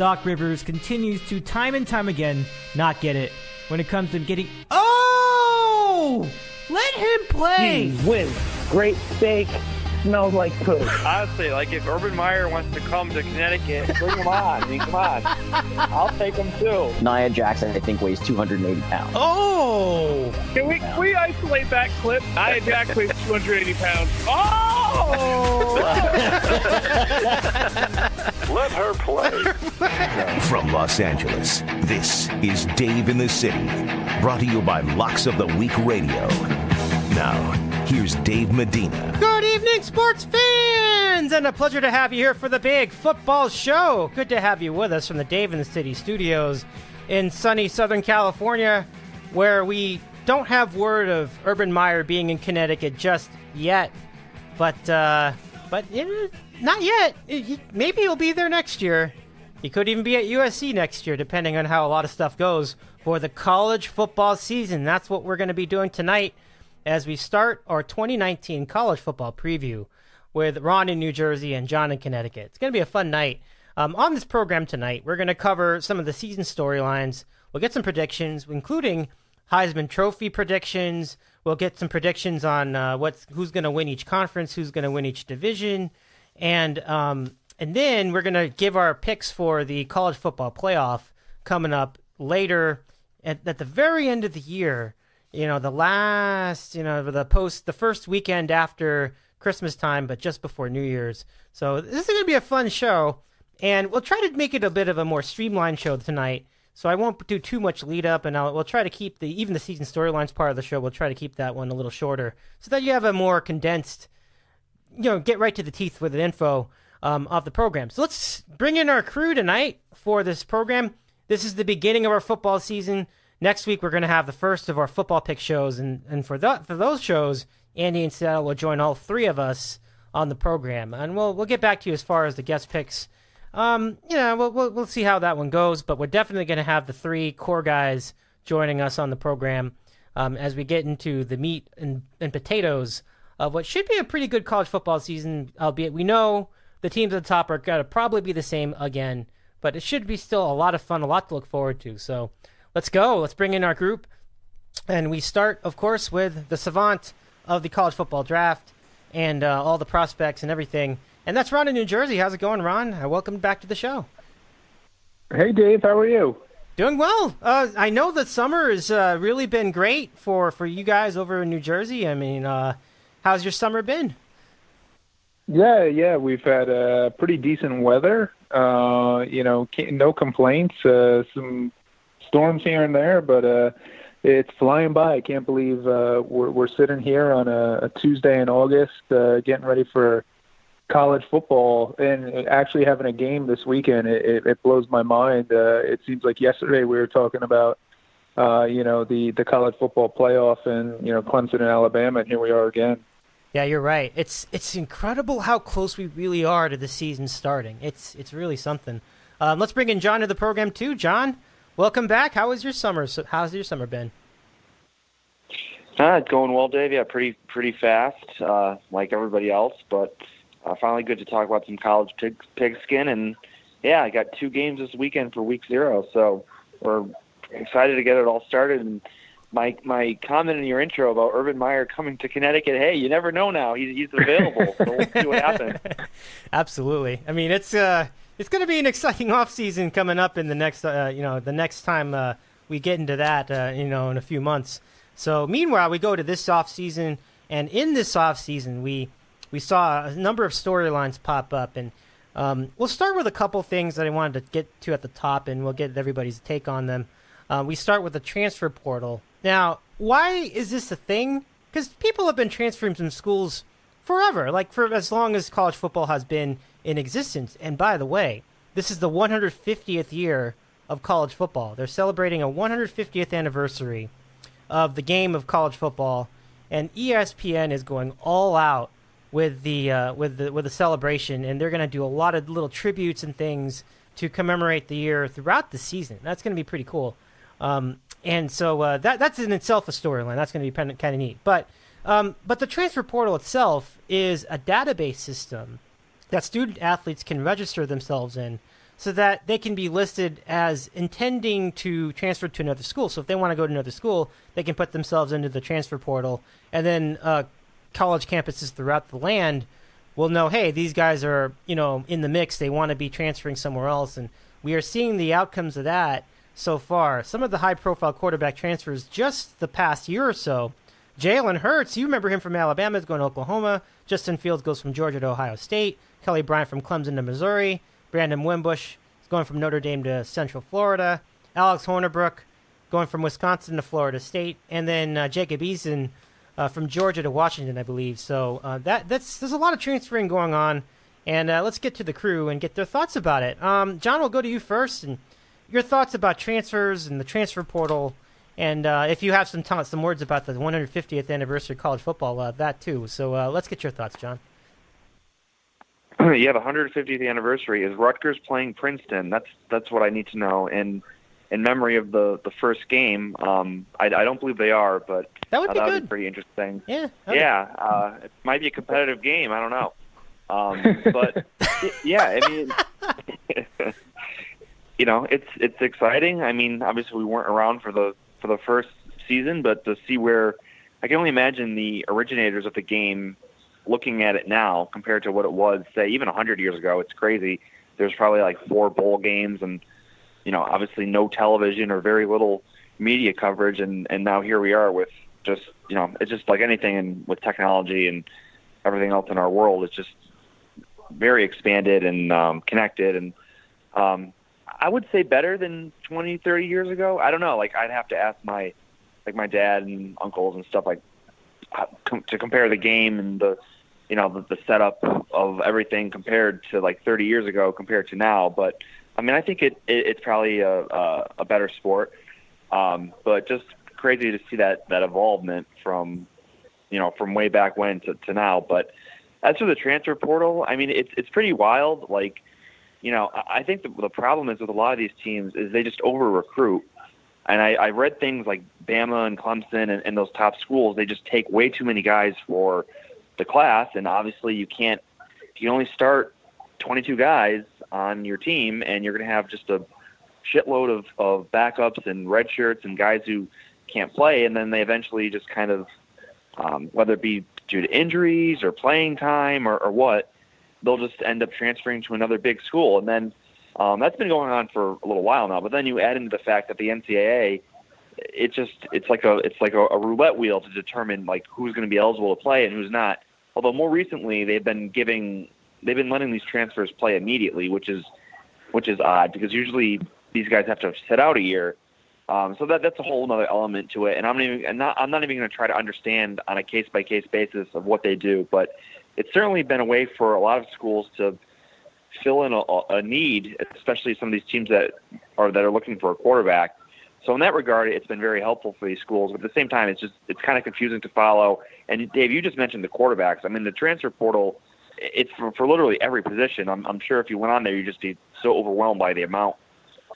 Doc Rivers continues to time and time again not get it when it comes to getting. Oh! Let him play! He wins. Great steak. Smells like poop. Honestly, like if Urban Meyer wants to come to Connecticut, Bring him on. I mean, come on. I'll take him too. Nia Jackson, I think, weighs 280 pounds. Oh! can we can we isolate that clip? Nia Jackson weighs 280 pounds. Oh! Let her play. From Los Angeles, this is Dave in the City, brought to you by Locks of the Week Radio. Now, here's Dave Medina. Good evening, sports fans! And a pleasure to have you here for the big football show. Good to have you with us from the Dave in the City studios in sunny Southern California, where we don't have word of Urban Meyer being in Connecticut just yet. But, uh, but eh, not yet. He, maybe he'll be there next year. He could even be at USC next year, depending on how a lot of stuff goes for the college football season. That's what we're going to be doing tonight as we start our 2019 college football preview with Ron in New Jersey and John in Connecticut. It's going to be a fun night. Um, on this program tonight, we're going to cover some of the season storylines. We'll get some predictions, including Heisman Trophy predictions. We'll get some predictions on uh, what's who's going to win each conference, who's going to win each division, and um, and then we're going to give our picks for the college football playoff coming up later at, at the very end of the year. You know the last you know the post the first weekend after christmas time but just before new year's. So this is to be a fun show. And we'll try to make it a bit of a more streamlined show tonight. So i won't do too much lead up and I'll, we'll try to keep the even the season storylines part of the show we'll try to keep that one a little shorter so that you have a more condensed you know get right to the teeth with the info um, of the program. So let's bring in our crew tonight for this program. This is the beginning of our football season. Next week, we're going to have the first of our football pick shows, and, and for that for those shows, Andy and Seattle will join all three of us on the program, and we'll we'll get back to you as far as the guest picks. Um, you know, we'll, we'll we'll see how that one goes, but we're definitely going to have the three core guys joining us on the program um, as we get into the meat and, and potatoes of what should be a pretty good college football season. Albeit we know the teams at the top are going to probably be the same again, but it should be still a lot of fun, a lot to look forward to. So let's go. Let's bring in our group. And we start, of course, with the savant of the college football draft and uh, all the prospects and everything. And that's Ron in New Jersey. How's it going, Ron? Uh, welcome back to the show. Hey, Dave. How are you? Doing well. Uh, I know that summer has uh, really been great for, for you guys over in New Jersey. I mean, uh, how's your summer been? Yeah, yeah. We've had uh, pretty decent weather. Uh, you know, no complaints. Uh, some storms here and there, but uh, it's flying by. I can't believe uh, we're, we're sitting here on a, a Tuesday in August, uh, getting ready for college football, and actually having a game this weekend. It, it, it blows my mind. Uh, it seems like yesterday we were talking about, uh, you know, the the college football playoff, and you know, Clemson and Alabama, and here we are again. Yeah, you're right. It's it's incredible how close we really are to the season starting. It's it's really something. Um, let's bring in John to the program too. John, welcome back. How was your summer? So, how's your summer been? Ah, it's going well, Dave. Yeah, pretty pretty fast, uh, like everybody else. But uh, finally, good to talk about some college pig, pigskin. And yeah, I got two games this weekend for week zero, so we're excited to get it all started. And my my comment in your intro about Urban Meyer coming to Connecticut. Hey, you never know now. He's he's available. so we'll see what happens. Absolutely. I mean, it's uh, it's going to be an exciting off season coming up in the next, uh, you know, the next time uh, we get into that, uh, you know, in a few months. So, meanwhile, we go to this off season, and in this off season, we we saw a number of storylines pop up, and um, we'll start with a couple things that I wanted to get to at the top, and we'll get everybody's take on them. Uh, we start with the transfer portal. Now, why is this a thing? Because people have been transferring from schools forever, like for as long as college football has been in existence. And by the way, this is the 150th year of college football. They're celebrating a 150th anniversary of the game of college football, and ESPN is going all out with the uh, with the with the celebration, and they're going to do a lot of little tributes and things to commemorate the year throughout the season. That's going to be pretty cool. Um, and so uh, that that's in itself a storyline. That's going to be kind of, neat. But um, but the transfer portal itself is a database system that student athletes can register themselves in, so that they can be listed as intending to transfer to another school. So if they want to go to another school, they can put themselves into the transfer portal, and then uh, college campuses throughout the land will know, hey, these guys are you know in the mix. They want to be transferring somewhere else, and we are seeing the outcomes of that so far. Some of the high-profile quarterback transfers just the past year or so. Jalen Hurts, you remember him from Alabama, is going to Oklahoma. Justin Fields goes from Georgia to Ohio State. Kelly Bryant from Clemson to Missouri. Brandon Wimbush is going from Notre Dame to Central Florida. Alex Hornibrook going from Wisconsin to Florida State, and then uh, Jacob Eason uh, from Georgia to Washington, I believe. So uh, that that's there's a lot of transferring going on, and uh, let's get to the crew and get their thoughts about it. Um, John, we'll go to you first, and your thoughts about transfers and the transfer portal, and uh, if you have some t- some words about the 150th anniversary of college football, uh, that too. So let's get your thoughts, John. yeah, the 150th anniversary is Rutgers playing Princeton. That's that's what I need to know. And in memory of the the first game, um, I, I don't believe they are, but that would be uh, that good. Would be pretty interesting. Yeah. Yeah, uh, it might be a competitive game. I don't know. Um, but yeah, I mean, you know, it's it's exciting. I mean, obviously we weren't around for the for the first season, but to see where I can only imagine the originators of the game looking at it now compared to what it was, say, even 100 years ago, it's crazy. There's probably like four bowl games and, you know, obviously no television or very little media coverage. And, and now here we are with just, you know, it's just like anything and with technology and everything else in our world. It's just very expanded and um, connected. And um, I would say better than 20, 30 years ago. I don't know. Like I'd have to ask my, like my dad and uncles and stuff like to compare the game and the you know the, the setup of everything compared to like 30 years ago compared to now but i mean i think it, it it's probably a, a a better sport um but just crazy to see that that evolvement from you know from way back when to, to now but as for the transfer portal i mean it's it's pretty wild like you know i think the, the problem is with a lot of these teams is they just over recruit and I, I read things like Bama and Clemson and, and those top schools, they just take way too many guys for the class. And obviously, you can't, you only start 22 guys on your team, and you're going to have just a shitload of, of backups and red shirts and guys who can't play. And then they eventually just kind of, um, whether it be due to injuries or playing time or, or what, they'll just end up transferring to another big school. And then um, that's been going on for a little while now. But then you add into the fact that the NCAA, it just it's like a it's like a, a roulette wheel to determine like who's going to be eligible to play and who's not. Although more recently they've been giving they've been letting these transfers play immediately, which is which is odd because usually these guys have to sit out a year. Um, so that that's a whole other element to it, and I'm even I'm not I'm not even going to try to understand on a case by case basis of what they do, but it's certainly been a way for a lot of schools to fill in a, a need, especially some of these teams that are that are looking for a quarterback. So in that regard, it's been very helpful for these schools. But at the same time, it's just it's kind of confusing to follow. And Dave, you just mentioned the quarterbacks. I mean, the transfer portal, it's for, for literally every position. I'm, I'm sure if you went on there, you'd just be so overwhelmed by the amount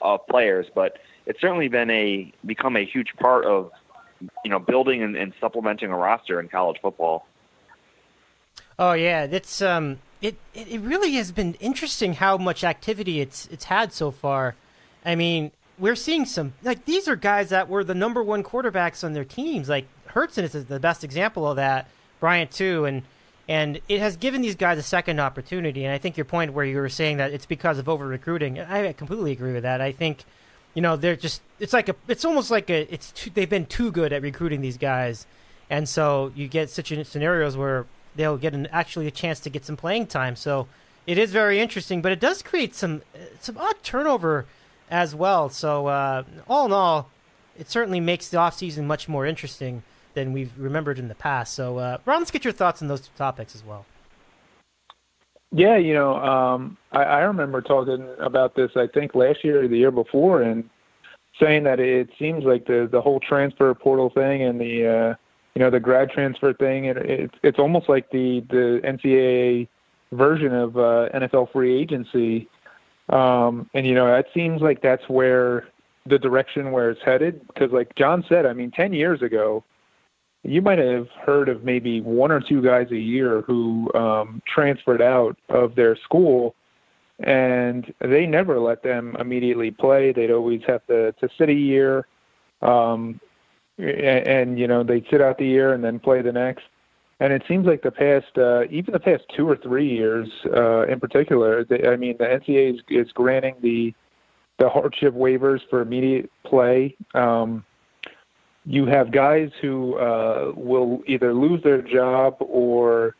of players. But it's certainly been a become a huge part of you know building and, and supplementing a roster in college football. Oh yeah, it's um it, it really has been interesting how much activity it's it's had so far. I mean, we're seeing some like these are guys that were the number one quarterbacks on their teams. Like Hurtson is the best example of that. Bryant too, and and it has given these guys a second opportunity. And I think your point where you were saying that it's because of over recruiting, I completely agree with that. I think you know they're just it's like a it's almost like a it's too, they've been too good at recruiting these guys, and so you get such scenarios where they'll get an, actually a chance to get some playing time. So it is very interesting, but it does create some some odd turnover as well. So uh, all in all, it certainly makes the offseason much more interesting than we've remembered in the past. So uh, Ron, let's get your thoughts on those two topics as well. Yeah, you know, um, I, I remember talking about this. I think last year or the year before, and saying that it seems like the the whole transfer portal thing and the uh, you know the grad transfer thing. It, it's it's almost like the the NCAA version of uh, NFL free agency, um, and you know that seems like that's where the direction where it's headed. Because like John said, I mean, ten years ago, you might have heard of maybe one or two guys a year who um, transferred out of their school and they never let them immediately play. They'd always have to to sit a year, um, and, you know they'd sit out the year and then play the next. And it seems like the past, uh, even the past two or three years, uh, in particular, the, I mean, the NCAA is, is granting the the hardship waivers for immediate play. Um, you have guys who uh, will either lose their job or,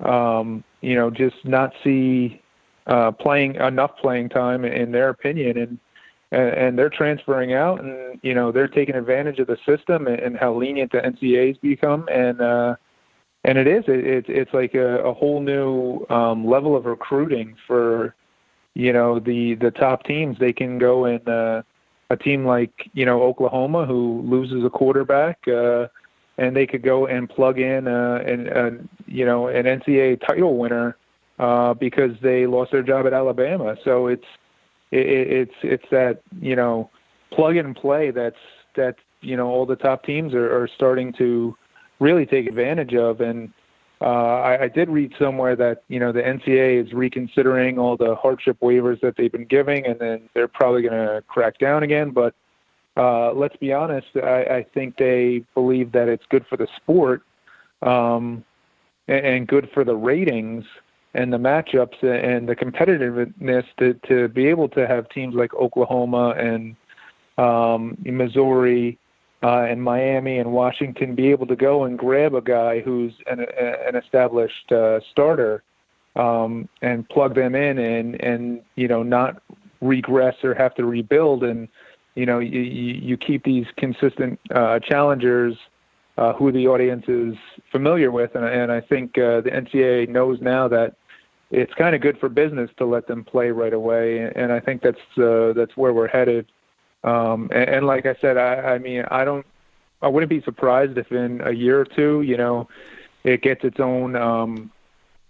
um, you know, just not see uh, playing enough playing time in their opinion, and and they're transferring out, and you know they're taking advantage of the system and, and how lenient the NCAA's become, and uh, and it is it, it it's like a, a whole new um, level of recruiting for you know the the top teams. They can go and uh, a team like you know Oklahoma who loses a quarterback. Uh, and they could go and plug in uh, an, an you know an NCAA title winner uh, because they lost their job at Alabama. So it's it, it's it's that you know plug and play that's that you know all the top teams are, are starting to really take advantage of and. Uh, I, I did read somewhere that you know the NCAA is reconsidering all the hardship waivers that they've been giving, and then they're probably going to crack down again. But uh, let's be honest, I, I think they believe that it's good for the sport um, and, and good for the ratings and the matchups and the competitiveness to to be able to have teams like Oklahoma and um, Missouri uh, and Miami and Washington be able to go and grab a guy who's an, an established uh, starter um, and plug them in and and you know not regress or have to rebuild. And you know you you keep these consistent uh, challengers uh, who the audience is familiar with. And, and I think uh, the NCAA knows now that it's kind of good for business to let them play right away, and I think that's uh, that's where we're headed. Um, and, and like I said, I, I mean, I don't, I wouldn't be surprised if in a year or two, you know, it gets its own, um,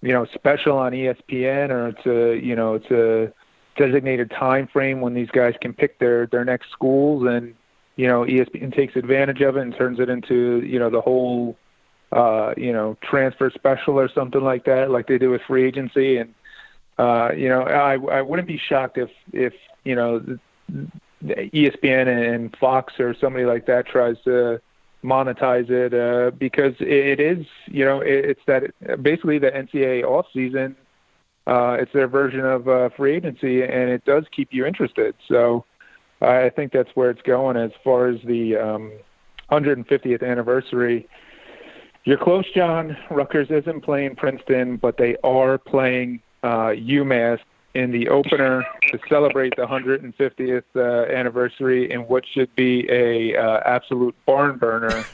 you know, special on ESPN, or it's a, you know, it's a designated time frame when these guys can pick their their next schools, and you know, ESPN takes advantage of it and turns it into, you know, the whole uh, you know, transfer special or something like that, like they do with free agency. And uh, you know, I I wouldn't be shocked if if you know, the ESPN and Fox or somebody like that tries to monetize it uh, because it is, you know, it, it's that basically the NCAA off season. Uh, it's their version of uh, free agency, and it does keep you interested. So I think that's where it's going as far as the um, 150th anniversary. You're close, John. Rutgers isn't playing Princeton, but they are playing uh, UMass in the opener to celebrate the 150th uh, anniversary in what should be a uh, absolute barn burner.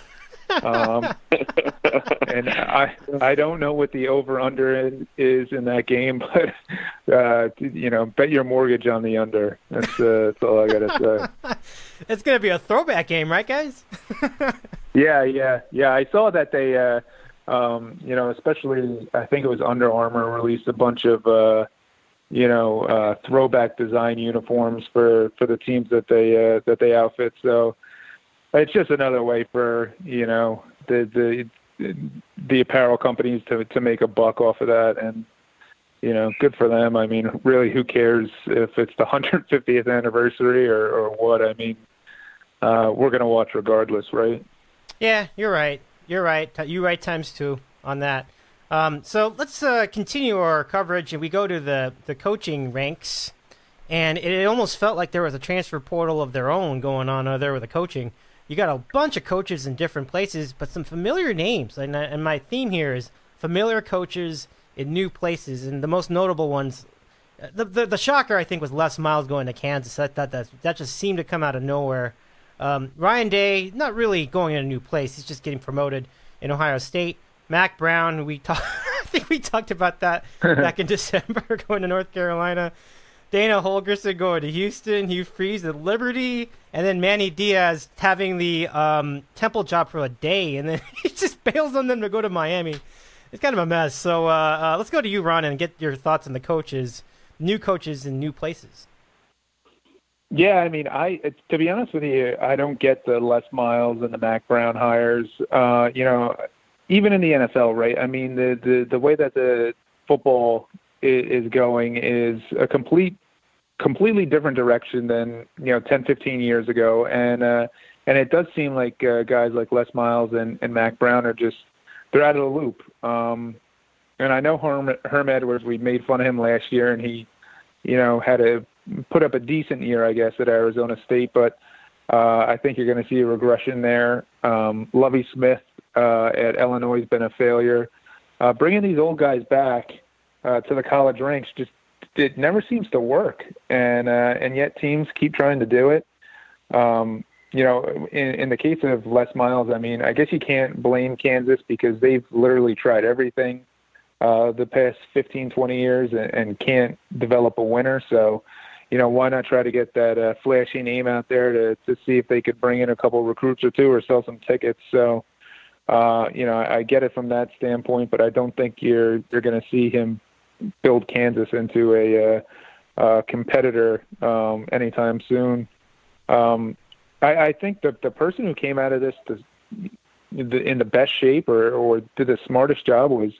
um, and I I don't know what the over under is in that game, but uh, you know, bet your mortgage on the under. That's uh, that's all I gotta say. it's gonna be a throwback game, right, guys? Yeah, yeah, yeah. I saw that they, uh, um, you know, especially I think it was Under Armour released a bunch of, uh, you know, uh, throwback design uniforms for for the teams that they uh, that they outfit. So it's just another way for you know the the the apparel companies to to make a buck off of that and you know, good for them. I mean, really, who cares if it's the 150th anniversary or, or what? I mean, uh, we're going to watch regardless, right? Yeah, you're right. You're right. You right times two on that. Um, so let's uh, continue our coverage, and we go to the the coaching ranks. And it almost felt like there was a transfer portal of their own going on uh, there with the coaching. You got a bunch of coaches in different places, but some familiar names. And, uh, and my theme here is familiar coaches in new places. And the most notable ones, uh, the, the, the shocker I think was Les Miles going to Kansas. That that that, that just seemed to come out of nowhere. Um, Ryan Day, not really going in a new place. He's just getting promoted in Ohio State. Mack Brown, we talked. I think we talked about that back in December, going to North Carolina. Dana Holgorsen going to Houston. Hugh Freeze at Liberty, and then Manny Diaz having the um, Temple job for a day, and then he just bails on them to go to Miami. It's kind of a mess. So uh, uh, let's go to you, Ron, and get your thoughts on the coaches, new coaches in new places. Yeah, I mean, I to be honest with you, I don't get the Les Miles and the Mack Brown hires. Uh, you know, even in the NFL, right? I mean, the the the way that the football is, is going is a complete completely different direction than you know 10 15 years ago and uh and it does seem like uh, guys like Les Miles and, and Mack Brown are just they're out of the loop. Um, and I know Herm, Herm Edwards, we made fun of him last year, and he, you know, had to put up a decent year, I guess, at Arizona State. But uh, I think you're going to see a regression there. Um, Lovie Smith uh, at Illinois has been a failure. Uh, bringing these old guys back uh, to the college ranks just it never seems to work, and uh, and yet teams keep trying to do it. Um, you know, in, in the case of Les Miles, I mean, I guess you can't blame Kansas because they've literally tried everything uh, the past 15, 20 years and, and can't develop a winner. So, you know, why not try to get that uh, flashy name out there to to see if they could bring in a couple recruits or two or sell some tickets. So, uh, you know, I, I get it from that standpoint, but I don't think you're you're going to see him build Kansas into a uh, uh, competitor um, anytime soon. Um, I, I think that the person who came out of this to, in the best shape or, or did the smartest job was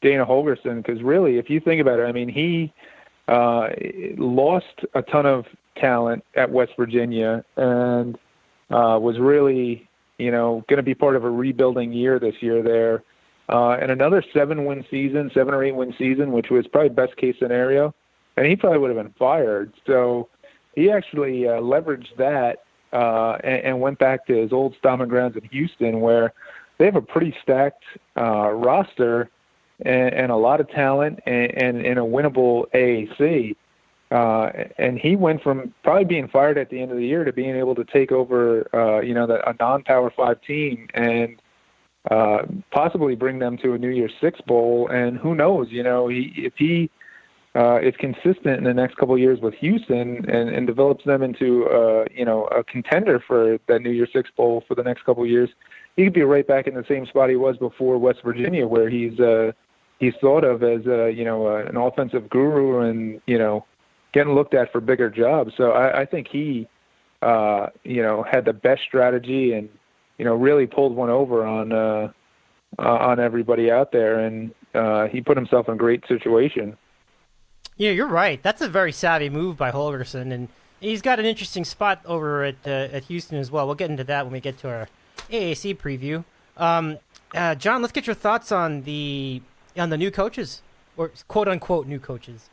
Dana Holgorsen Because really, if you think about it, I mean, he uh, lost a ton of talent at West Virginia and uh, was really, you know, going to be part of a rebuilding year this year there. Uh, and another seven-win season, seven or eight-win season, which was probably best case scenario, and he probably would have been fired. So he actually uh, leveraged that uh, and, and went back to his old stomping grounds in Houston, where they have a pretty stacked uh, roster and, and a lot of talent and, and a winnable AAC. Uh, and he went from probably being fired at the end of the year to being able to take over, uh, you know, the, a non-power five team and uh, possibly bring them to a New Year's Six bowl. And who knows, you know, he, if he uh, is consistent in the next couple of years with Houston and, and develops them into uh, you know a contender for that New Year's Six bowl for the next couple of years, he could be right back in the same spot he was before West Virginia, where he's uh, he's thought of as uh, you know uh, an offensive guru and you know getting looked at for bigger jobs. So I, I think he uh, you know had the best strategy and you know really pulled one over on uh, uh, on everybody out there, and uh, he put himself in a great situation. Yeah, you're right. That's a very savvy move by Holgorsen, and he's got an interesting spot over at uh, at Houston as well. We'll get into that when we get to our AAC preview. Um, uh, John, let's get your thoughts on the on the new coaches or quote unquote new coaches.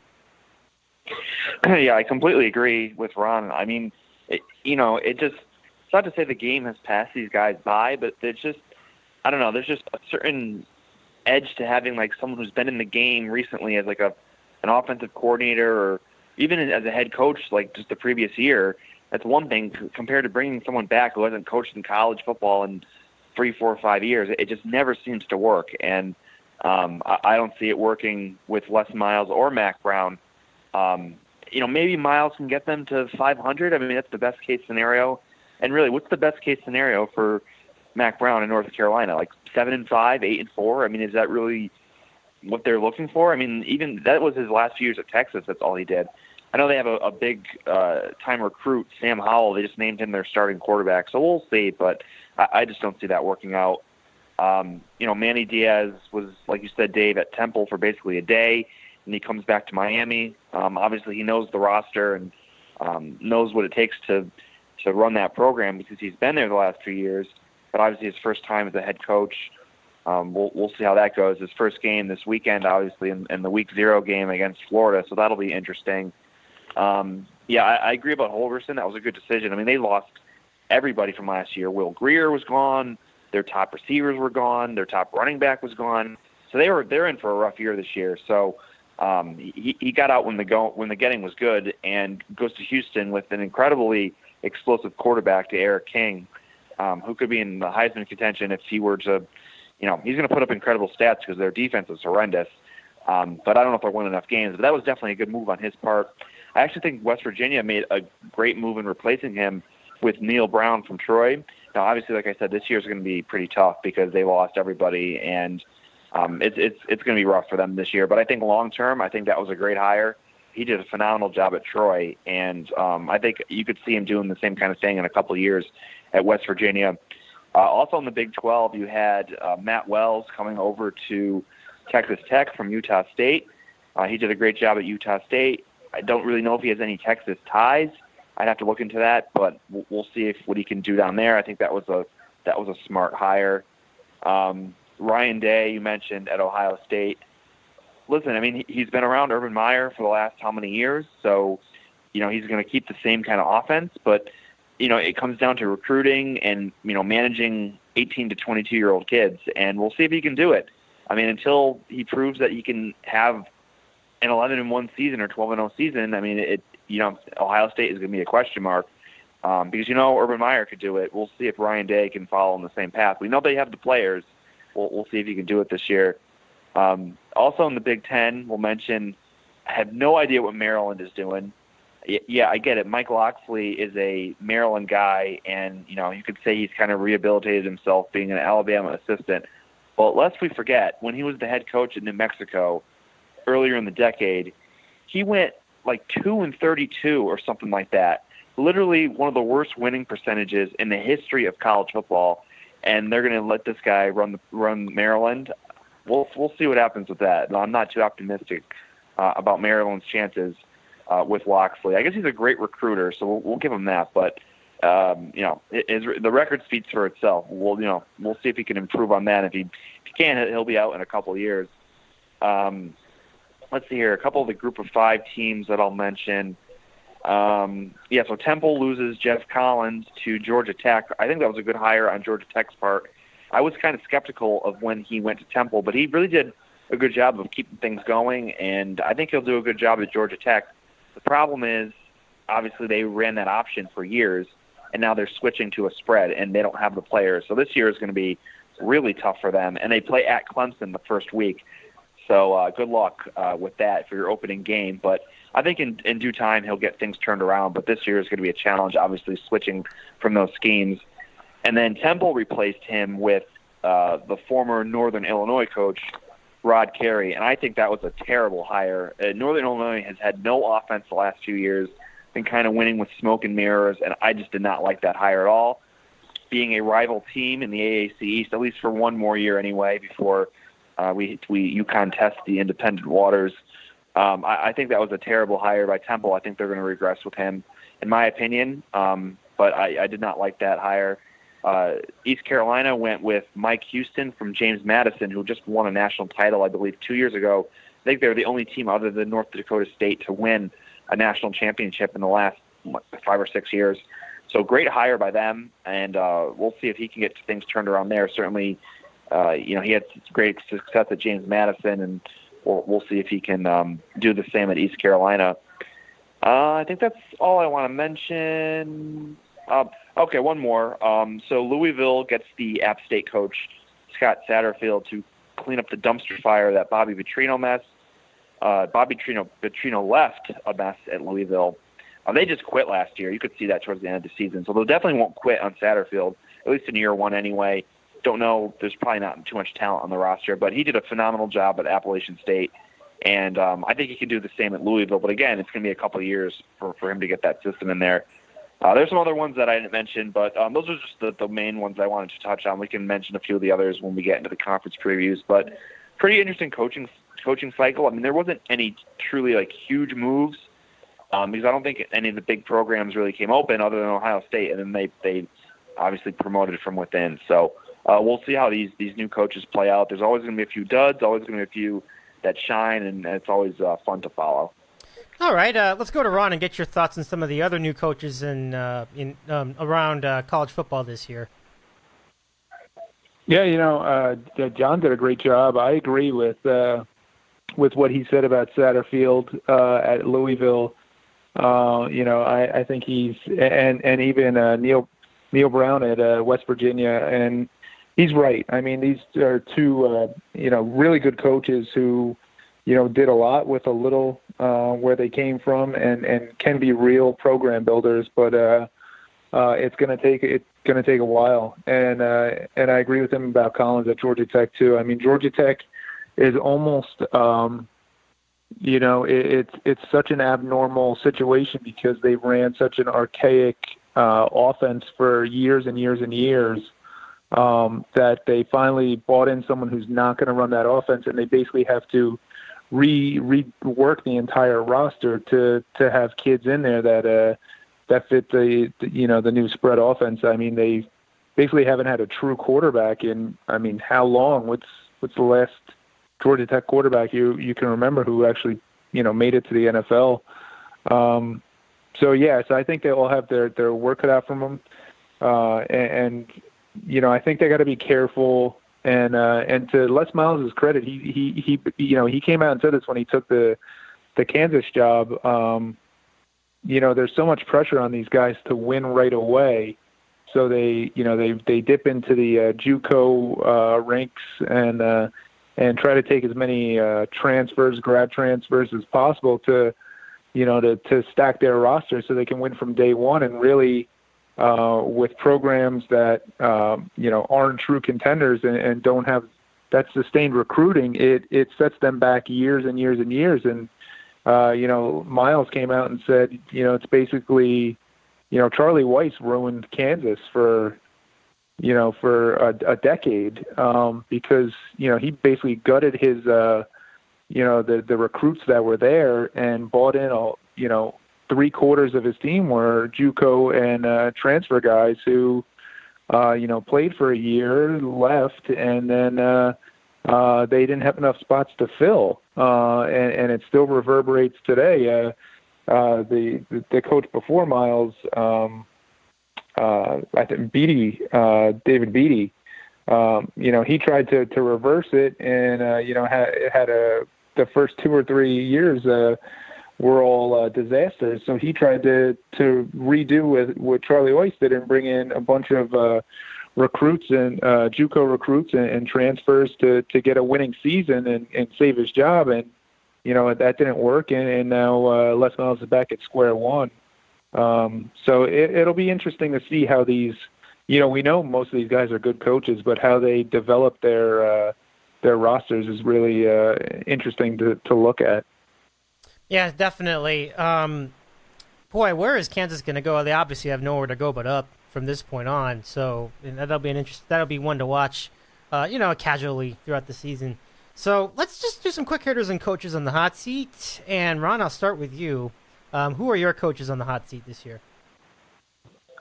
Yeah, I completely agree with Ron. I mean, it, you know, it just it's not to say the game has passed these guys by, but it's just I don't know. There's just a certain edge to having like someone who's been in the game recently as like a an offensive coordinator or even as a head coach like just the previous year, that's one thing compared to bringing someone back who hasn't coached in college football in three, four, five years. It just never seems to work, and um, I, I don't see it working with Les Miles or Mack Brown. Um, you know, maybe Miles can get them to 500. I mean, that's the best case scenario. And really, what's the best case scenario for Mack Brown in North Carolina? Like seven and five, eight and four. I mean, is that really what they're looking for. I mean, even that was his last few years at Texas. That's all he did. I know they have a, a big uh, time recruit, Sam Howell. They just named him their starting quarterback, so we'll see. But I, I just don't see that working out. Um, you know, Manny Diaz was, like you said, Dave, at Temple for basically a day, and he comes back to Miami. Um, obviously, he knows the roster and um, knows what it takes to to run that program because he's been there the last few years. But obviously, his first time as a head coach um, we'll we'll see how that goes. His first game this weekend, obviously, in, in the Week Zero game against Florida, so that'll be interesting. Um, yeah, I, I agree about Holgorsen. That was a good decision. I mean, they lost everybody from last year. Will Grier was gone. Their top receivers were gone. Their top running back was gone. So they were they're in for a rough year this year. So um, he, he got out when the go when the getting was good, and goes to Houston with an incredibly explosive quarterback D'Eriq King, um, who could be in the Heisman contention if he were to you know, he's going to put up incredible stats because their defense is horrendous. Um, but I don't know if they'll win enough games. But that was definitely a good move on his part. I actually think West Virginia made a great move in replacing him with Neal Brown from Troy. Now, obviously, like I said, this year is going to be pretty tough because they lost everybody, and um, it's it's it's going to be rough for them this year. But I think long term, I think that was a great hire. He did a phenomenal job at Troy, and um, I think you could see him doing the same kind of thing in a couple years at West Virginia. Uh, also in the Big 12, you had uh, Matt Wells coming over to Texas Tech from Utah State. Uh, he did a great job at Utah State. I don't really know if he has any Texas ties. I'd have to look into that, but we'll, see if what he can do down there. I think that was a that was a smart hire. Um, Ryan Day, you mentioned at Ohio State. Listen, I mean, he's been around Urban Meyer for the last how many years? So, you know, he's going to keep the same kind of offense, but you know, it comes down to recruiting and you know managing 18 to 22 year old kids, and we'll see if he can do it. I mean, until he proves that he can have an 11 and one season or 12 and 0 season, I mean, it you know, Ohio State is going to be a question mark um, because you know Urban Meyer could do it. We'll see if Ryan Day can follow in the same path. We know they have the players. We'll, we'll see if he can do it this year. Um, also in the Big Ten, we'll mention. I have no idea what Maryland is doing yeah, I get it. Mike Locksley is a Maryland guy, and you know you could say he's kind of rehabilitated himself being an Alabama assistant. Well, lest we forget, when he was the head coach at New Mexico earlier in the decade, he went like two and thirty-two or something like that. Literally one of the worst winning percentages in the history of college football. And they're going to let this guy run the, run Maryland. We'll we'll see what happens with that. I'm not too optimistic uh, about Maryland's chances uh, with Locksley. I guess he's a great recruiter, so we'll, we'll give him that. But um, you know, his, the record speaks for itself. We'll you know we'll see if he can improve on that. If he if he can, he'll be out in a couple of years. Um, let's see here, a couple of the Group of Five teams that I'll mention. Um, yeah, so Temple loses Geoff Collins to Georgia Tech. I think that was a good hire on Georgia Tech's part. I was kind of skeptical of when he went to Temple, but he really did a good job of keeping things going, and I think he'll do a good job at Georgia Tech. The problem is, obviously, they ran that option for years, and now they're switching to a spread, and they don't have the players. So this year is going to be really tough for them, and they play at Clemson the first week. So uh, good luck uh, with that for your opening game. But I think in, in due time he'll get things turned around. But this year is going to be a challenge, obviously switching from those schemes. And then Temple replaced him with uh, the former Northern Illinois coach Rod Carey, and I think that was a terrible hire. Uh, Northern Illinois has had no offense the last few years, been kind of winning with smoke and mirrors, and I just did not like that hire at all. Being a rival team in the AAC East, at least for one more year anyway, before uh, we we UConn test the independent waters. Um, I, I think that was a terrible hire by Temple. I think they're going to regress with him, in my opinion. Um, but I, I did not like that hire. Uh, East Carolina went with Mike Houston from James Madison, who just won a national title, I believe, two years ago. I think they're the only team other than North Dakota State to win a national championship in the last five or six years. So great hire by them, and uh, we'll see if he can get things turned around there. Certainly, uh, you know, he had great success at James Madison, and we'll, we'll see if he can um, do the same at East Carolina. Uh, I think that's all I want to mention. Uh, Okay, one more. Um, so Louisville gets the App State coach Scott Satterfield to clean up the dumpster fire that Bobby Petrino mess. Uh, Bobby Petrino, Petrino left a mess at Louisville. Uh, they just quit last year. You could see that towards the end of the season. So they definitely won't quit on Satterfield, at least in year one anyway. Don't know. There's probably not too much talent on the roster, but he did a phenomenal job at Appalachian State. And um, I think he can do the same at Louisville. But again, it's going to be a couple of years for, for him to get that system in there. Uh, there's some other ones that I didn't mention, but um, those are just the, the main ones I wanted to touch on. We can mention a few of the others when we get into the conference previews. But pretty interesting coaching coaching cycle. I mean, there wasn't any truly like huge moves um, because I don't think any of the big programs really came open other than Ohio State, and then they they obviously promoted from within. So uh, we'll see how these these new coaches play out. There's always going to be a few duds, always going to be a few that shine, and it's always uh, fun to follow. All right, uh, let's go to Ron and get your thoughts on some of the other new coaches in uh, in um, around uh, college football this year. Yeah, you know, uh, John did a great job. I agree with uh, with what he said about Satterfield uh, at Louisville. you know, I, I think he's and and even Neil Neal Brown at West Virginia, and he's right. I mean, these are two uh, you know really good coaches who you know, did a lot with a little uh, where they came from, and and can be real program builders. But uh, uh, it's going to take it's going to take a while. And uh, and I agree with him about Collins at Georgia Tech too. I mean, Georgia Tech is almost. Um, you know, it, it's it's such an abnormal situation because they ran such an archaic uh, offense for years and years and years um, that they finally bought in someone who's not going to run that offense, and they basically have to re rework the entire roster to to have kids in there that uh that fit the, the you know the new spread offense. I mean they basically haven't had a true quarterback in I mean how long? What's what's the last Georgia Tech quarterback you you can remember who actually you know made it to the NFL? Um, so yeah, so I think they all have their their work cut out from them, uh, and, and you know I think they got to be careful. And uh, and to Les Miles' credit, he he he you know he came out and said this when he took the the Kansas job. Um, you know, there's so much pressure on these guys to win right away, so they you know they they dip into the uh, JUCO uh, ranks and uh, and try to take as many uh, transfers, grad transfers as possible to you know, to, to stack their roster so they can win from day one and really uh, with programs that, um, you know, aren't true contenders and, and don't have that sustained recruiting, it, it sets them back years and years and years. And, uh, you know, Miles came out and said, you know, it's basically, you know, Charlie Weis ruined Kansas for, you know, for a, a decade um, because, you know, he basically gutted his, uh, you know the the recruits that were there and bought in a you know three quarters of his team were JUCO and uh, transfer guys who uh, you know played for a year, left, and then uh, uh, they didn't have enough spots to fill, uh, and, and it still reverberates today. Uh, uh, the, the coach before Miles, um, uh, I think Beaty, uh, David Beaty. Um, you know, he tried to to reverse it, and uh, you know had had a the first two or three years uh, were all uh, disasters. So he tried to to redo with what Charlie Weis did and bring in a bunch of uh, recruits and uh, JUCO recruits and, and transfers to to get a winning season and, and save his job. And you know that didn't work, and, and now uh, Les Miles is back at square one. Um, so it, it'll be interesting to see how these. You know, we know most of these guys are good coaches, but how they develop their uh, their rosters is really uh, interesting to, to look at. Yeah, definitely. Um, boy, where is Kansas going to go? They obviously have nowhere to go but up from this point on. So that'll be an interest. That'll be one to watch. Uh, you know, casually throughout the season. So let's just do some quick hitters and coaches on the hot seat. And Ron, I'll start with you. Um, who are your coaches on the hot seat this year?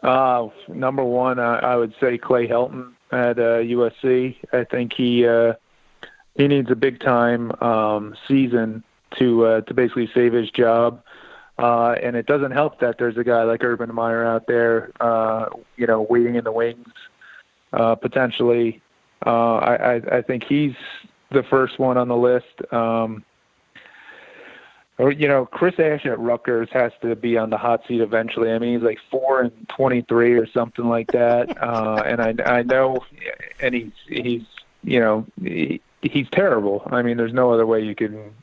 Uh, number one, uh, I would say Clay Helton at uh, USC. I think he uh, he needs a big time um, season to uh, to basically save his job. Uh, and it doesn't help that there's a guy like Urban Meyer out there, uh, you know, waiting in the wings uh, potentially. Uh, I, I, I think he's the first one on the list. Um, or you know, Chris Ash at Rutgers has to be on the hot seat eventually. I mean, he's like four and twenty-three or something like that, uh, and I I know, and he's he's you know he, he's terrible. I mean, there's no other way you can,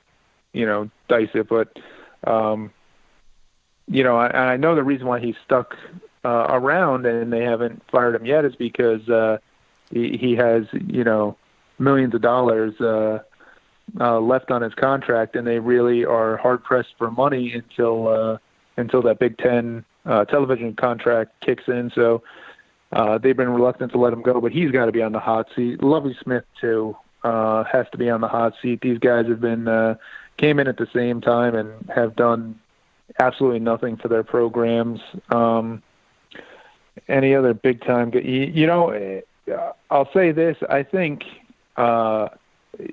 you know, dice it. But, um, you know, I, I know the reason why he's stuck uh, around and they haven't fired him yet is because uh, he, he has, you know, millions of dollars uh, uh, left on his contract, and they really are hard pressed for money until uh, until that Big Ten uh, television contract kicks in. So. Uh, they've been reluctant to let him go, but he's got to be on the hot seat. Lovie Smith too uh, has to be on the hot seat. These guys have been uh, came in at the same time and have done absolutely nothing for their programs. Um, any other big time? You, know, uh, I'll say this. I think uh,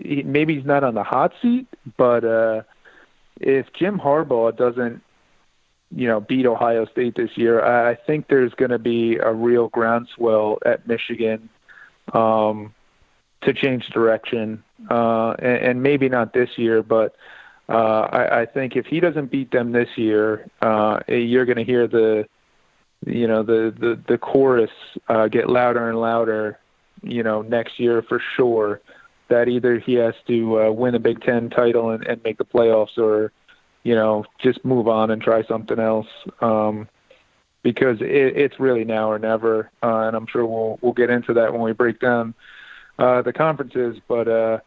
he, maybe he's not on the hot seat, but uh, if Jim Harbaugh doesn't, you know, beat Ohio State this year, I think there's going to be a real groundswell at Michigan. Um, to change direction, uh, and, and maybe not this year, but uh, I, I think if he doesn't beat them this year, uh, you're going to hear the, you know, the the the chorus uh, get louder and louder, you know, next year for sure. That either he has to uh, win a Big Ten title and, and make the playoffs, or you know, just move on and try something else. Um, because it, it's really now or never, uh, and I'm sure we'll we'll get into that when we break down uh, the conferences, but uh,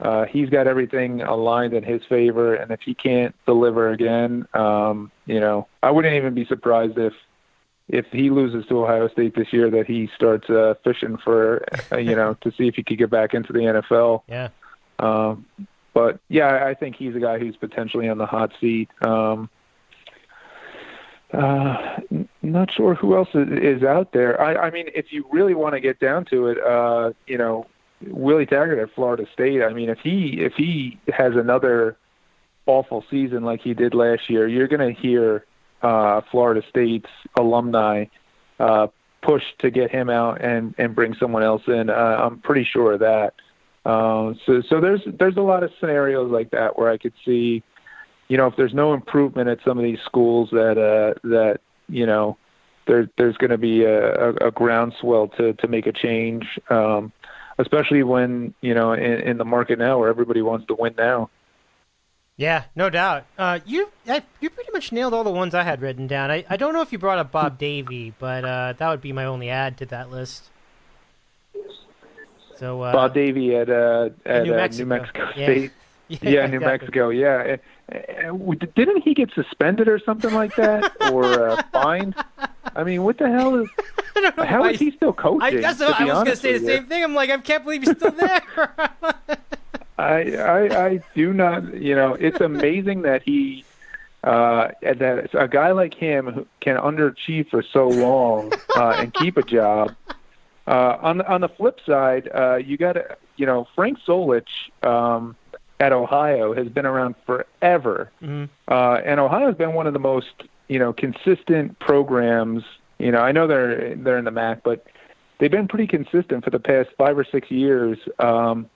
uh, he's got everything aligned in his favor. And if he can't deliver again, um, you know, I wouldn't even be surprised if if he loses to Ohio State this year, that he starts uh, fishing for, uh, you know, to see if he could get back into the NFL. Yeah. Um, but yeah, I think he's a guy who's potentially on the hot seat. Um, uh, not sure who else is, out there. I, I mean, if you really want to get down to it, uh, you know, Willie Taggart at Florida State. I mean, if he if he has another awful season like he did last year, you're going to hear uh, Florida State's alumni uh, push to get him out and and bring someone else in. Uh, I'm pretty sure of that. Uh, so so there's there's a lot of scenarios like that where I could see, you know, if there's no improvement at some of these schools that uh, that you know there there's going to be a, a, a groundswell to to make a change. Um, especially when you know in, in the market now where everybody wants to win now. Yeah, no doubt. Uh, you I, you pretty much nailed all the ones I had written down. I, I don't know if you brought up Bob Davie, but uh, that would be my only add to that list. So uh, Bob Davie at uh, at New uh, Mexico, New Mexico. State. yeah, Yeah, New exactly. Mexico. Yeah, Uh, uh, didn't he get suspended or something like that, or uh, fined? I mean, what the hell is? I don't know How he still coaching? I, that's to what, I was going to say the same thing. I'm like, I can't believe he's still there. I, I I do not. You know, it's amazing that he uh, that a guy like him who can underachieve for so long uh, and keep a job. Uh, on on the flip side, uh, you got to you know Frank Solich um, at Ohio has been around forever, Mhm. uh, and Ohio's been one of the most you know consistent programs. You know, I know they're they're in the MAC, but they've been pretty consistent for the past five or six years. Um,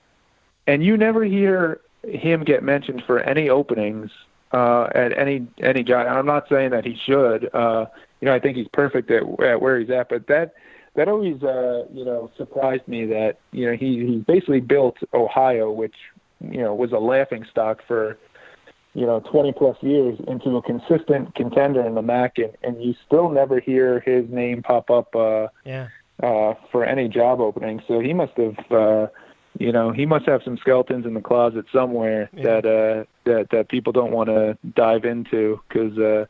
and you never hear him get mentioned for any openings uh, at any any job. And I'm not saying that he should. Uh, you know, I think he's perfect at, at where he's at. But that that always uh, you know surprised me that you know he he basically built Ohio, which you know was a laughing stock for you know 20 plus years into a consistent contender in the MAC, and, and you still never hear his name pop up. Uh, yeah. uh, for any job opening. So he must have, uh, you know, he must have some skeletons in the closet somewhere Yeah. that uh, that that people don't want to dive into. Because uh,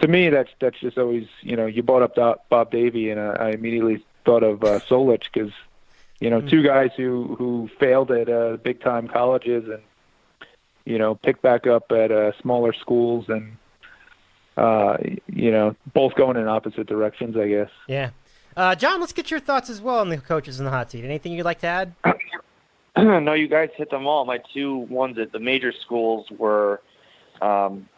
to me, that's that's just always, you know, you brought up Bob Davie, and uh, I immediately thought of uh, Solich because, you know, two guys who who failed at uh, big time colleges and you know picked back up at uh, smaller schools and. Uh, you know, both going in opposite directions, I guess. Yeah. Uh, John, let's get your thoughts as well on the coaches in the hot seat. Anything you'd like to add? no, you guys hit them all. My two ones at the major schools were um,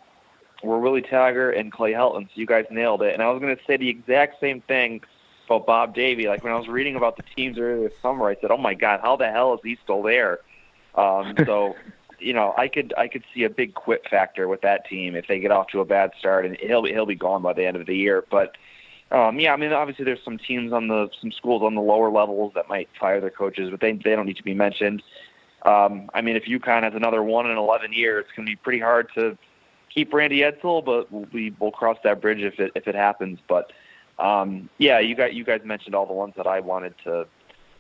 were Willie Taggart and Clay Helton. So you guys nailed it. And I was going to say the exact same thing about Bob Davie. Like when I was reading about the teams earlier this summer, I said, "Oh my God, how the hell is he still there?" Um, so, you know, I could I could see a big quit factor with that team if they get off to a bad start, and he'll be he'll be gone by the end of the year. But um, yeah, I mean, obviously there's some teams on the some schools on the lower levels that might fire their coaches, but they they don't need to be mentioned. Um, I mean, if UConn has another one in 11 years, it's going to be pretty hard to keep Randy Edsall, but we'll, we we'll cross that bridge if it if it happens. But um, yeah, you got you guys mentioned all the ones that I wanted to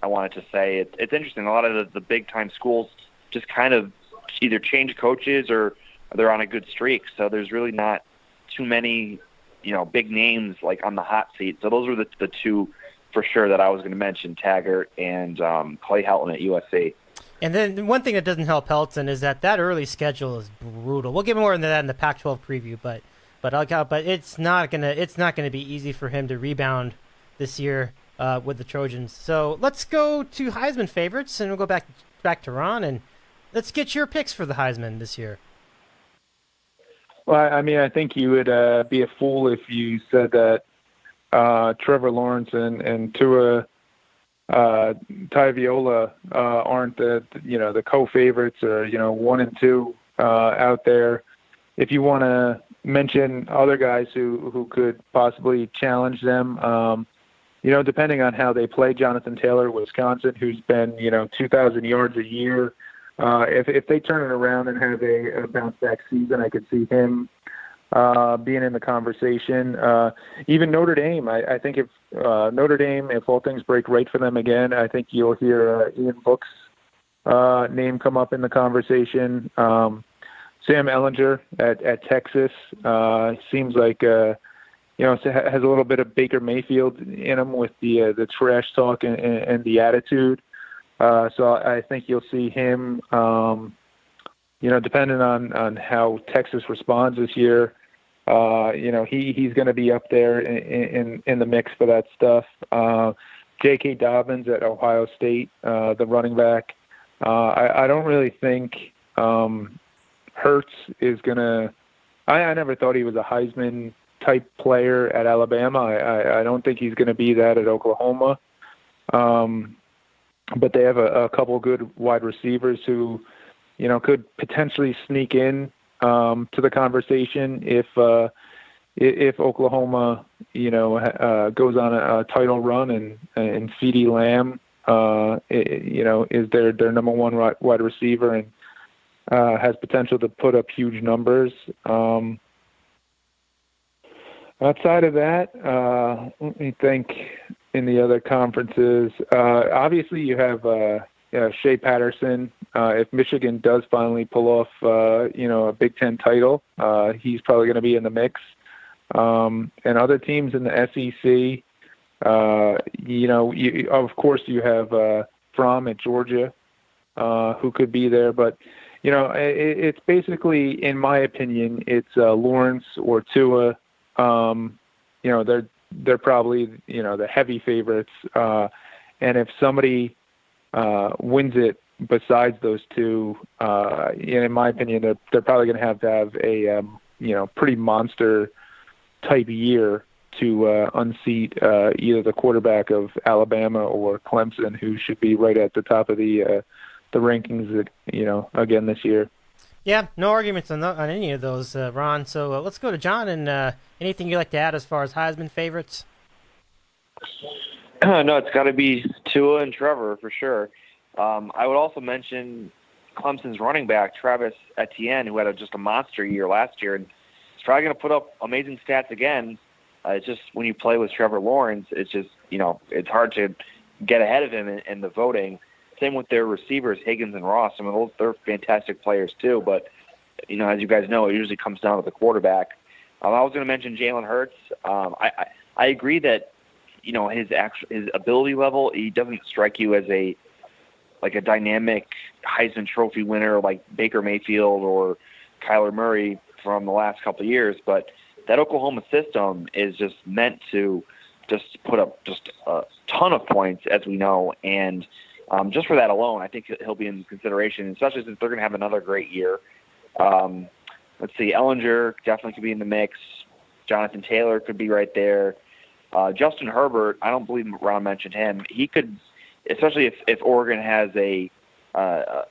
I wanted to say. It, it's interesting. A lot of the, the big time schools just kind of either change coaches or they're on a good streak. So there's really not too many you know big names like on the hot seat. So those were the the two for sure that I was going to mention: Taggart and um, Clay Helton at USC. And then one thing that doesn't help Helton is that that early schedule is brutal. We'll get more into that in the Pac-12 preview, but but I'll but it's not gonna it's not gonna be easy for him to rebound this year uh, with the Trojans. So let's go to Heisman favorites, and we'll go back back to Ron and let's get your picks for the Heisman this year. Well, I mean, I think you would uh, be a fool if you said that uh, Trevor Lawrence and and Tua uh, uh, aren't the you know the co-favorites or you know one and two uh, out there. If you want to mention other guys who who could possibly challenge them, um, you know, depending on how they play, Jonathan Taylor, Wisconsin, who's been you know 2,000 yards a year. Uh, if if they turn it around and have a, a bounce back season, I could see him uh, being in the conversation. Uh, even Notre Dame, I, I think if uh, Notre Dame, if all things break right for them again, I think you'll hear uh, Ian Book's uh, name come up in the conversation. Um, Sam Ehlinger at, at Texas uh, seems like uh, you know has a little bit of Baker Mayfield in him with the uh, the trash talk and, and, the attitude. Uh, so I think you'll see him. Um, you know, depending on on how Texas responds this year, uh, you know, he he's going to be up there in, in in the mix for that stuff. Uh, J.K. Dobbins at Ohio State, uh, the running back. Uh, I, I don't really think um, Hurts is going to. I, I never thought he was a Heisman type player at Alabama. I, I, I don't think he's going to be that at Oklahoma. Um, but they have a, a couple good wide receivers who, you know, could potentially sneak in um, to the conversation if uh, if Oklahoma, you know, uh, goes on a, a title run and and CeeDee Lamb, uh, it, you know, is their their number one wide receiver and uh, has potential to put up huge numbers. Um, outside of that, uh, let me think. In the other conferences, uh, obviously you have uh, Shea Patterson. Uh, if Michigan does finally pull off, uh, you know, a Big Ten title, uh, he's probably going to be in the mix. Um, and other teams in the SEC, uh, you know, you, of course you have uh, Fromm at Georgia, uh, who could be there, but you know, it, it's basically, in my opinion, it's uh, Lawrence or Tua. Um, you know, they're they're probably you know the heavy favorites. Uh, and if somebody uh, wins it besides those two, uh, in my opinion, they're they're probably going to have to have a um, you know pretty monster type year to uh, unseat uh, either the quarterback of Alabama or Clemson, who should be right at the top of the uh, the rankings, you know, again this year. Yeah, no arguments on, the, on any of those, uh, Ron. So uh, let's go to John. And uh, anything you'd like to add as far as Heisman favorites? no, it's got to be Tua and Trevor for sure. Um, I would also mention Clemson's running back Travis Etienne, who had a, just a monster year last year, and he's probably going to put up amazing stats again. Uh, it's just when you play with Trevor Lawrence, it's just you know it's hard to get ahead of him in, in the voting. Same with their receivers, Higgins and Ross. I mean, those, they're fantastic players too. But you know, as you guys know, it usually comes down to the quarterback. Um, I was going to mention Jalen Hurts. Um, I, I I agree that you know his actual his ability level. He doesn't strike you as a like a dynamic Heisman Trophy winner like Baker Mayfield or Kyler Murray from the last couple of years, but that Oklahoma system is just meant to just put up just a ton of points, as we know, and um, just for that alone, I think he'll be in consideration, especially since they're going to have another great year. Um, let's see, Ehlinger definitely could be in the mix. Jonathan Taylor could be right there. Uh, Justin Herbert, I don't believe Ron mentioned him. He could, especially if, if Oregon has a uh,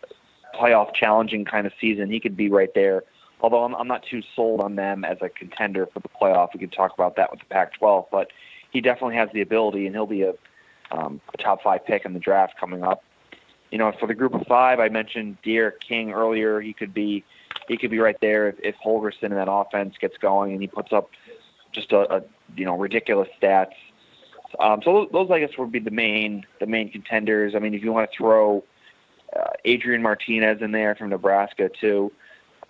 playoff challenging kind of season, he could be right there. Although I'm, I'm not too sold on them as a contender for the playoff. We can talk about that with the Pac-12, but he definitely has the ability, and he'll be a um, a top five pick in the draft coming up. You know, for the group of five, I mentioned D'Eriq King earlier. He could be he could be right there if, if Holgorsen in that offense gets going and he puts up just a, a you know ridiculous stats. Um, so those, I guess, would be the main the main contenders. I mean, if you want to throw uh, Adrian Martinez in there from Nebraska too,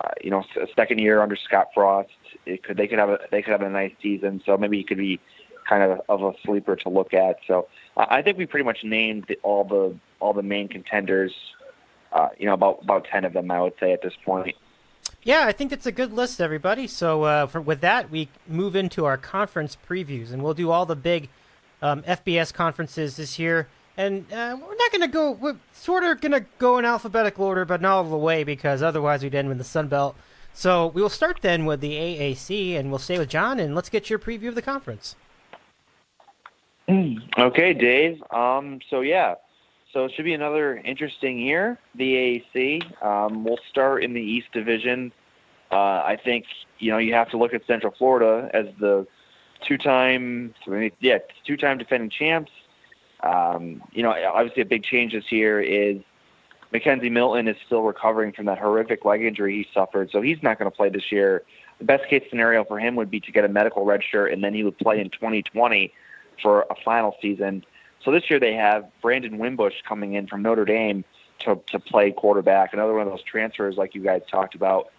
uh, you know, second year under Scott Frost, it could they could have a they could have a nice season. So maybe he could be kind of of a sleeper to look at. So I think we pretty much named all the all the main contenders. Uh, you know, about about ten of them, I would say at this point. Yeah, I think it's a good list, everybody. So uh, for, with that, we move into our conference previews, and we'll do all the big um, FBS conferences this year. And uh, we're not going to go. We're sort of going to go in alphabetical order, but not all the way because otherwise we'd end with the Sun Belt. So we will start then with the AAC, and we'll stay with John, and let's get your preview of the conference. Okay, Dave. Um, so yeah, so it should be another interesting year. The AAC. Um, we'll start in the East Division. Uh, I think you know you have to look at Central Florida as the two-time, yeah, two-time defending champs. Um, you know, obviously a big change this year is McKenzie Milton is still recovering from that horrific leg injury he suffered, so he's not going to play this year. The best case scenario for him would be to get a medical red shirt, and then he would play in 2020 for a final season. So this year they have Brandon Wimbush coming in from Notre Dame to to play quarterback, another one of those transfers like you guys talked about.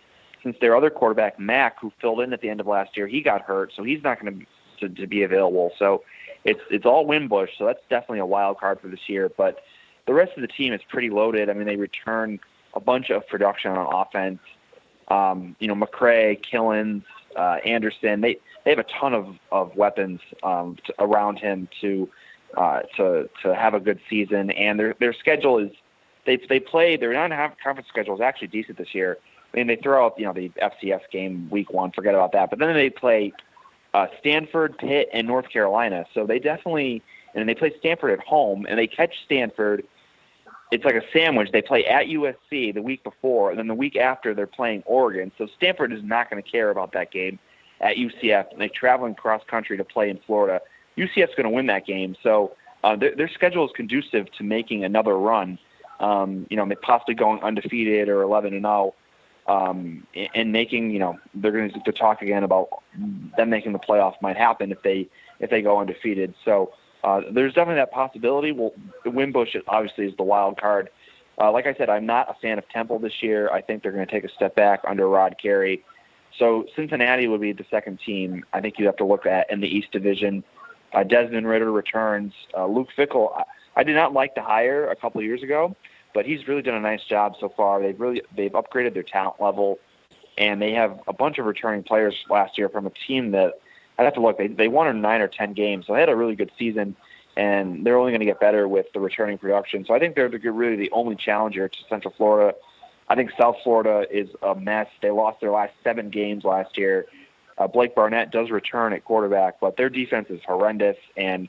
Since their other quarterback Mack, who filled in at the end of last year, he got hurt, so he's not going to to be available. So it's it's all Wimbush, so that's definitely a wild card for this year. But the rest of the team is pretty loaded. I mean, they return a bunch of production on offense. Um, you know, McCrae, Killins, uh, Anderson, they they have a ton of of weapons um, to, around him to uh, to to have a good season, and their their schedule is they they play their non-conference schedule is actually decent this year. I mean, they throw out you know the FCS game week one, forget about that, but then they play uh, Stanford, Pitt, and North Carolina. So they definitely and they play Stanford at home, and they catch Stanford. It's like a sandwich. They play at USC the week before, and then the week after they're playing Oregon. So Stanford is not going to care about that game at UCF, and they're traveling cross country to play in Florida. UCF's going to win that game, so uh, their, their schedule is conducive to making another run. Um, you know, possibly going undefeated or 11 and 0, um, and making you know they're going to talk again about them making the playoff might happen if they if they go undefeated. So uh, there's definitely that possibility. Well, Wimbush obviously is the wild card. Uh, like I said, I'm not a fan of Temple this year. I think they're going to take a step back under Rod Carey. So Cincinnati would be the second team I think you have to look at in the East Division. Uh, Desmond Ridder returns. Uh, Luke Fickell, I, I did not like the hire a couple of years ago, but he's really done a nice job so far. They've really they've upgraded their talent level, and they have a bunch of returning players last year from a team that I'd have to look. They they won nine or ten games, so they had a really good season, and they're only going to get better with the returning production. So I think they're really the only challenger to Central Florida. I think South Florida is a mess. They lost their last seven games last year. Uh, Blake Barnett does return at quarterback, but their defense is horrendous. And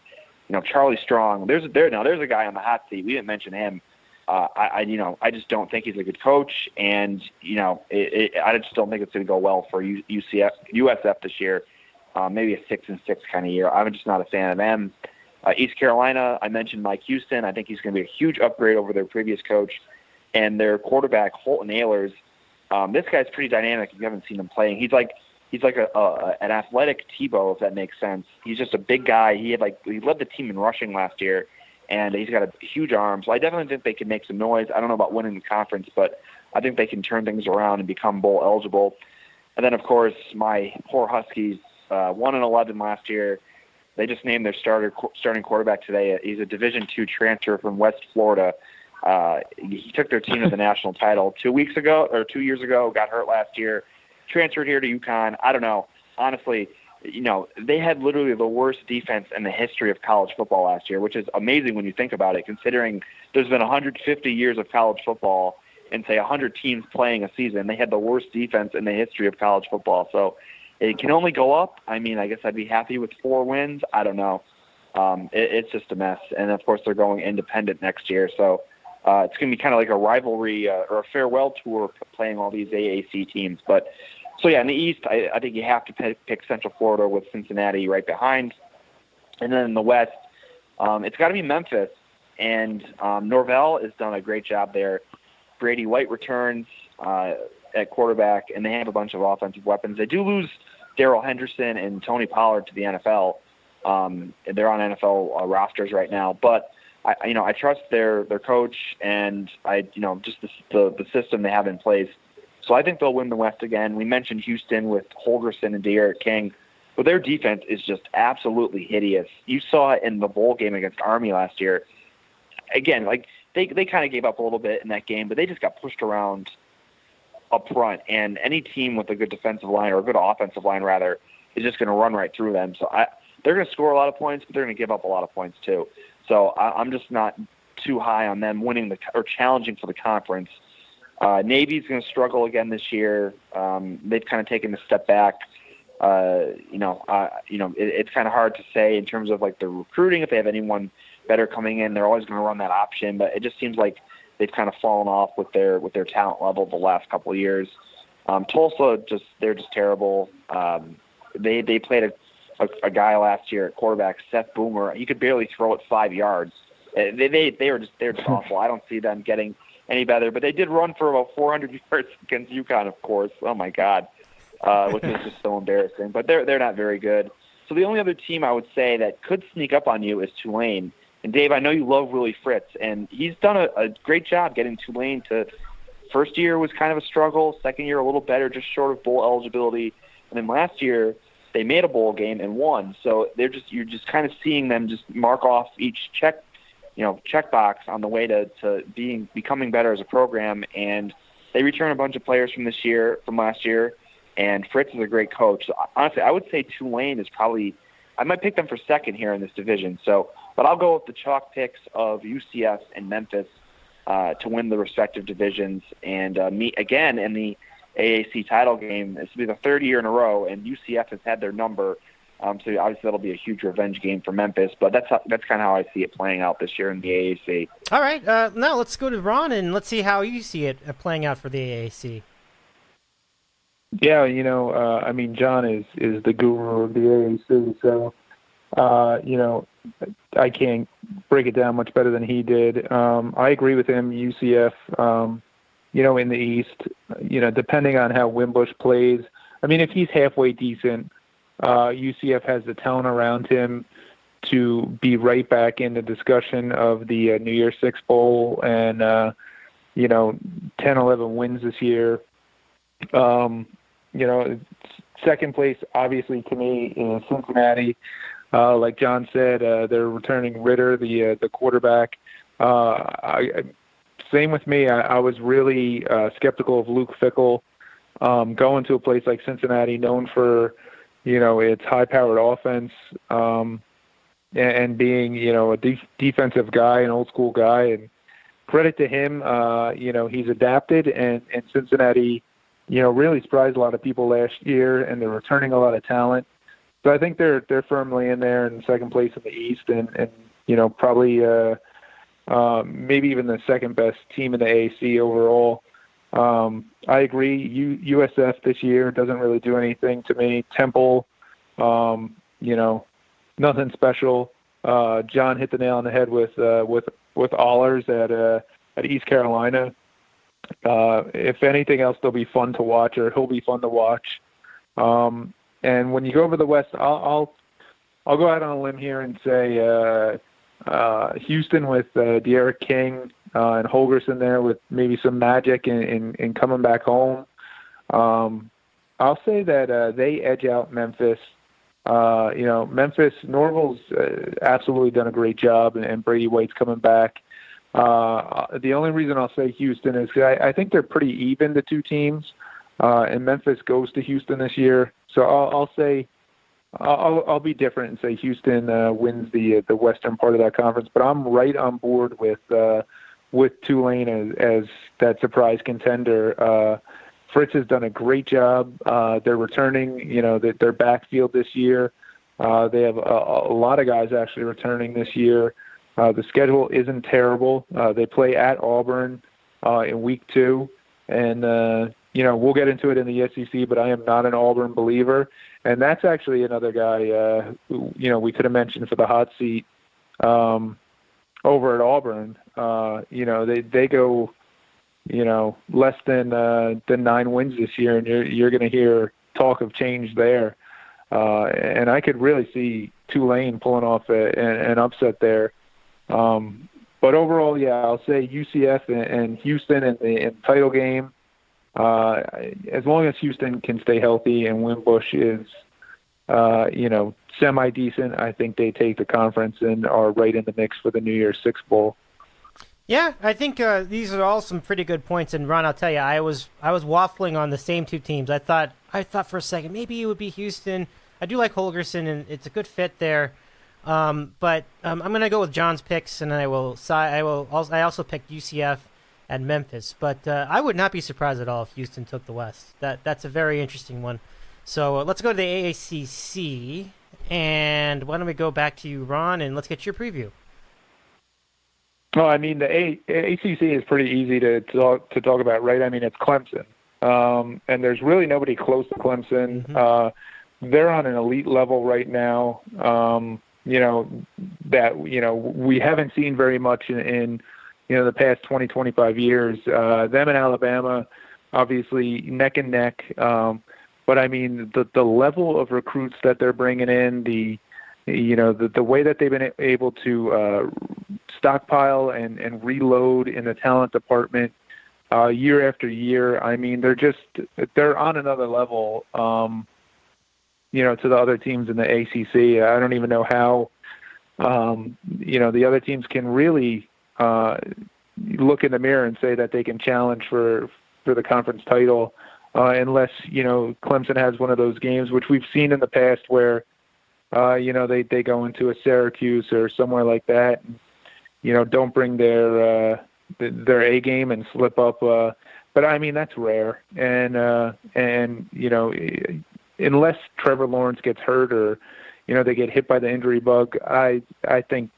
you know Charlie Strong, there's there now there's a guy on the hot seat. We didn't mention him. Uh, I, I you know I just don't think he's a good coach, and you know it, it, I just don't think it's going to go well for UCF USF this year uh, maybe a six and six kind of year. I'm just not a fan of them. Uh, East Carolina, I mentioned Mike Houston. I think he's going to be a huge upgrade over their previous coach. And their quarterback Holton Ahlers, um, this guy's pretty dynamic. If you haven't seen him playing, he's like he's like a, a an athletic Tebow, if that makes sense. He's just a big guy. He had like he led the team in rushing last year, and he's got a huge arm. So I definitely think they can make some noise. I don't know about winning the conference, but I think they can turn things around and become bowl eligible. And then of course my poor Huskies uh, one and eleven last year. They just named their starter starting quarterback today. He's a Division two transfer from West Florida. Uh, he took their team to the national title two weeks ago or two years ago. Got hurt last year. Transferred here to UConn. I don't know. Honestly, you know they had literally the worst defense in the history of college football last year, which is amazing when you think about it. Considering there's been 150 years of college football and say 100 teams playing a season, they had the worst defense in the history of college football. So it can only go up. I mean, I guess I'd be happy with four wins. I don't know. Um, it, it's just a mess. And of course, they're going independent next year, so uh, it's going to be kind of like a rivalry uh, or a farewell tour playing all these AAC teams. But so yeah, in the East, I, I think you have to pick, pick Central Florida with Cincinnati right behind, and then in the West, um, it's got to be Memphis. And um, Norvell has done a great job there. Brady White returns. Uh, at quarterback, and they have a bunch of offensive weapons. They do lose Darrell Henderson and Tony Pollard to the NFL. Um, they're on NFL uh, rosters right now, but I, you know, I trust their their coach and I, you know, just the, the the system they have in place. So I think they'll win the West again. We mentioned Houston with Holgorsen and D'Eriq King, but their defense is just absolutely hideous. You saw it in the bowl game against Army last year. Again, like they they kind of gave up a little bit in that game, but they just got pushed around up front, and any team with a good defensive line or a good offensive line rather is just going to run right through them. So I, they're going to score a lot of points, but they're going to give up a lot of points too. So I, I'm just not too high on them winning the or challenging for the conference. Uh, Navy's going to struggle again this year. Um, they've kind of taken a step back. Uh, you know, uh, you know, it, it's kind of hard to say in terms of like the recruiting if they have anyone better coming in. They're always going to run that option, but it just seems like they've kind of fallen off with their with their talent level the last couple of years. Um, Tulsa just they're just terrible. Um, they they played a, a a guy last year at quarterback, Seth Boomer. He could barely throw it five yards. Uh, they they they were just they're just awful. I don't see them getting any better. But they did run for about 400 yards against UConn, of course. Oh my God, uh, which is just so embarrassing. But they're they're not very good. So the only other team I would say that could sneak up on you is Tulane. And Dave, I know you love Willie Fritz, and he's done a, a great job getting Tulane to. First year was kind of a struggle. Second year a little better, just short of bowl eligibility. And then last year they made a bowl game and won. So they're just you're just kind of seeing them just mark off each check you know, checkbox on the way to to being becoming better as a program. And they return a bunch of players from this year, from last year. And Fritz is a great coach. So honestly, I would say Tulane is probably. I might pick them for second here in this division. So, but I'll go with the chalk picks of UCF and Memphis uh, to win the respective divisions and uh, meet again in the AAC title game. This will be the third year in a row, and UCF has had their number um, so obviously that'll be a huge revenge game for Memphis, but that's how, that's kind of how I see it playing out this year in the AAC. All right, uh, now let's go to Ron and let's see how you see it uh, playing out for the AAC. Yeah, you know, uh, I mean, John is is the guru of the AAC, so uh, you know, I can't break it down much better than he did. Um, I agree with him. UCF, um, you know, in the East, you know, depending on how Wimbush plays. I mean, if he's halfway decent, uh, UCF has the talent around him to be right back in the discussion of the uh, New Year's Six Bowl and, uh, you know, 10, 11 wins this year. Um, you know, second place, obviously, to me, is Cincinnati. Uh, like John said, uh, they're returning Ridder, the uh, the quarterback. Uh, I, same with me. I, I was really uh, skeptical of Luke Fickell um, going to a place like Cincinnati, known for you know, it's high-powered offense, um, and, and being, you know, a de- defensive guy, an old-school guy, and credit to him, uh, you know, he's adapted, and, and Cincinnati, you know, really surprised a lot of people last year, and they're returning a lot of talent. So I think they're they're firmly in there in second place in the East, and and you know probably uh, um, maybe even the second best team in the AAC overall. Um, I agree. U, USF this year doesn't really do anything to me. Temple, um, you know, nothing special. Uh, John hit the nail on the head with uh, with with Ahlers at uh, at East Carolina. Uh, if anything else, they'll be fun to watch, or he'll be fun to watch. Um, and when you go over the West, I'll I'll, I'll go out on a limb here and say uh, uh, Houston with uh, King uh, and Holgorsen there with maybe some magic in, in, in coming back home. Um, I'll say that uh, they edge out Memphis. Uh, you know, Memphis Norvell's uh, absolutely done a great job, and, and Brady White's coming back. Uh, the only reason I'll say Houston is I, I think they're pretty even, the two teams, uh, and Memphis goes to Houston this year. So I'll, I'll say I'll, I'll be different and say Houston uh, wins the uh, the western part of that conference, but I'm right on board with uh, with Tulane as, as that surprise contender. Uh, Fritz has done a great job. Uh, they're returning, you know, their backfield this year. Uh, they have a, a lot of guys actually returning this year. Uh, the schedule isn't terrible. Uh, they play at Auburn uh, in week two, and uh, you know we'll get into it in the SEC. But I am not an Auburn believer, and that's actually another guy uh, who you know we could have mentioned for the hot seat. Um, over at Auburn, uh, you know, they they go, you know, less than uh, than nine wins this year, and you're you're going to hear talk of change there. Uh, and I could really see Tulane pulling off a, an, an upset there. Um, but overall, yeah, I'll say UCF and, and Houston in the in title game. Uh, as long as Houston can stay healthy and Wimbush is, uh, you know, semi decent. I think they take the conference and are right in the mix for the New Year's Six Bowl. Yeah, I think uh, these are all some pretty good points. And Ron, I'll tell you, I was I was waffling on the same two teams. I thought I thought for a second maybe it would be Houston. I do like Holgorsen, and it's a good fit there. Um, but um, I'm going to go with John's picks, and I will. I will. Also, I also picked UCF and Memphis, but uh, I would not be surprised at all if Houston took the West. That that's a very interesting one. So uh, let's go to the AACC. And why don't we go back to you, Ron, and let's get your preview. Well, I mean, the A- ACC is pretty easy to talk to talk about, right? I mean, it's Clemson, um, and there's really nobody close to Clemson. Mm-hmm. Uh, they're on an elite level right now. Um, you know that you know we haven't seen very much in, in you know the past 20, 25 years. Uh, them and Alabama, obviously neck and neck. Um, but I mean, the the level of recruits that they're bringing in, the you know the the way that they've been able to uh, stockpile and and reload in the talent department uh, year after year. I mean, they're just they're on another level. Um, you know, to the other teams in the ACC. I don't even know how um, you know the other teams can really uh, look in the mirror and say that they can challenge for for the conference title, uh, unless you know Clemson has one of those games which we've seen in the past where uh, you know they they go into a Syracuse or somewhere like that, and, you know don't bring their uh, their A game and slip up. Uh, but I mean that's rare, and uh, and you know unless Trevor Lawrence gets hurt or you know they get hit by the injury bug, I I think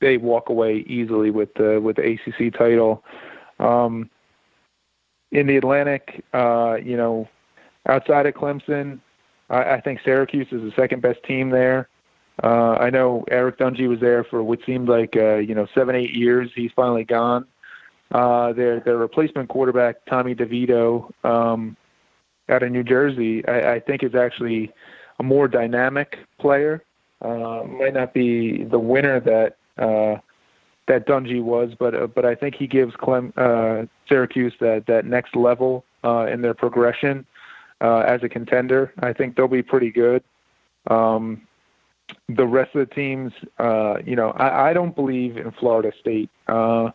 they walk away easily with the with the ACC title. Um, in the Atlantic, uh, you know, outside of Clemson, I, I think Syracuse is the second best team there. Uh, I know Eric Dungey was there for what seemed like uh, you know seven eight years. He's finally gone. Uh, their their replacement quarterback Tommy DeVito um, out of New Jersey, I, I think is actually a more dynamic player. Uh, might not be the winner that uh, that Dungey was, but uh, but I think he gives Clem, uh, Syracuse that that next level uh, in their progression uh, as a contender. I think they'll be pretty good. Um, the rest of the teams, uh, you know, I, I don't believe in Florida State. Uh,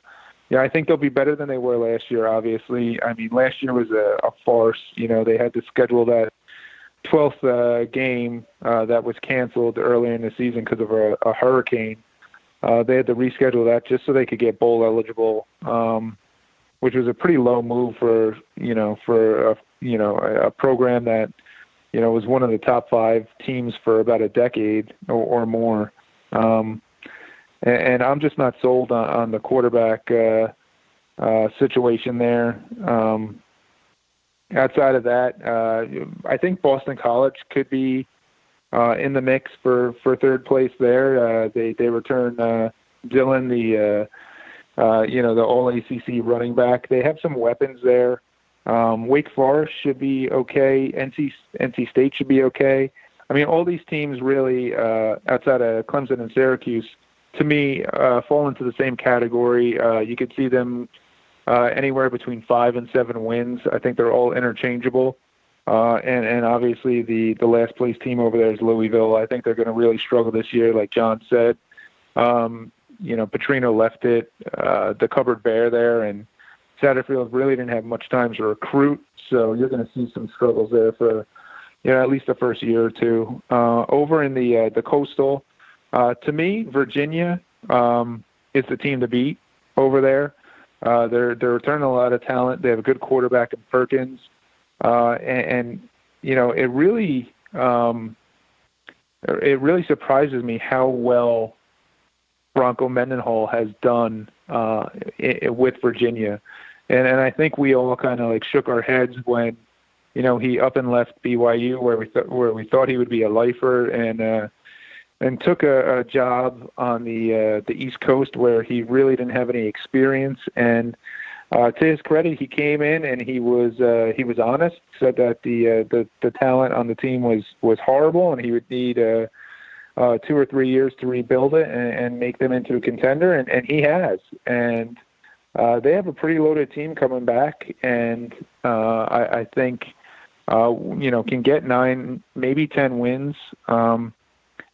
yeah, I think they'll be better than they were last year. Obviously, I mean, last year was a, a farce. You know, they had to schedule that 12th uh, game uh, that was canceled earlier in the season because of a, a hurricane. Uh, they had to reschedule that just so they could get bowl eligible, um, which was a pretty low move for you know for a, you know a, program that you know was one of the top five teams for about a decade or, or more. Um, and, and I'm just not sold on, on the quarterback uh, uh, situation there. Um, outside of that, uh, I think Boston College could be uh, in the mix for, for third place there. Uh, they they return uh, Dillon, the uh, uh, you know the All ACC running back. They have some weapons there. Um, Wake Forest should be okay. NC NC State should be okay. I mean, all these teams really uh, outside of Clemson and Syracuse, to me, uh, fall into the same category. Uh, you could see them uh, anywhere between five and seven wins. I think they're all interchangeable. Uh, and, and obviously the, the last place team over there is Louisville. I think they're going to really struggle this year, like John said. Um, you know, Petrino left it, uh, the cupboard bare there, and Satterfield really didn't have much time to recruit. So you're going to see some struggles there for, you know, at least the first year or two. Uh, over in the uh, the coastal, uh, to me, Virginia um, is the team to beat over there. Uh, they're they're returning a lot of talent. They have a good quarterback in Perkins, uh, and, and you know it really um, it really surprises me how well Bronco Mendenhall has done uh, it, with Virginia, and and I think we all kind of like shook our heads when you know he up and left BYU where we th- where we thought he would be a lifer and. Uh, and took a, a job on the uh, the East Coast where he really didn't have any experience. And uh, to his credit, he came in and he was uh, he was honest. Said that the uh, the the talent on the team was was horrible, and he would need uh, uh, two or three years to rebuild it and, and make them into a contender. And, and he has. And uh, they have a pretty loaded team coming back, and uh, I, I think. Uh, you know, can get nine, maybe ten wins. Um,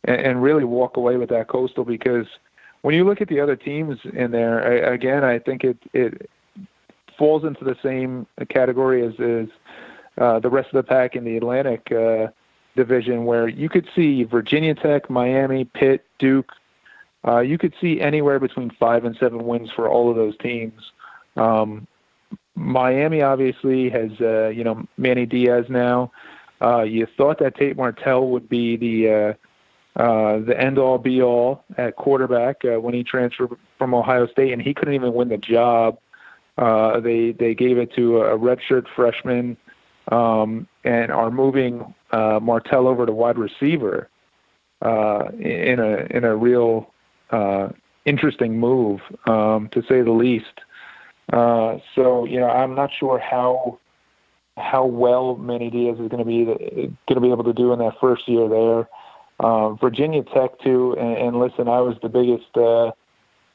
and, and really walk away with that coastal because when you look at the other teams in there, I, again, I think it it falls into the same category as as uh, the rest of the pack in the Atlantic uh, division, where you could see Virginia Tech, Miami, Pitt, Duke. Uh, you could see anywhere between five and seven wins for all of those teams. Um, Miami obviously has uh, you know Manny Diaz now. Uh, you thought that Tate Martell would be the uh, uh, the end all be all at quarterback uh, when he transferred from Ohio State, and he couldn't even win the job. Uh, they they gave it to a redshirt freshman, um, and are moving uh, Martell over to wide receiver uh, in a in a real uh, interesting move, um, to say the least. Uh, so you know, I'm not sure how how well Manny Diaz is going to be going to be able to do in that first year there uh, Virginia Tech too. And, and listen, I was the biggest uh,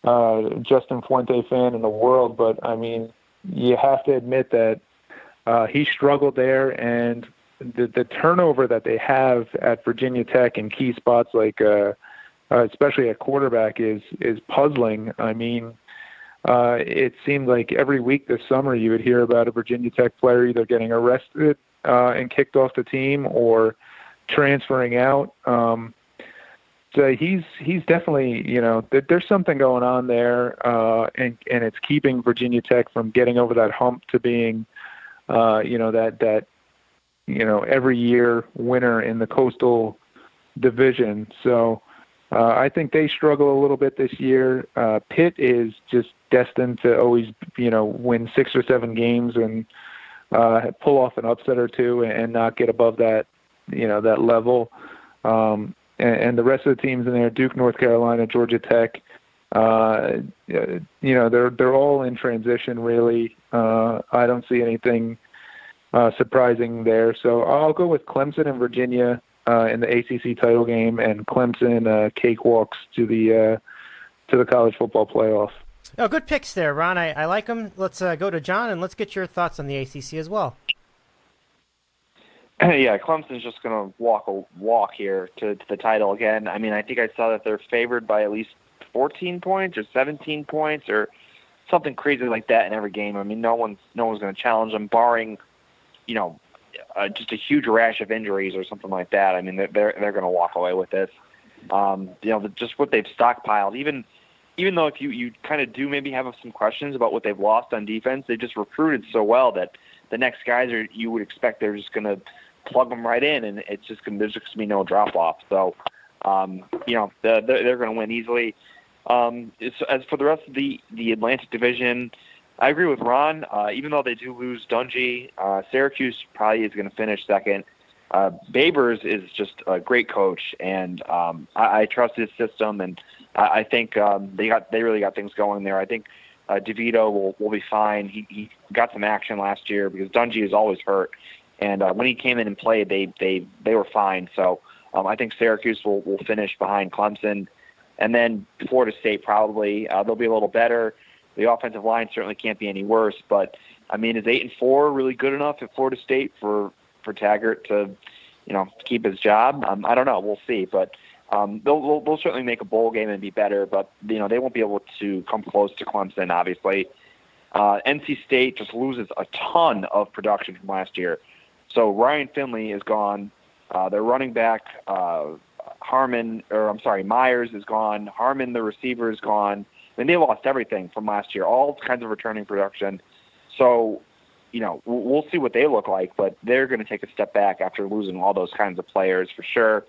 uh, Justin Fuente fan in the world, but I mean, you have to admit that uh, he struggled there, and the the turnover that they have at Virginia Tech in key spots like uh, uh, especially at quarterback, is is puzzling. I mean, uh, it seemed like every week this summer you would hear about a Virginia Tech player either getting arrested uh, and kicked off the team or transferring out. Um, so he's he's definitely you know th- there's something going on there, uh, and and it's keeping Virginia Tech from getting over that hump to being, uh, you know that that, you know every year winner in the Coastal Division. So uh, I think they struggle a little bit this year. Uh, Pitt is just destined to always you know win six or seven games and uh, pull off an upset or two and, and not get above that you know that level. Um, and, and the rest of the teams in there, Duke, North Carolina, Georgia Tech, uh, you know, they're they're all in transition. Really, uh, I don't see anything uh, surprising there. So I'll go with Clemson and Virginia uh, in the ACC title game, and Clemson uh, cakewalks to the uh, to the college football playoff. Oh, good picks there, Ron. I, I like them. Let's uh, go to John and let's get your thoughts on the ACC as well. yeah, Clemson's just going to walk a walk here to, to the title again. I mean, I think I saw that they're favored by at least 14 points or 17 points or something crazy like that in every game. I mean, no one's no one's going to challenge them, barring you know uh, just a huge rash of injuries or something like that. I mean, they're they're, they're going to walk away with this. Um, you know, just what they've stockpiled, even even though if you you kind of do maybe have some questions about what they've lost on defense, they just recruited so well that the next guys are you would expect they're just going to plug them right in, and it's just there's just gonna be no drop off. So, um, you know, they're, they're going to win easily. Um, as for the rest of the the Atlantic Division, I agree with Ron. Uh, even though they do lose Dungey, uh, Syracuse probably is going to finish second. Uh, Babers is just a great coach, and um, I, I trust his system, and I, I think um, they got they really got things going there. I think uh, DeVito will will be fine. He he got some action last year because Dungey is always hurt, and uh, when he came in and played, they they they were fine. So um, I think Syracuse will will finish behind Clemson, and then Florida State probably uh, they'll be a little better. The offensive line certainly can't be any worse, but I mean, is eight and four really good enough at Florida State for for Taggart to, you know, keep his job? Um, I don't know. We'll see, but. Um, they'll, they'll, they'll certainly make a bowl game and be better, but you know they won't be able to come close to Clemson. Obviously, uh, NC State just loses a ton of production from last year. So Ryan Finley is gone. Uh, their running back uh, Harmon, or I'm sorry, Meyers is gone. Harmon, the receiver, is gone. Mean, they lost everything from last year, all kinds of returning production. So, you know, we'll see what they look like, but they're going to take a step back after losing all those kinds of players for sure.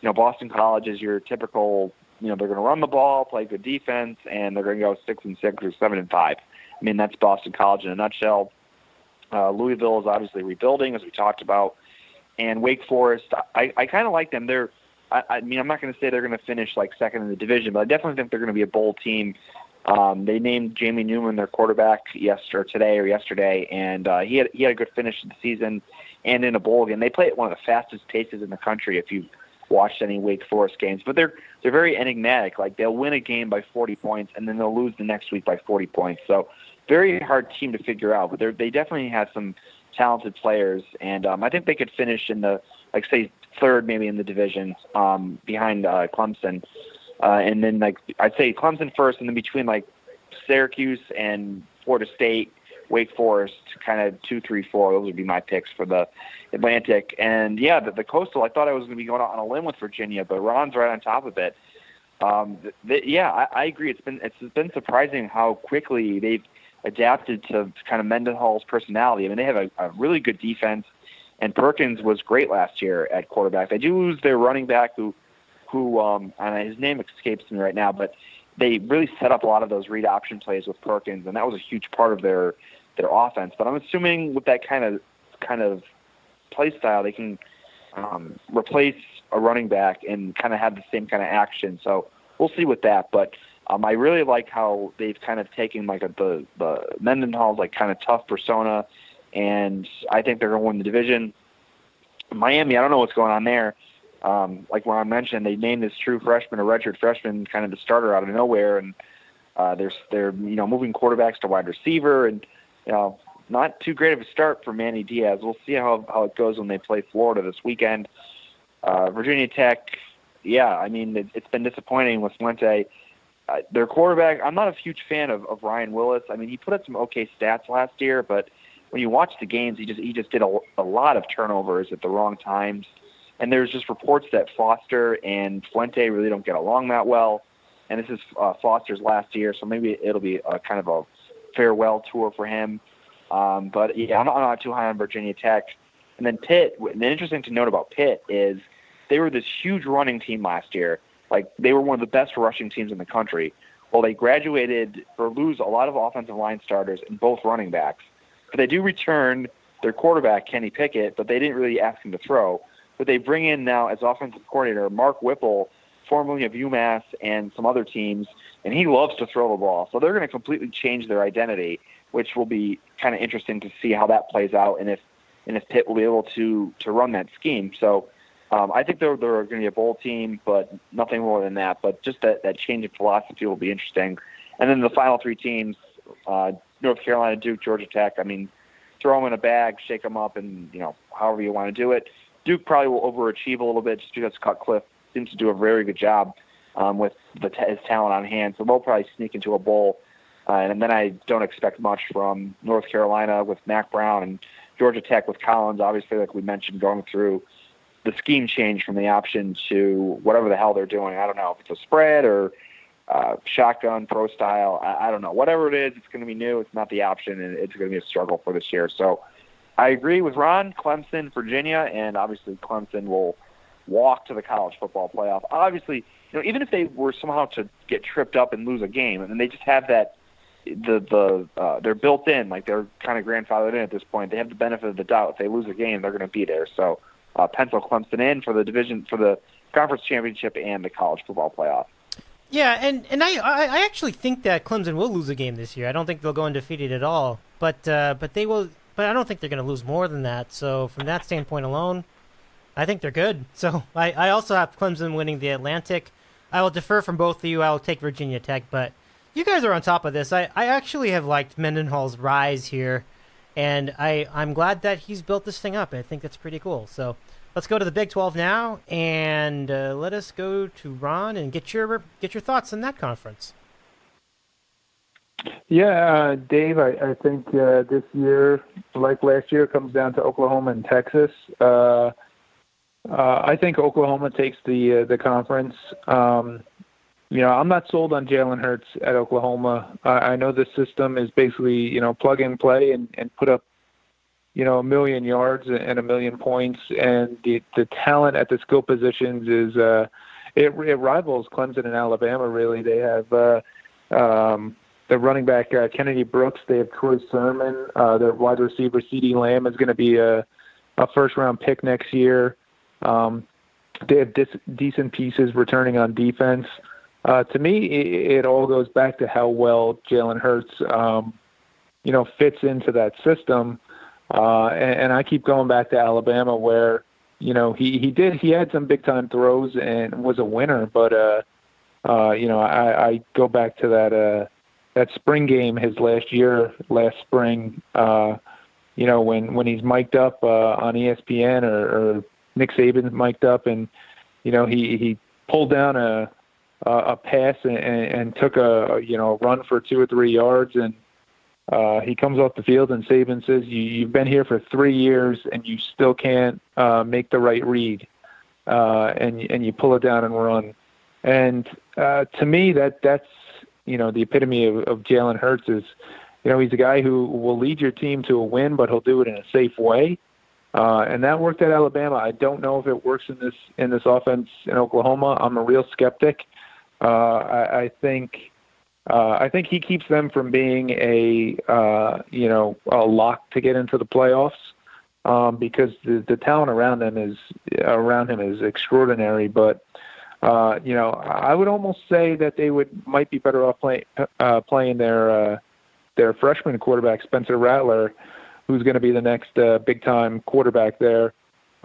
You know, Boston College is your typical. You know, they're going to run the ball, play good defense, and they're going to go six and six or seven and five. I mean, that's Boston College in a nutshell. Uh, Louisville is obviously rebuilding, as we talked about, and Wake Forest. I, I kind of like them. They're, I, I mean, I'm not going to say they're going to finish like second in the division, but I definitely think they're going to be a bowl team. Um, they named Jamie Newman their quarterback yesterday, today or yesterday, and uh, he had he had a good finish to the season and in a bowl game. They play at one of the fastest paces in the country. If you've watched any Wake Forest games, but they're they're very enigmatic. Like they'll win a game by 40 points and then they'll lose the next week by 40 points. So very hard team to figure out, but they they definitely have some talented players, and um, I think they could finish in the like say third maybe in the division um, behind uh, Clemson, uh, and then like I'd say Clemson first, and then between like Syracuse and Florida State, Wake Forest, kind of two, three, four. Those would be my picks for the Atlantic. And yeah, the, the Coastal. I thought I was going to be going out on a limb with Virginia, but Ron's right on top of it. Um, the, yeah, I, I agree. It's been it's been surprising how quickly they've adapted to kind of Mendenhall's personality. I mean, they have a, a really good defense, and Perkins was great last year at quarterback. They do lose their running back, who, who, um, and his name escapes me right now, but they really set up a lot of those read option plays with Perkins, and that was a huge part of their their offense. But I'm assuming with that kind of kind of play style, they can um, replace a running back and kind of have the same kind of action. So we'll see with that, but. Um, I really like how they've kind of taken like a, the the Mendenhall's like kind of tough persona, and I think they're going to win the division. Miami, I don't know what's going on there. Um, like Ron mentioned, they named this true freshman, a redshirt freshman, kind of the starter out of nowhere, and uh, they're they're you know moving quarterbacks to wide receiver, and you know not too great of a start for Manny Diaz. We'll see how how it goes when they play Florida this weekend. Uh, Virginia Tech, yeah, I mean, it, it's been disappointing with Fuente. Uh, their quarterback, I'm not a huge fan of, of Ryan Willis. I mean, he put up some okay stats last year, but when you watch the games, he just he just did a, a lot of turnovers at the wrong times. And there's just reports that Foster and Fuente really don't get along that well. And this is uh, Foster's last year, so maybe it'll be a, kind of a farewell tour for him. Um, but yeah, I'm not, I'm not too high on Virginia Tech. And then Pitt. The interesting to note about Pitt is they were this huge running team last year. Like they were one of the best rushing teams in the country. Well, they graduated or lose a lot of offensive line starters and both running backs. But they do return their quarterback Kenny Pickett, but they didn't really ask him to throw. But they bring in now as offensive coordinator Mark Whipple, formerly of UMass and some other teams, and he loves to throw the ball. So they're going to completely change their identity, which will be kind of interesting to see how that plays out and if and if Pitt will be able to to run that scheme. So um, I think they're they're going to be a bowl team, but nothing more than that. But just that that change in philosophy will be interesting. And then the final three teams: uh, North Carolina, Duke, Georgia Tech. I mean, throw them in a bag, shake them up, and you know however you want to do it. Duke probably will overachieve a little bit just because Cutcliffe seems to do a very good job um, with the t- his talent on hand. So they'll probably sneak into a bowl. Uh, and then I don't expect much from North Carolina with Mack Brown and Georgia Tech with Collins. Obviously, like we mentioned, going through the scheme change from the option to whatever the hell they're doing. I don't know if it's a spread or uh, shotgun pro style. I, I don't know. Whatever it is, it's going to be new. It's not the option, and it's going to be a struggle for this year. So I agree with Ron. Clemson, Virginia, and obviously Clemson will walk to the college football playoff. Obviously, you know, even if they were somehow to get tripped up and lose a game, and they just have that the the uh, they're built in, like they're kind of grandfathered in at this point. They have the benefit of the doubt. If they lose a game, they're going to be there. So uh, pencil Clemson in for the division for the conference championship and the college football playoff. Yeah, and and I I actually think that Clemson will lose a game this year. I don't think they'll go undefeated at all, but uh, but they will. But I don't think they're going to lose more than that. So from that standpoint alone, I think they're good. So I, I also have Clemson winning the Atlantic. I will defer from both of you. I will take Virginia Tech, but you guys are on top of this. I, I actually have liked Mendenhall's rise here and I I'm glad that he's built this thing up. I think that's pretty cool. So let's go to the Big 12 now, and uh, let us go to Ron and get your get your thoughts on that conference. Yeah, uh, Dave, I, I think uh, this year, like last year, comes down to Oklahoma and Texas. Uh, uh I think Oklahoma takes the uh, the conference. Um, you know, I'm not sold on Jalen Hurts at Oklahoma. Uh, I know the system is basically, you know, plug and play and, and put up, you know, a million yards and a million points, and the the talent at the skill positions is uh, it, it rivals Clemson and Alabama. Really, they have uh, um, the running back uh, Kennedy Brooks. They have Trey Sermon. Uh, their wide receiver CeeDee Lamb is going to be a a first round pick next year. Um, they have dis- decent pieces returning on defense. To me, it, it, all goes back to how well Jalen Hurts, um, you know, fits into that system. Uh, and, and I keep going back to Alabama, where you know he he did he had some big time throws and was a winner, but uh, uh, you know I, I go back to that uh, that spring game his last year, last spring. Uh, you know when when he's mic'd up uh, on ESPN or, or Nick Saban's mic'd up, and you know he he pulled down a uh, a pass and, and took a you know run for two or three yards, and uh, he comes off the field and Saban says, you, "You've been here for three years and you still can't uh, make the right read, uh, and and you pull it down and run." And uh, to me, that that's you know the epitome of, of Jalen Hurts is, you know, he's a guy who will lead your team to a win, but he'll do it in a safe way. Uh, and that worked at Alabama. I don't know if it works in this in this offense in Oklahoma. I'm a real skeptic. Uh, I, I think uh, I think he keeps them from being a uh, you know a lock to get into the playoffs um, because the, the talent around them is around him is extraordinary. But uh, you know I would almost say that they would might be better off playing uh, playing their uh, their freshman quarterback Spencer Rattler, who's going to be the next uh, big time quarterback there.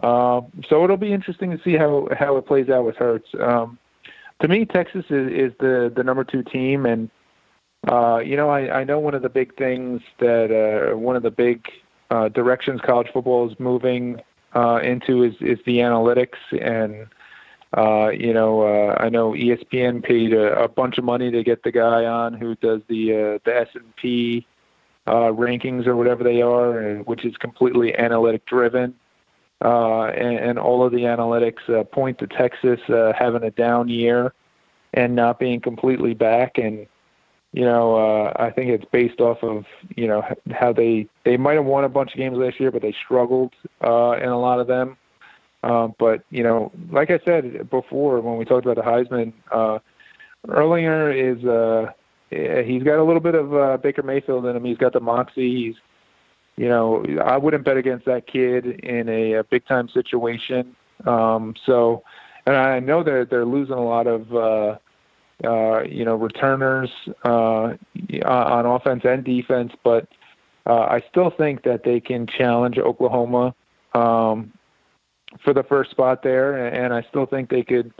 Uh, so it'll be interesting to see how how it plays out with Hurts. Um, to me, Texas is, is the the number two team, and uh, you know, I, I know one of the big things that uh, one of the big uh, directions college football is moving uh, into is is the analytics, and Uh, you know, uh, I know ESPN paid a, a bunch of money to get the guy on who does the uh, the S and P uh, rankings or whatever they are, which is completely analytic driven. Uh, and, and all of the analytics uh, point to Texas uh, having a down year and not being completely back. And you know, uh, I think it's based off of you know how they they might have won a bunch of games last year, but they struggled uh, in a lot of them. Uh, but you know, like I said before when we talked about the Heisman, uh, Ehlinger is uh, he's got a little bit of uh, Baker Mayfield in him. He's got the moxie. He's you know, I wouldn't bet against that kid in a, a big time situation. Um, so, and I know that they're losing a lot of, uh, uh, you know, returners uh, on offense and defense, but uh, I still think that they can challenge Oklahoma um, for the first spot there, and I still think they could,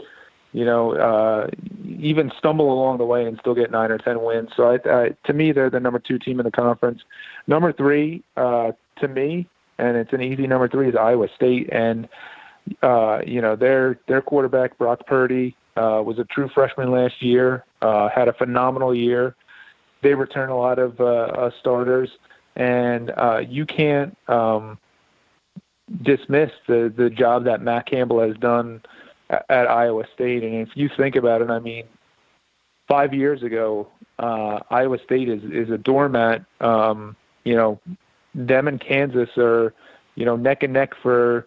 you know, uh, even stumble along the way and still get nine or ten wins. So, I, I, to me, they're the number two team in the conference. Number three, uh, to me, and it's an easy number three, is Iowa State, and uh, you know their their quarterback Brock Purdy uh, was a true freshman last year, uh, had a phenomenal year. They return a lot of uh, uh, starters, and uh, you can't um, dismiss the the job that Matt Campbell has done at, at Iowa State. And if you think about it, I mean, five years ago, uh, Iowa State is is a doormat. Um, you know, them and Kansas are, you know, neck and neck for,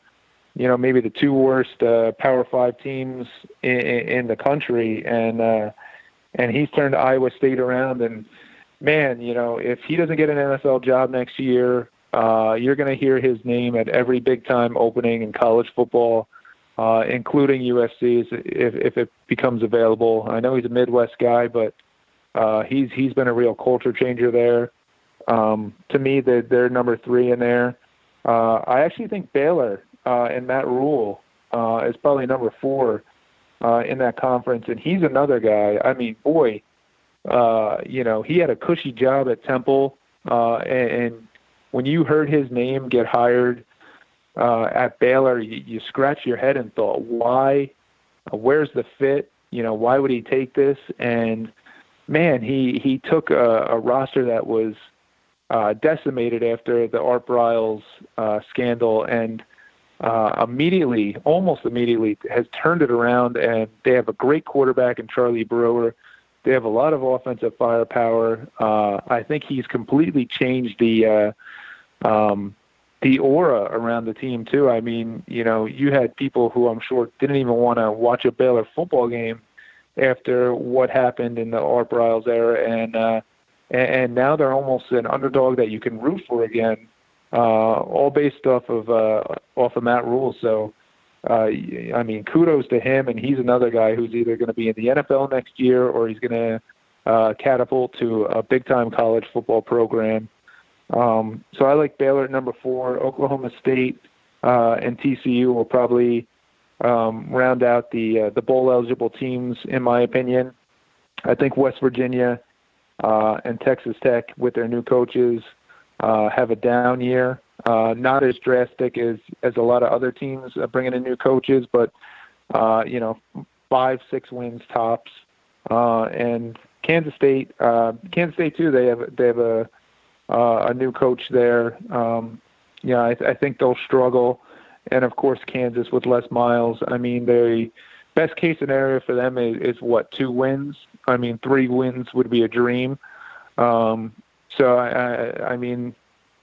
you know, maybe the two worst uh, Power Five teams in, in the country, and uh, and he's turned Iowa State around. And man, you know, if he doesn't get an NFL job next year, uh, you're going to hear his name at every big time opening in college football, uh, including USC if if it becomes available. I know he's a Midwest guy, but uh, he's he's been a real culture changer there. Um, to me, they're, they're number three in there. Uh, I actually think Baylor uh, and Matt Rhule uh, is probably number four uh, in that conference, and he's another guy. I mean, boy, uh, you know, he had a cushy job at Temple, uh, and, and when you heard his name get hired uh, at Baylor, you, you scratched your head and thought, why? Where's the fit? You know, why would he take this? And man, he he took a, a roster that was uh, decimated after the Art Briles uh, scandal, and uh, immediately, almost immediately, has turned it around. And they have a great quarterback in Charlie Brewer. They have a lot of offensive firepower. Uh, I think he's completely changed the uh, um, the aura around the team too. I mean, you know, you had people who I'm sure didn't even want to watch a Baylor football game after what happened in the Art Briles era, and uh, and, now they're almost an underdog that you can root for again, uh, all based off of uh, off of Matt Rhule. So, uh, I mean, kudos to him, and he's another guy who's either going to be in the NFL next year or he's going to uh, catapult to a big time college football program. Um, so I like Baylor at number four. Oklahoma State uh, and TCU will probably um, round out the uh, the bowl eligible teams, in my opinion. I think West Virginia uh, and Texas Tech with their new coaches uh, have a down year. Uh, not as drastic as as a lot of other teams uh, bringing in new coaches, but uh, you know, five six wins tops. Uh, and Kansas State, uh, Kansas State too. They have they have a uh, a new coach there. Um, yeah, I, I think they'll struggle. And of course, Kansas with Les Miles. I mean, they best case scenario for them is, is what two wins. I mean, three wins would be a dream. Um, so I, I, I mean,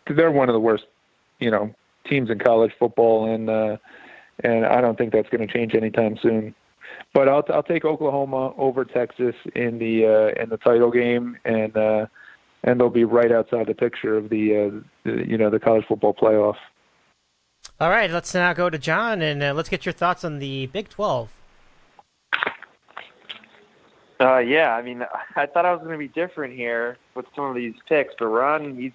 they're one of the worst, you know, teams in college football, and uh, and I don't think that's going to change anytime soon. But I'll I'll take Oklahoma over Texas in the uh, in the title game, and uh, and they'll be right outside the picture of the, uh, the you know the college football playoff. All right, let's now go to John and uh, let's get your thoughts on the Big Twelve. Uh, yeah, I mean, I thought I was going to be different here with some of these picks, but Ron, he's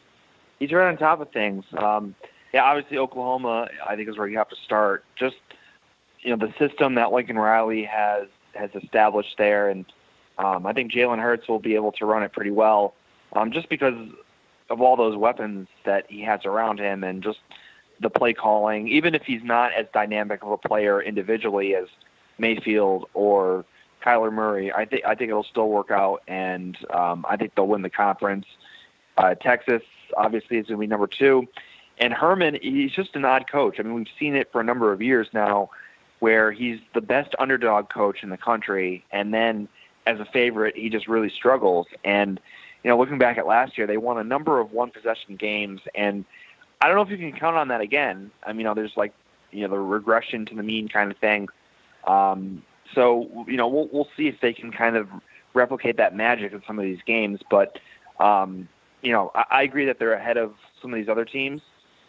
he's right on top of things. Um, yeah, obviously Oklahoma, I think is where you have to start. Just you know, the system that Lincoln Riley has has established there, and um, I think Jalen Hurts will be able to run it pretty well, um, just because of all those weapons that he has around him, and just the play calling. Even if he's not as dynamic of a player individually as Mayfield or Kyler Murray, I think I think it'll still work out, and um, I think they'll win the conference. Uh, Texas obviously is going to be number two, and Herman he's just an odd coach. I mean, we've seen it for a number of years now, where he's the best underdog coach in the country, and then as a favorite, he just really struggles. And you know, looking back at last year, they won a number of one possession games, and I don't know if you can count on that again. I mean, you know, there's like you know the regression to the mean kind of thing. Um, so you know, we'll we'll see if they can kind of replicate that magic in some of these games. But um, you know, I, I agree that they're ahead of some of these other teams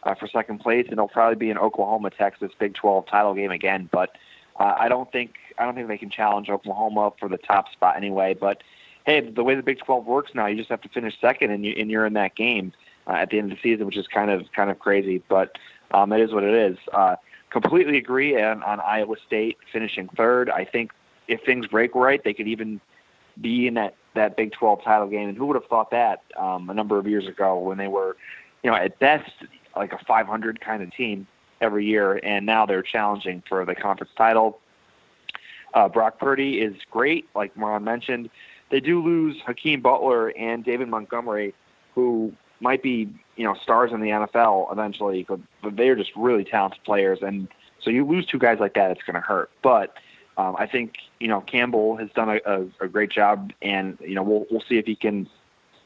uh, for second place, and it'll probably be an Oklahoma Texas Big 12 title game again. But uh, I don't think I don't think they can challenge Oklahoma for the top spot anyway. But hey, the way the Big 12 works now, you just have to finish second, and you and you're in that game uh, at the end of the season, which is kind of kind of crazy. But um, it is what it is. Uh, completely agree on, on Iowa State finishing third. I think if things break right, they could even be in that that Big 12 title game. And who would have thought that um, a number of years ago when they were, you know, at best like a 500 kind of team every year, and now they're challenging for the conference title. Uh, Brock Purdy is great, like Maron mentioned. They do lose Hakeem Butler and David Montgomery, who might be you know stars in the NFL eventually, but, they're just really talented players, and so you lose two guys like that, it's going to hurt. But um, I think you know Campbell has done a, a, a great job, and you know we'll we'll see if he can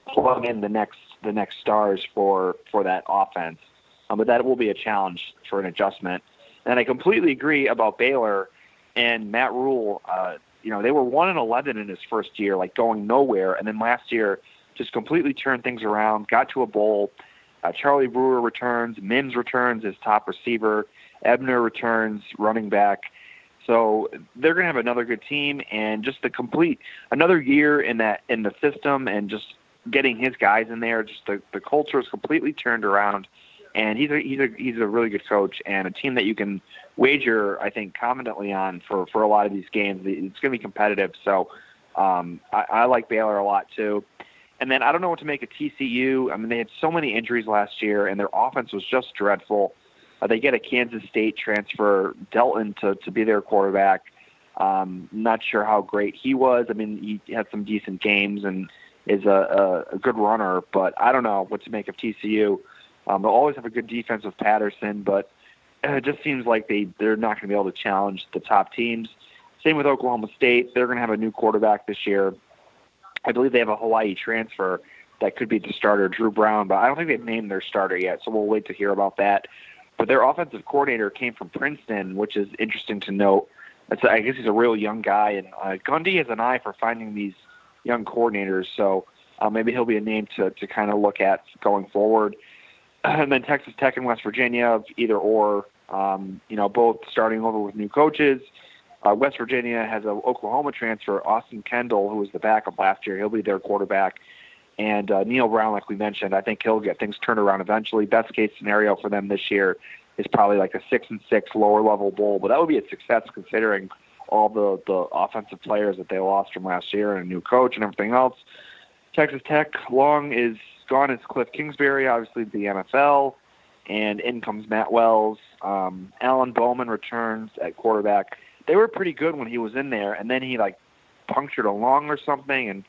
plug in the next the next stars for for that offense. Um, but that will be a challenge for an adjustment. And I completely agree about Baylor and Matt Rhule. Uh, you know they were one and eleven in his first year, like going nowhere, and then last year just completely turned things around, got to a bowl. Uh, Charlie Brewer returns, Mims returns as top receiver, Ebner returns running back. So they're going to have another good team, and just the complete another year in that in the system, and just getting his guys in there. Just the the culture is completely turned around, and he's a he's a he's a really good coach and a team that you can wager, I think, confidently on for for a lot of these games. It's going to be competitive. So um, I, I like Baylor a lot too. And then I don't know what to make of TCU. I mean, they had so many injuries last year, and their offense was just dreadful. Uh, they get a Kansas State transfer, Delton, to to be their quarterback. Um, not sure how great he was. I mean, he had some decent games and is a, a, a good runner, but I don't know what to make of TCU. Um, they'll always have a good defense with Patterson, but it just seems like they they're not going to be able to challenge the top teams. Same with Oklahoma State. They're going to have a new quarterback this year. I believe they have a Hawaii transfer that could be the starter, Dru Brown, but I don't think they've named their starter yet, so we'll wait to hear about that. But their offensive coordinator came from Princeton, which is interesting to note. That's, I guess he's a real young guy, and uh, Gundy has an eye for finding these young coordinators, so uh, maybe he'll be a name to, to kind of look at going forward. And then Texas Tech and West Virginia, either or, um, you know, both starting over with new coaches. Uh, West Virginia has an Oklahoma transfer, Austin Kendall, who was the backup last year. He'll be their quarterback. And uh, Neal Brown, like we mentioned, I think he'll get things turned around eventually. Best case scenario for them this year is probably like a six and six lower level bowl, but that would be a success considering all the the offensive players that they lost from last year and a new coach and everything else. Texas Tech long is gone as Cliff Kingsbury, obviously the NFL, and in comes Matt Wells. Um, Alan Bowman returns at quarterback they were pretty good when he was in there, and then he like punctured a lung or something, and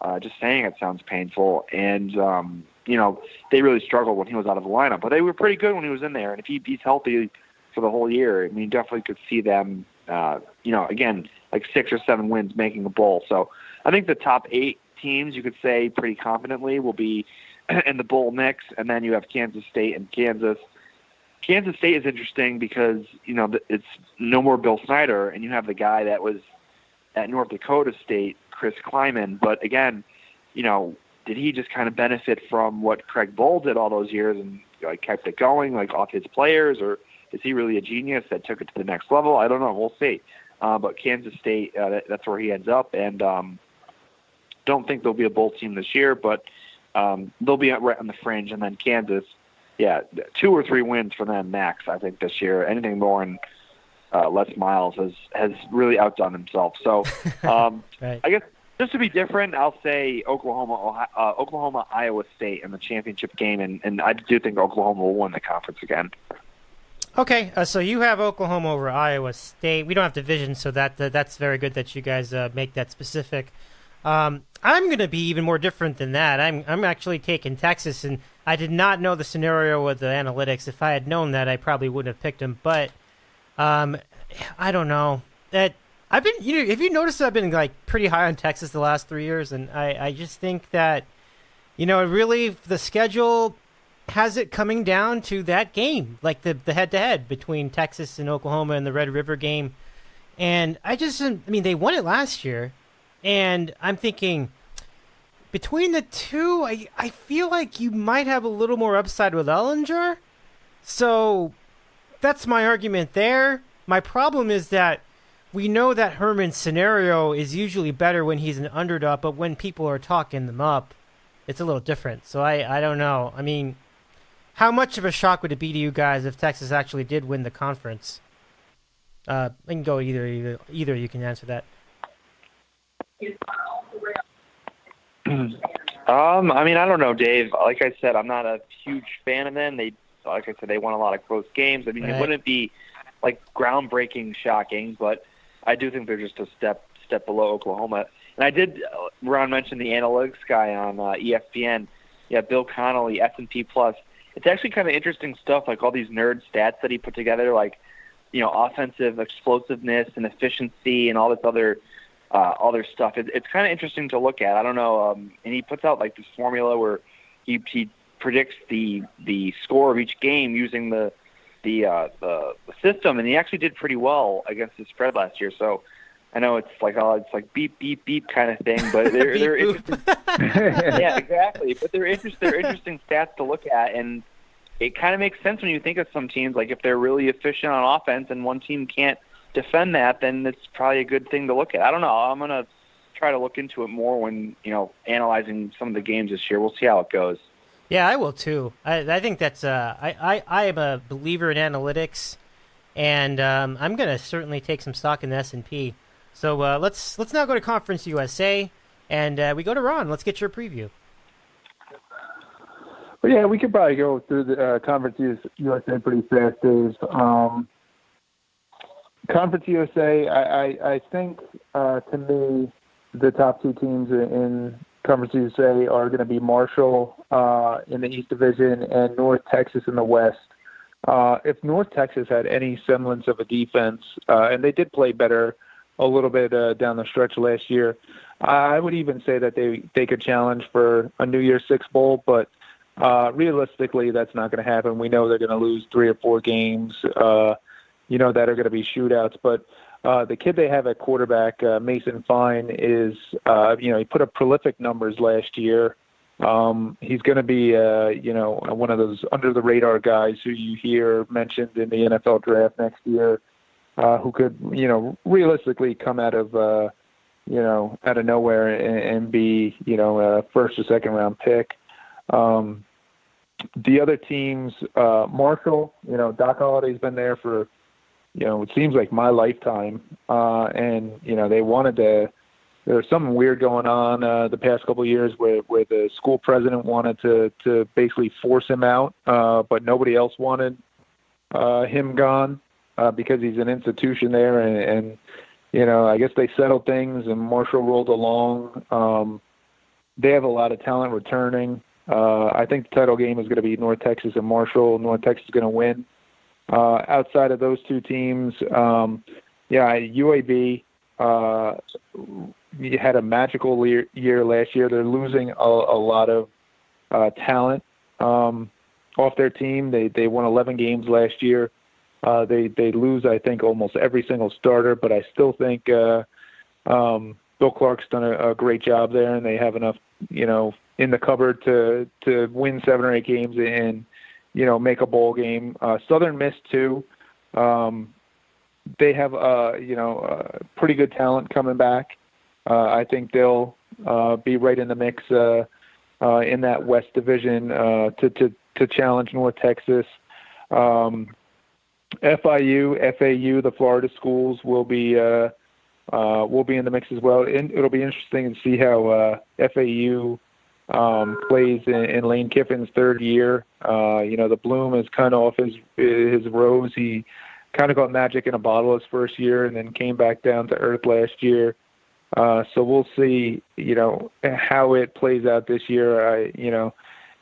uh, just saying it sounds painful. And um, you know, they really struggled when he was out of the lineup, but they were pretty good when he was in there. And if he, he's healthy for the whole year, I mean, definitely could see them. Uh, you know, again, like six or seven wins making a bowl. So I think the top eight teams, you could say pretty confidently, will be in the bowl mix, and then you have Kansas State and Kansas. Kansas State is interesting because you know it's no more Bill Snyder, and you have the guy that was at North Dakota State, Chris Klieman. But again, you know, did he just kind of benefit from what Craig Bohl did all those years and like kept it going, like off his players, or is he really a genius that took it to the next level? I don't know. We'll see. Uh, but Kansas State, uh, that, that's where he ends up, and um, don't think there'll be a bowl team this year, but um, they'll be right on the fringe. And then Kansas yeah, two or three wins for them max. I think this year. Anything more than uh, Les Miles has has really outdone himself. So, um, right. I guess just to be different, I'll say Oklahoma, uh, Oklahoma, Iowa State in the championship game, and, and I do think Oklahoma will win the conference again. Okay, uh, so you have Oklahoma over Iowa State. We don't have division, so that, that that's very good that you guys uh, make that specific. Um, I'm going to be even more different than that. I'm I'm actually taking Texas, and I did not know the scenario with the analytics. If I had known that, I probably wouldn't have picked him. But um, I don't know that I've been. You know, have you noticed I've been like pretty high on Texas the last three years, and I I just think that you know really the schedule has it coming down to that game, like the the head to head between Texas and Oklahoma and the Red River game. And I just, I mean, they won it last year, and I'm thinking between the two, I I feel like you might have a little more upside with Ehlinger. So that's my argument there. My problem is that we know that Herman's scenario is usually better when he's an underdog, but when people are talking them up, it's a little different. So I, I don't know. I mean, how much of a shock would it be to you guys if Texas actually did win the conference? Uh, I can go either, either. Either you can answer that. Um, I mean, I don't know, Dave. Like I said, I'm not a huge fan of them. They, like I said, they won a lot of close games. I mean, Right. it wouldn't be like groundbreaking, shocking, but I do think they're just a step step below Oklahoma. And I did. uh, Ron mentioned the analytics guy on uh, ESPN. Yeah, Bill Connelly, S and P Plus. It's actually kind of interesting stuff, like all these nerd stats that he put together, like you know, offensive explosiveness and efficiency and all this other uh, other stuff. It, it's kind of interesting to look at. I don't know, um, and he puts out like this formula where he he predicts the the score of each game using the the uh, the, the system, and he actually did pretty well against the spread last year. So I know it's like oh, it's like beep beep beep kind of thing, but they're Beep, they're boop. interesting. yeah, exactly. But they're interest they're interesting stats to look at, and it kind of makes sense when you think of some teams like if they're really efficient on offense and one team can't defend that, then it's probably a good thing to look at. I don't know. I'm gonna try to look into it more when you know analyzing some of the games this year. We'll see how it goes. Yeah, I will too. I, I think that's. Uh, I, I I am a believer in analytics, and um, I'm going to certainly take some stock in the S and P. So uh, let's let's now go to Conference USA, and uh, we go to Ron. Let's get your preview. But yeah, we could probably go through the uh, Conference USA pretty fast, Dave. Um, Conference USA, I, I, I think uh, to me, the top two teams in- Conference USA are going to be Marshall uh, in the East Division and North Texas in the West. Uh, if North Texas had any semblance of a defense, uh, and they did play better a little bit uh, down the stretch last year, I would even say that they they could challenge for a New Year's Six bowl, but uh, realistically, that's not going to happen. We know they're going to lose three or four games, uh, you know, that are going to be shootouts. But uh, the kid they have at quarterback, uh, Mason Fine, is, uh, you know, he put up prolific numbers last year. Um, he's going to be, uh, you know, one of those under the radar guys who you hear mentioned in the NFL draft next year, uh, who could, you know, realistically come out of, uh, you know, out of nowhere and, and be, you know, a first or second round pick. Um, the other teams, uh, Marshall, you know, Doc Holliday's been there for, you know, it seems like my lifetime. Uh, and, you know, they wanted to, there was something weird going on, uh, the past couple of years where, where the school president wanted to, to basically force him out, uh, but nobody else wanted, uh, him gone, uh, because he's an institution there and, and, you know, I guess they settled things and Marshall rolled along. Um, they have a lot of talent returning. Uh, I think the title game is going to be North Texas and Marshall. North Texas is going to win. Uh, outside of those two teams, um, yeah, UAB uh, had a magical year, year last year. They're losing a, a lot of uh, talent um, off their team. They they won 11 games last year. Uh, they they lose, I think, almost every single starter, but I still think uh, um, Bill Clark's done a, a great job there, and they have enough, you know, in the cupboard to to win seven or eight games and you know make a bowl game. Uh, Southern Miss too. Um, they have uh, you know uh, pretty good talent coming back. Uh, I think they'll uh, be right in the mix uh, uh, in that West Division uh, to to to challenge North Texas. Um, FIU, FAU, the Florida schools will be uh, uh, will be in the mix as well. And it'll be interesting to see how uh, FAU um, plays in, in Lane Kiffin's third year. Uh, you know, the bloom is kind of off his his rose. He kind of got magic in a bottle his first year, and then came back down to earth last year. Uh, so we'll see, you know, how it plays out this year. I, you know,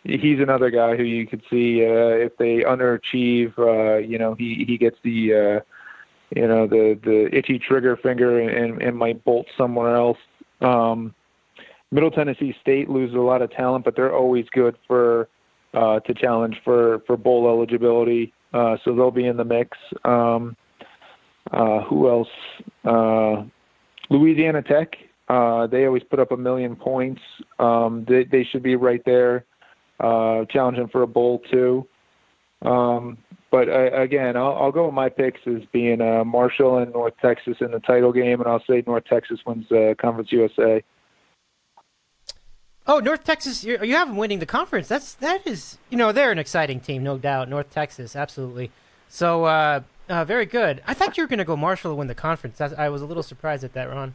he's another guy who you could see uh, if they underachieve. Uh, you know, he he gets the, uh, you know, the the itchy trigger finger and and might bolt somewhere else. Um, Middle Tennessee State loses a lot of talent, but they're always good for uh, to challenge for for bowl eligibility. Uh, so they'll be in the mix. Um, uh, who else? Uh, Louisiana Tech. Uh, they always put up a million points. Um, they, they should be right there, uh, challenging for a bowl too. Um, but uh, again, I'll, I'll go with my picks as being uh, Marshall and North Texas in the title game, and I'll say North Texas wins uh, Conference USA. Oh, North Texas! You, you have them winning the conference. That's that is you know they're an exciting team, no doubt. North Texas, absolutely. So uh, uh, very good. I thought you were going to go Marshall to win the conference. That's, I was a little surprised at that, Ron.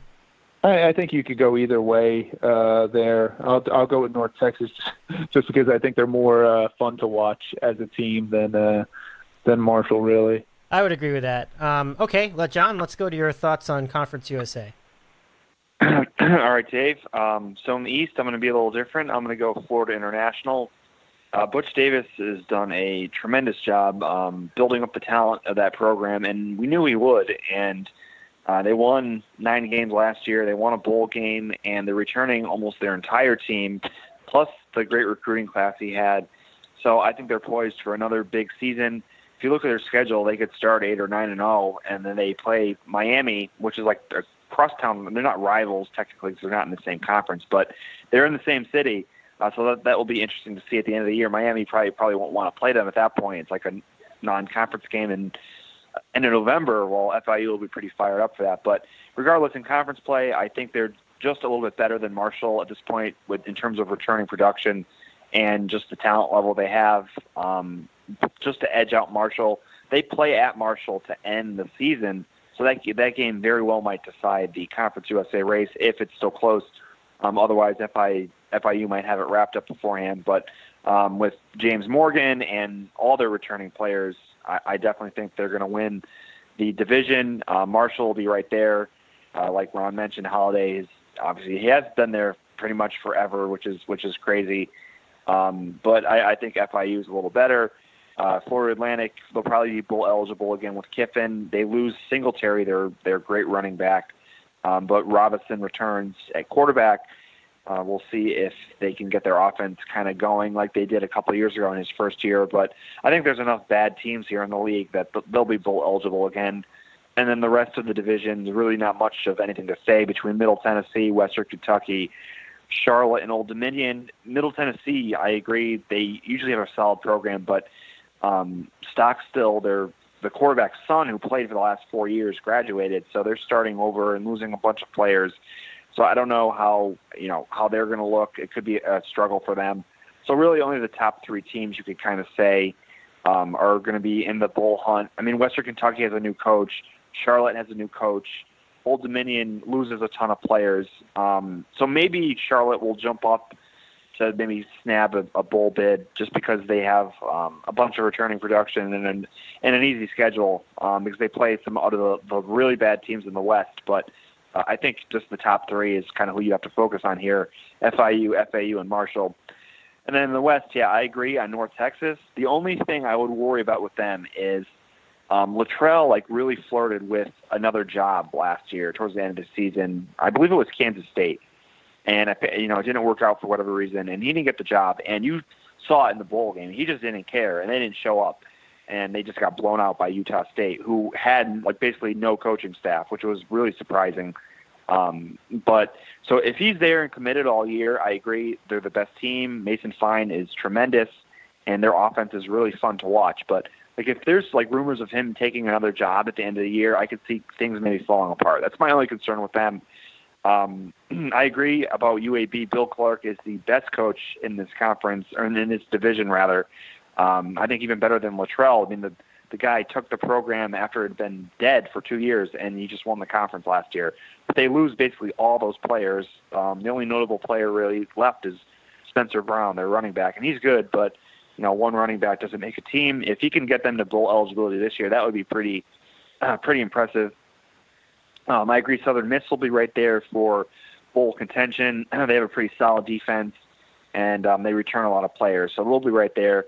I, I think you could go either way uh, there. I'll, I'll go with North Texas just, just because I think they're more uh, fun to watch as a team than uh, than Marshall, really. I would agree with that. Um, okay, let John. Let's go to your thoughts on Conference USA. All right, Dave. Um, so in the East, I'm going to be a little different. I'm going to go Florida International. Uh, Butch Davis has done a tremendous job um, building up the talent of that program, and we knew he would. And uh, they won nine games last year. They won a bowl game, and they're returning almost their entire team, plus the great recruiting class he had. So I think they're poised for another big season. If you look at their schedule, they could start eight or nine and zero, oh, and then they play Miami, which is like crosstown. They're not rivals technically because they're not in the same conference, but they're in the same city uh, so that that will be interesting to see at the end of the year. Miami probably probably won't want to play them at that point. It's like a non-conference game in end of November. Well, FIU will be pretty fired up for that. But regardless, in conference play, I think they're just a little bit better than Marshall at this point with in terms of returning production and just the talent level they have. Um, just to edge out Marshall, they play at Marshall to end the season. So that that game very well might decide the Conference USA race if it's still close. Um, otherwise, FI FIU might have it wrapped up beforehand. But um, with James Morgan and all their returning players, I, I definitely think they're going to win the division. Uh, Marshall will be right there. Uh, like Ron mentioned, Holliday is obviously he has been there pretty much forever, which is which is crazy. Um, but I, I think FIU is a little better. Uh, Florida Atlantic, they'll probably be bowl eligible again with Kiffin. They lose Singletary, their their great running back, um, but Robinson returns at quarterback. Uh, we'll see if they can get their offense kind of going like they did a couple years ago in his first year. But I think there's enough bad teams here in the league that they'll be bowl eligible again. And then the rest of the division, there's really not much of anything to say between Middle Tennessee, Western Kentucky, Charlotte, and Old Dominion. Middle Tennessee, I agree, they usually have a solid program, but um, Stockstill, their the quarterback's son who played for the last four years graduated, so they're starting over and losing a bunch of players. So I don't know how you know how they're going to look. It could be a struggle for them. So really, only the top three teams you could kind of say um, are going to be in the bowl hunt. I mean, Western Kentucky has a new coach. Charlotte has a new coach. Old Dominion loses a ton of players. Um, so maybe Charlotte will jump up to maybe snab a, a bowl bid just because they have um, a bunch of returning production and an, and an easy schedule um, because they play some out of the, the really bad teams in the West. But uh, I think just the top three is kind of who you have to focus on here: FIU, FAU, and Marshall. And then in the West, yeah, I agree on North Texas. The only thing I would worry about with them is um, Littrell like really flirted with another job last year towards the end of the season. I believe it was Kansas State, and I, you know it didn't work out for whatever reason, and he didn't get the job. And you saw it in the bowl game; he just didn't care, and they didn't show up and they just got blown out by Utah State, who had like basically no coaching staff, which was really surprising. Um, but so if he's there and committed all year, I agree they're the best team. Mason Fine is tremendous, and their offense is really fun to watch. But like if there's like rumors of him taking another job at the end of the year, I could see things maybe falling apart. That's my only concern with them. Um, I agree about UAB. Bill Clark is the best coach in this conference, or in this division rather. Um, I think even better than Littrell. I mean, the the guy took the program after it had been dead for two years, and he just won the conference last year. But they lose basically all those players. Um, the only notable player really left is Spencer Brown, their running back, and he's good, but you know, one running back doesn't make a team. If he can get them to bowl eligibility this year, that would be pretty, uh, pretty impressive. Um, I agree. Southern Miss will be right there for bowl contention. they have a pretty solid defense, and um, they return a lot of players, so they'll be right there.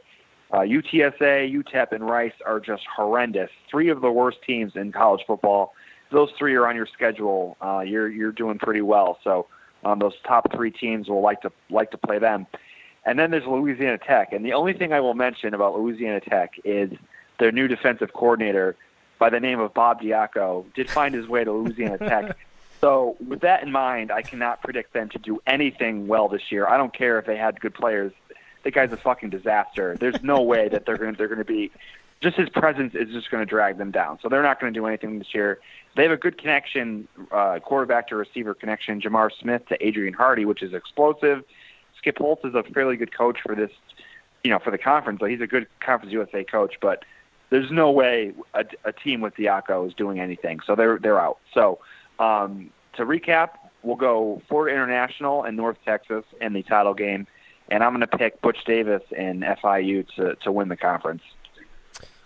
Uh, UTSA, UTEP, and Rice are just horrendous. Three of the worst teams in college football. Those three are on your schedule. Uh, you're you're doing pretty well. So um, those top three teams will like to like to play them. And then there's Louisiana Tech. And the only thing I will mention about Louisiana Tech is their new defensive coordinator by the name of Bob Diaco did find his way to Louisiana Tech. So with that in mind, I cannot predict them to do anything well this year. I don't care if they had good players. The guy's a fucking disaster. There's no way that they're going to they're going to be just his presence is just going to drag them down. So they're not going to do anything this year. They have a good connection, uh, quarterback to receiver connection, J'Mar Smith to Adrian Hardy, which is explosive. Skip Holtz is a fairly good coach for this, you know, for the conference. So he's a good Conference USA coach, but there's no way a, a team with Diaco is doing anything. So they're they're out. So um, to recap, we'll go Florida International and North Texas in the title game, and I'm going to pick Butch Davis and FIU to to win the conference.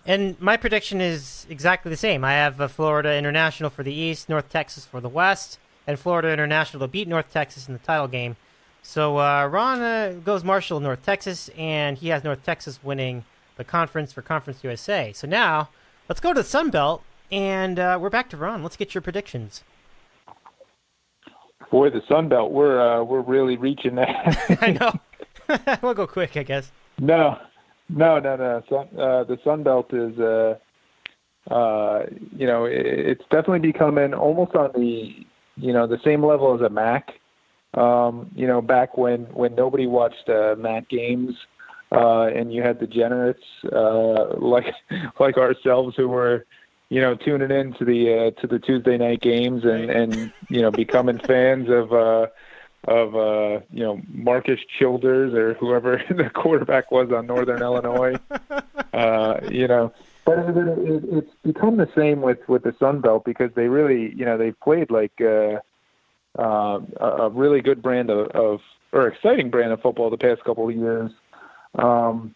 And my prediction is exactly the same. I have Florida International for the East, North Texas for the West, and Florida International to beat North Texas in the title game. So uh, Ron uh, goes Marshall, North Texas, and he has North Texas winning the conference for Conference USA. So now let's go to the Sun Belt, and uh, we're back to Ron. Let's get your predictions. Boy, the Sun Belt, we're uh, we're really reaching that. I know. we'll go quick, I guess. No, no, no, no. Sun, uh, the Sun Belt is, uh, uh, you know, it, it's definitely becoming almost on the, you know, the same level as a MAC um, you know, back when when nobody watched uh, MAC games, uh, and you had degenerates uh, like like ourselves who were, you know, tuning in to the uh, to the Tuesday night games and and you know becoming fans of. Uh, of uh, you know Marcus Childers or whoever the quarterback was on Northern Illinois, uh, you know, but it, it, it's become the same with with the Sun Belt because they really you know they've played like uh, uh, a really good brand of, of, or exciting brand of football the past couple of years. Um,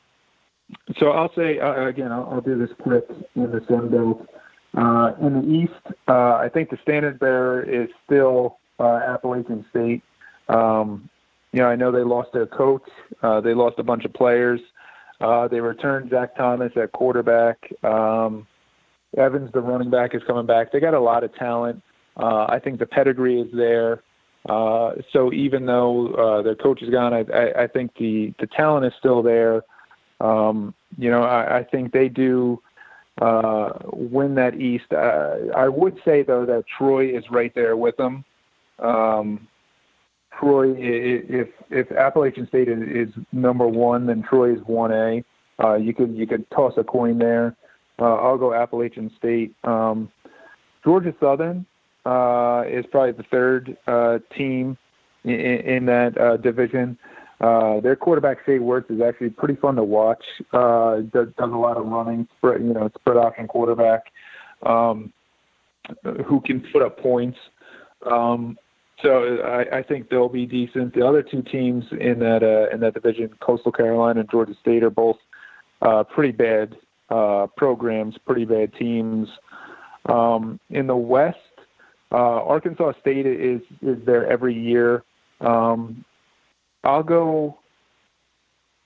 so I'll say uh, again, I'll, I'll, do this quick in the Sun Belt. Uh, in the East, uh, I think the standard bearer is still uh, Appalachian State. Um, you know, I know they lost their coach. Uh, they lost a bunch of players. they returned Zac Thomas at quarterback. Um, Evans, the running back, is coming back. They got a lot of talent. Uh, I think the pedigree is there. Uh, so even though uh, their coach is gone, I, I, I think the, the talent is still there. Um, you know, I, I think they do uh, win that East. Uh, I would say though that Troy is right there with them. Um, Troy, if if Appalachian State is, is number one, then Troy is one A. Uh, you could you could toss a coin there. Uh, I'll go Appalachian State. Um, Georgia Southern uh, is probably the third uh, team in, in that uh, division. Uh, their quarterback Shai Werts is actually pretty fun to watch. Uh, does, does a lot of running, spread, you know, spread option quarterback um, who can put up points. Um, so I, I think they'll be decent. The other two teams in that uh, in that division, Coastal Carolina and Georgia State, are both uh, pretty bad uh, programs, pretty bad teams. Um, in the West, uh, Arkansas State is is there every year. Um, I'll go.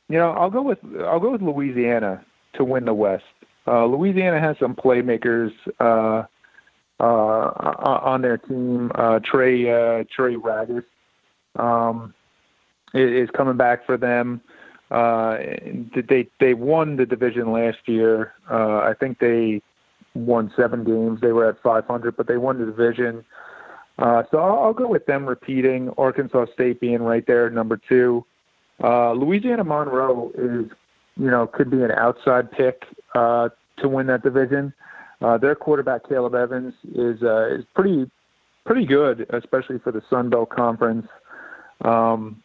You know, I'll go with I'll go with Louisiana to win the West. Uh, Louisiana has some playmakers uh, uh, on their team. Uh, Trey uh, Trey Ragas um, is coming back for them. Uh, they they won the division last year. Uh, I think they won seven games. They were at 500, but they won the division. Uh, so I'll, I'll go with them repeating. Arkansas State being right there, number two. Uh, Louisiana Monroe is, you know, could be an outside pick uh, to win that division. Uh, their quarterback Caleb Evans is uh, is pretty pretty good, especially for the Sun Belt Conference. Um,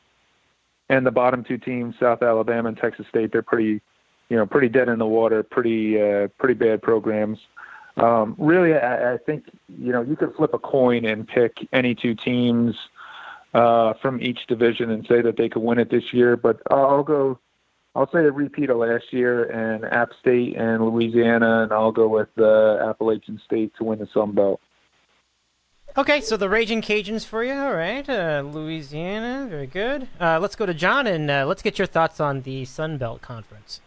and the bottom two teams, South Alabama and Texas State, they're pretty, you know, pretty dead in the water, pretty uh, pretty bad programs. Um, really, I, I think you know you could flip a coin and pick any two teams uh, from each division and say that they could win it this year. But I'll go. I'll say a repeat of last year and App State and Louisiana, and I'll go with uh, Appalachian State to win the Sun Belt. Okay, so the Raging Cajuns for you, all right. Uh, Louisiana, very good. Uh, let's go to John and uh, let's get your thoughts on the Sun Belt Conference.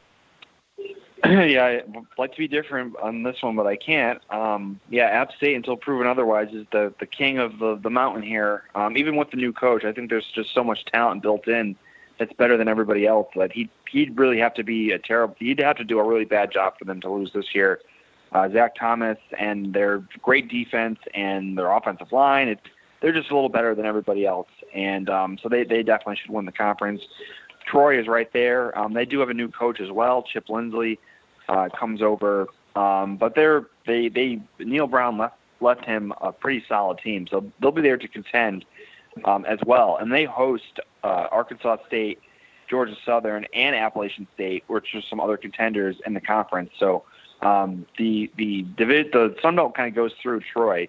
yeah, I'd like to be different on this one, but I can't. Um, yeah, App State, until proven otherwise, is the the king of the the mountain here. Um, even with the new coach, I think there's just so much talent built in that's better than everybody else. That he he'd really have to be a terrible. He'd have to do a really bad job for them to lose this year. Uh, Zac Thomas and their great defense and their offensive line. It's they're just a little better than everybody else, and um, so they they definitely should win the conference. Troy is right there. Um, they do have a new coach as well, Chip Lindsey uh, comes over. Um, but they're they they Neal Brown left left him a pretty solid team, so they'll be there to contend um, as well. And they host uh, Arkansas State, Georgia Southern, and Appalachian State, which are some other contenders in the conference. So um, the the the Sun Belt kind of goes through Troy.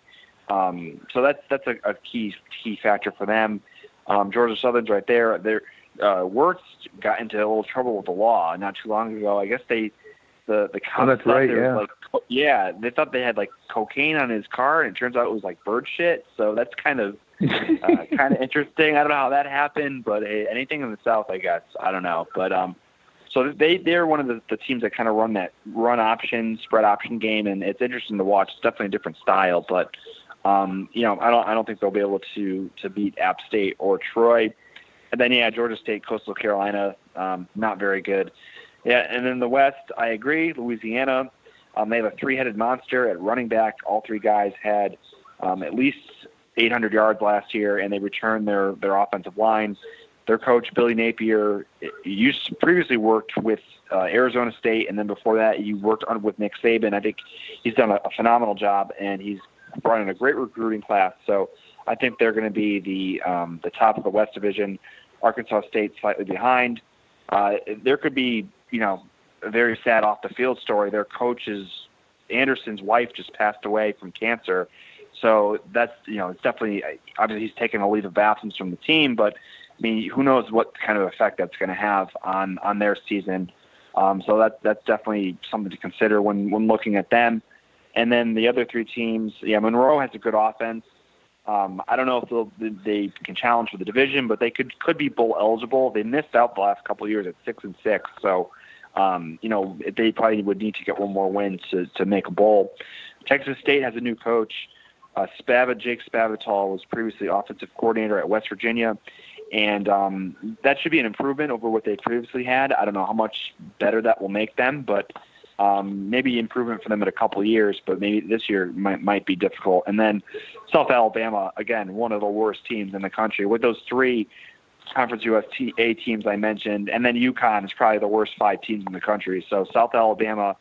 Um, so that's that's a, a key key factor for them. Um, Georgia Southern's right there. They're uh, got into a little trouble with the law not too long ago. I guess they the the cops oh, that's right, yeah. like yeah, they thought they had like cocaine on his car, and it turns out it was like bird shit. So that's kind of uh, kind of interesting. I don't know how that happened, but hey, anything in the South, I guess. I don't know, but um, so they they're one of the, the teams that kind of run that run option spread option game, and it's interesting to watch. It's definitely a different style, but um, you know, I don't I don't think they'll be able to to beat App State or Troy. And then yeah, Georgia State, Coastal Carolina, um, not very good. Yeah, and in the West, I agree. Louisiana, um, they have a three-headed monster at running back. All three guys had um, at least 800 yards last year, and they returned their their offensive line. Their coach Billy Napier used previously worked with uh, Arizona State, and then before that, he worked on with Nick Saban. I think he's done a, a phenomenal job, and he's brought in a great recruiting class. So I think they're going to be the um, the top of the West Division. Arkansas State slightly behind. Uh, there could be you know, a very sad off the field story. Their coach's Anderson's wife just passed away from cancer. So that's you know it's definitely obviously he's taken a leave of absence from the team, but I mean who knows what kind of effect that's going to have on on their season. Um, so that that's definitely something to consider when when looking at them. And then the other three teams, yeah, Monroe has a good offense. Um, I don't know if they can challenge for the division, but they could could be bowl eligible. They missed out the last couple of years at six and six, so um, you know, they probably would need to get one more win to, to make a bowl. Texas State has a new coach. Uh, Spava, Jake Spavital was previously offensive coordinator at West Virginia, and um, that should be an improvement over what they previously had. I don't know how much better that will make them, but um, maybe improvement for them in a couple of years, but maybe this year might might be difficult. And then South Alabama, again, one of the worst teams in the country. With those three Conference USA teams I mentioned, and then UConn is probably the worst five teams in the country. So South Alabama,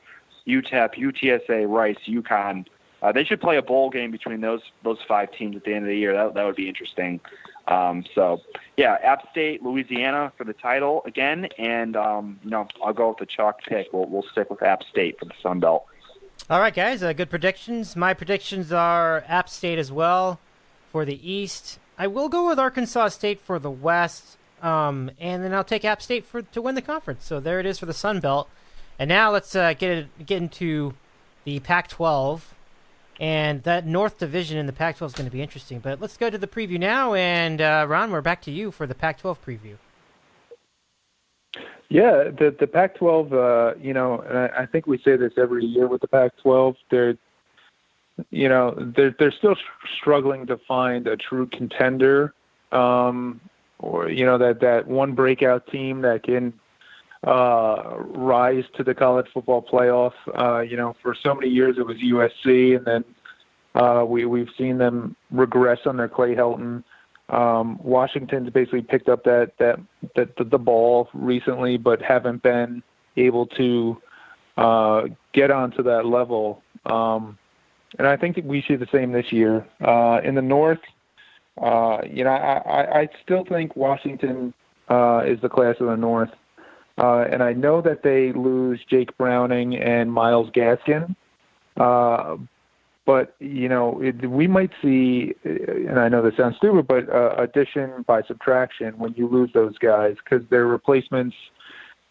UTEP, UTSA, Rice, UConn. Uh, they should play a bowl game between those those five teams at the end of the year. That that would be interesting. Um, so yeah, App State, Louisiana for the title again, and um, you know I'll go with the chalk pick. We'll we'll stick with App State for the Sun Belt. All right, guys, uh, good predictions. My predictions are App State as well for the East. I will go with Arkansas State for the West, um, and then I'll take App State for to win the conference. So there it is for the Sun Belt. And now let's uh, get get into the Pac-12, and that North Division in the Pac-12 is going to be interesting. But let's go to the preview now, and uh, Ron, we're back to you for the Pac-12 preview. Yeah, the the Pac-12, uh, you know, I, I think we say this every year with the Pac-12. They're you know they're they're still struggling to find a true contender um or you know that that one breakout team that can uh rise to the college football playoff. Uh you know for so many years it was USC and then uh we we've seen them regress on their Clay Helton. Um Washington's basically picked up that that that the, the ball recently but haven't been able to uh get onto that level. Um and I think that we see the same this year. Uh, in the North, uh, you know, I, I, I still think Washington uh, is the class of the North. Uh, and I know that they lose Jake Browning and Myles Gaskin. Uh, but you know, it, we might see, and I know this sounds stupid, but uh, addition by subtraction when you lose those guys because their replacements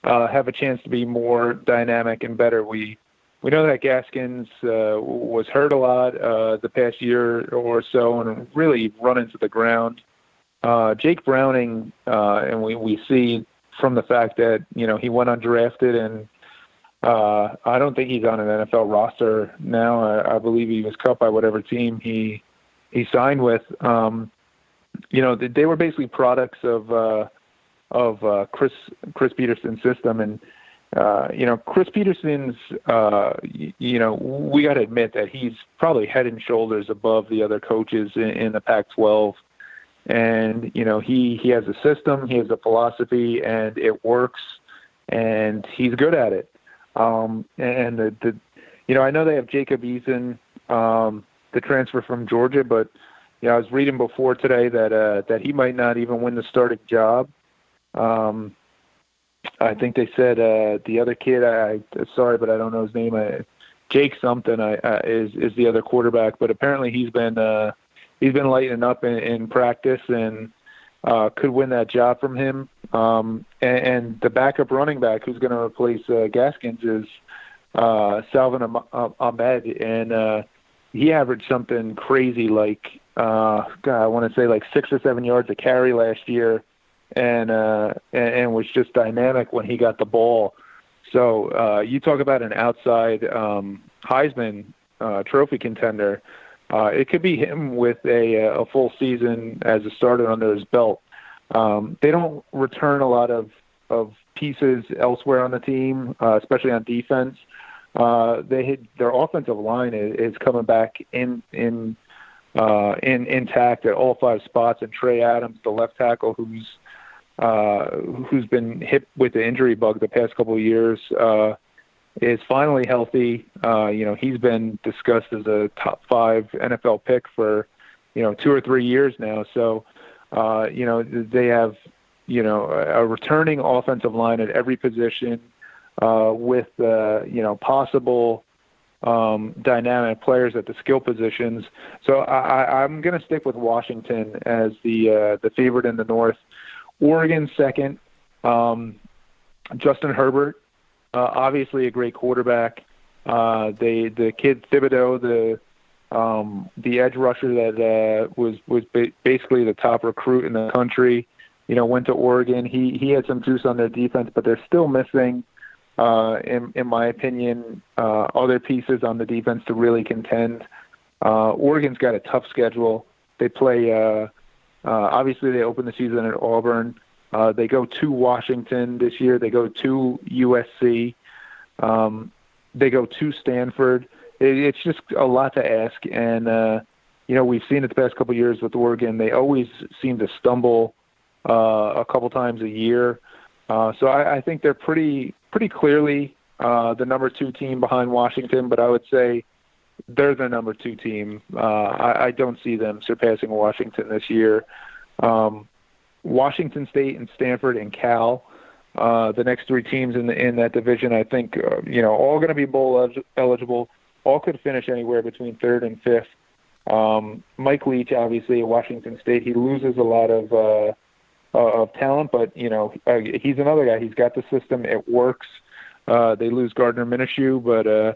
uh, have a chance to be more dynamic and better. We we know that Gaskins uh, was hurt a lot uh, the past year or so and really run into the ground. Uh, Jake Browning, uh, and we, we see from the fact that you know he went undrafted and uh, I don't think he's on an NFL roster now. I, I believe he was cut by whatever team he he signed with. Um, you know, they, they were basically products of uh, of uh, Chris Chris Petersen's system, and uh, you know, Chris Petersen's. Uh, you, know, we got to admit that he's probably head and shoulders above the other coaches in, in the Pac-12. And you know, he he has a system, he has a philosophy, and it works, and he's good at it. Um, and the, the, you know, I know they have Jacob Eason, um, the transfer from Georgia, but you know, I was reading before today that uh, that he might not even win the starting job. Um, I think they said uh, the other kid. I, I sorry, but I don't know his name. I, Jake something I, uh, is is the other quarterback, but apparently he's been uh, he's been lighting up in, in practice and uh, could win that job from him. Um, and, and the backup running back who's going to replace uh, Gaskins is uh, Salvon Ahmed, and uh, he averaged something crazy like uh, God, I want to say like six or seven yards a carry last year, and uh, and, and was just dynamic when he got the ball. So uh, you talk about an outside um, Heisman uh, Trophy contender. Uh, it could be him with a, a full season as a starter under his belt. Um, they don't return a lot of, of pieces elsewhere on the team, uh, especially on defense. Uh, they had, their offensive line is, is coming back in in uh, in intact at all five spots, and Trey Adams, the left tackle, who's uh, who's been hit with the injury bug the past couple of years, uh, is finally healthy. Uh, you know, he's been discussed as a top five NFL pick for, you know, two or three years now. So, uh, you know, they have, you know, a returning offensive line at every position uh, with, uh, you know, possible um, dynamic players at the skill positions. So I, I'm going to stick with Washington as the uh, the favorite in the North. Oregon second. Um, Justin Herbert uh, obviously, a great quarterback. Uh, they the kid Thibodeaux, the um, the edge rusher that uh, was was ba- basically the top recruit in the country. You know, went to Oregon. He he had some juice on their defense, but they're still missing, uh, in in my opinion, uh, other pieces on the defense to really contend. Uh, Oregon's got a tough schedule. They play. Uh, uh, obviously, they open the season at Auburn. Uh, they go to Washington this year. They go to USC. Um, they go to Stanford. It, it's just a lot to ask, and uh, you know we've seen it the past couple of years with Oregon. They always seem to stumble uh, a couple times a year. Uh, so I, I think they're pretty pretty clearly uh, the number two team behind Washington, but I would say they're the number two team. Uh, I, I don't see them surpassing Washington this year. Um, Washington State and Stanford and Cal. Uh, the next three teams in the, in that division, I think, uh, you know, all going to be bowl eligible. All could finish anywhere between third and fifth. Um, Mike Leach, obviously, at Washington State, he loses a lot of uh, uh, of talent, but you know, uh, he's another guy. He's got the system; it works. Uh, they lose Gardner Minshew, but uh,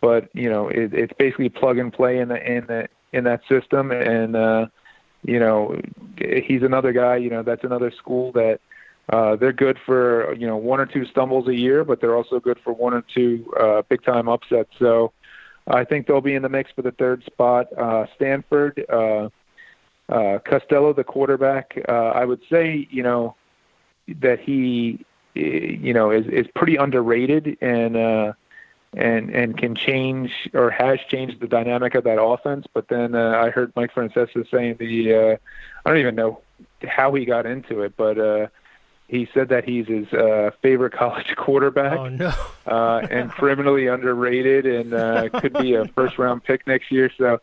but you know, it, it's basically plug and play in the in the in that system, and uh, you know, he's another guy. You know, that's another school that uh, they're good for you know one or two stumbles a year, but they're also good for one or two uh, big time upsets. So I think they'll be in the mix for the third spot. Uh, Stanford, uh, uh, Costello, the quarterback. Uh, I would say you know that he you know is is pretty underrated and. Uh, and and can change or has changed the dynamic of that offense. But then uh, I heard Mike Francesa saying the uh, I don't even know how he got into it, but uh, he said that he's his uh, favorite college quarterback. Oh no! uh, and criminally underrated, and uh, could be a first round pick next year. So.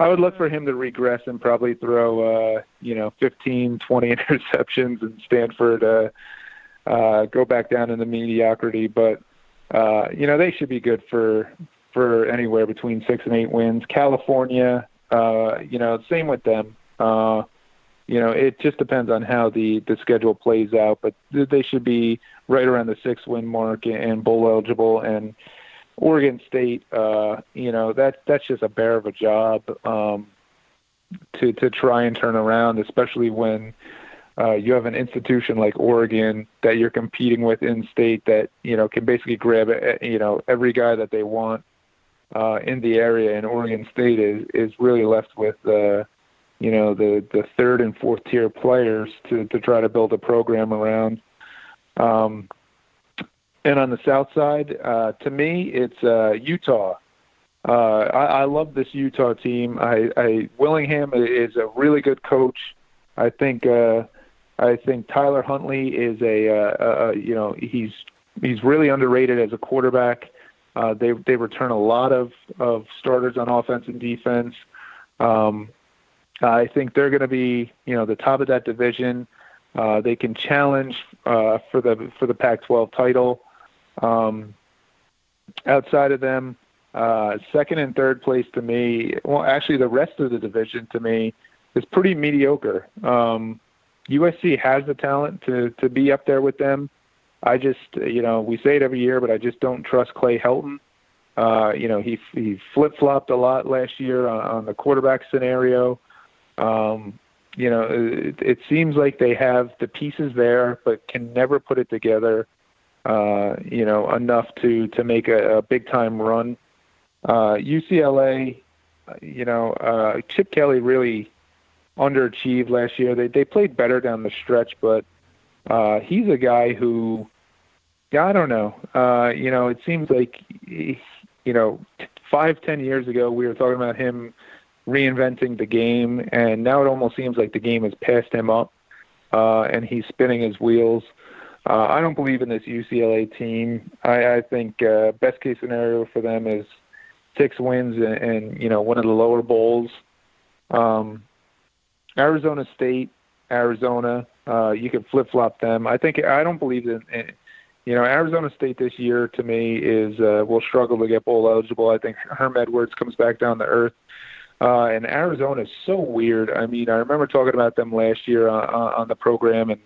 I would look for him to regress and probably throw, uh, you know, 15, 20 interceptions and Stanford uh, uh, go back down into mediocrity. But uh, you know, they should be good for for anywhere between six and eight wins. California, uh, you know, same with them. Uh, you know, it just depends on how the the schedule plays out, but they should be right around the six win mark and bowl eligible. And Oregon State, uh, you know, that that's just a bear of a job um, to to try and turn around, especially when uh, you have an institution like Oregon that you're competing with in state that you know can basically grab uh, you know every guy that they want uh, in the area, and Oregon State is is really left with. Uh, you know the the third and fourth tier players to to try to build a program around. Um, and on the south side, uh, to me, it's uh, Utah. Uh, I, I love this Utah team. I, I Whittingham is a really good coach. I think uh, I think Tyler Huntley is a, uh, a you know he's he's really underrated as a quarterback. Uh, they they return a lot of of starters on offense and defense. Um, I think they're going to be, you know, the top of that division. Uh, they can challenge uh, for the for the Pac-12 title. Um, outside of them, uh, second and third place to me, well, actually, the rest of the division to me is pretty mediocre. Um, USC has the talent to to be up there with them. I just, you know, we say it every year, but I just don't trust Clay Helton. Uh, you know, he he flip flopped a lot last year on, on the quarterback scenario. Um, you know, it, it seems like they have the pieces there, but can never put it together. Uh, you know, enough to to make a, a big time run. Uh, UCLA, you know, uh, Chip Kelly really underachieved last year. They they played better down the stretch, but uh, he's a guy who, yeah, I don't know. Uh, you know, it seems like, you know, five ten years ago we were talking about him reinventing the game, and now it almost seems like the game has passed him up, uh, and he's spinning his wheels. Uh, I don't believe in this UCLA team. I, I think uh, best case scenario for them is six wins and, and you know one of the lower bowls. Um, Arizona State, Arizona, uh, you can flip flop them. I think I don't believe in. in you know, Arizona State this year to me is uh, will struggle to get bowl eligible. I think Herm Edwards comes back down to earth. Uh, and Arizona is so weird. I mean, I remember talking about them last year on, on the program and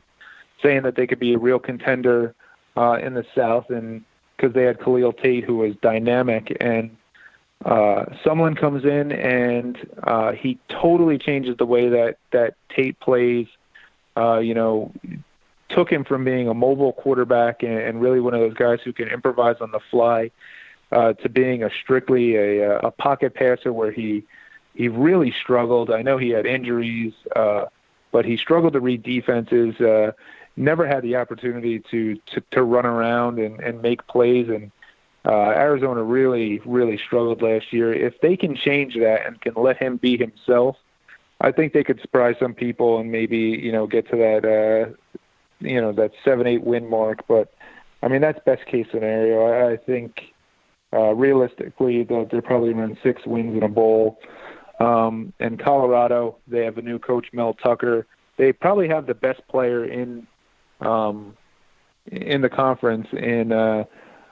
saying that they could be a real contender uh, in the South, and because they had Khalil Tate, who was dynamic, and uh, Sumlin comes in and uh, he totally changes the way that that Tate plays. Uh, you know, took him from being a mobile quarterback and, and really one of those guys who can improvise on the fly uh, to being a strictly a, a pocket passer where he he really struggled. I know he had injuries, uh, but he struggled to read defenses. Uh, never had the opportunity to to, to run around and, and make plays. And uh, Arizona really really struggled last year. If they can change that and can let him be himself, I think they could surprise some people and maybe you know get to that uh, you know that seven eight win mark. But I mean that's best case scenario. I, I think uh, realistically they'll, they'll probably run six wins in a bowl. Um, and Colorado, they have a new coach, Mel Tucker. They probably have the best player in um, in the conference in uh,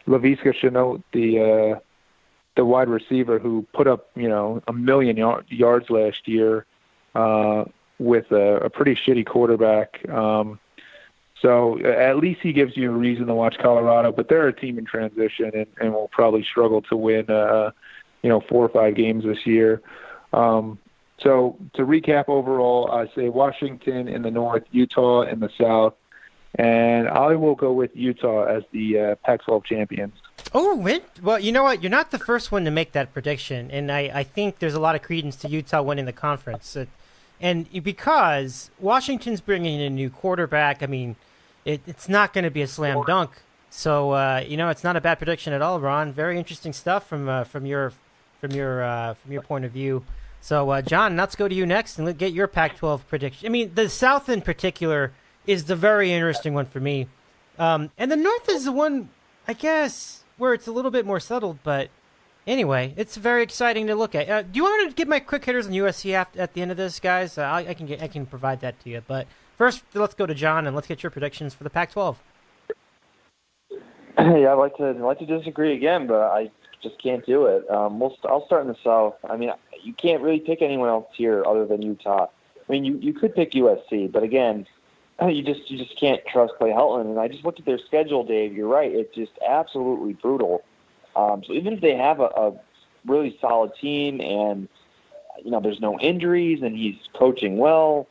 Laviska Shenault, the uh, the wide receiver who put up you know a million yard, yards last year uh, with a, a pretty shitty quarterback. Um, so at least he gives you a reason to watch Colorado, but they're a team in transition and, and will probably struggle to win, uh, you know, four or five games this year. Um, so to recap overall, I say Washington in the north, Utah in the south, and I will go with Utah as the uh, Pac-12 champions. Oh, well, you know what? You're not the first one to make that prediction, and I, I think there's a lot of credence to Utah winning the conference. and because Washington's bringing in a new quarterback, I mean, it, it's not going to be a slam dunk. So uh, you know, it's not a bad prediction at all, Ron. Very interesting stuff from uh, from your from your uh, from your point of view. So, uh, John, let's go to you next and get your Pac-12 prediction. I mean, the South in particular is the very interesting one for me, um, and the North is the one, I guess, where it's a little bit more settled. But anyway, it's very exciting to look at. Uh, do you want to get my quick hitters on USC at, at the end of this, guys? Uh, I, I, can get I can provide that to you. But first, let's go to John and let's get your predictions for the Pac-12. Yeah, I'd like to I'd like to disagree again, but I just can't do it. Um, we'll st- I'll start in the South. I mean, you can't really pick anyone else here other than Utah. I mean, you you could pick USC, but again, you just you just can't trust Clay Helton. And I just looked at their schedule, Dave. You're right; it's just absolutely brutal. Um, so even if they have a, a really solid team and you know there's no injuries and he's coaching well,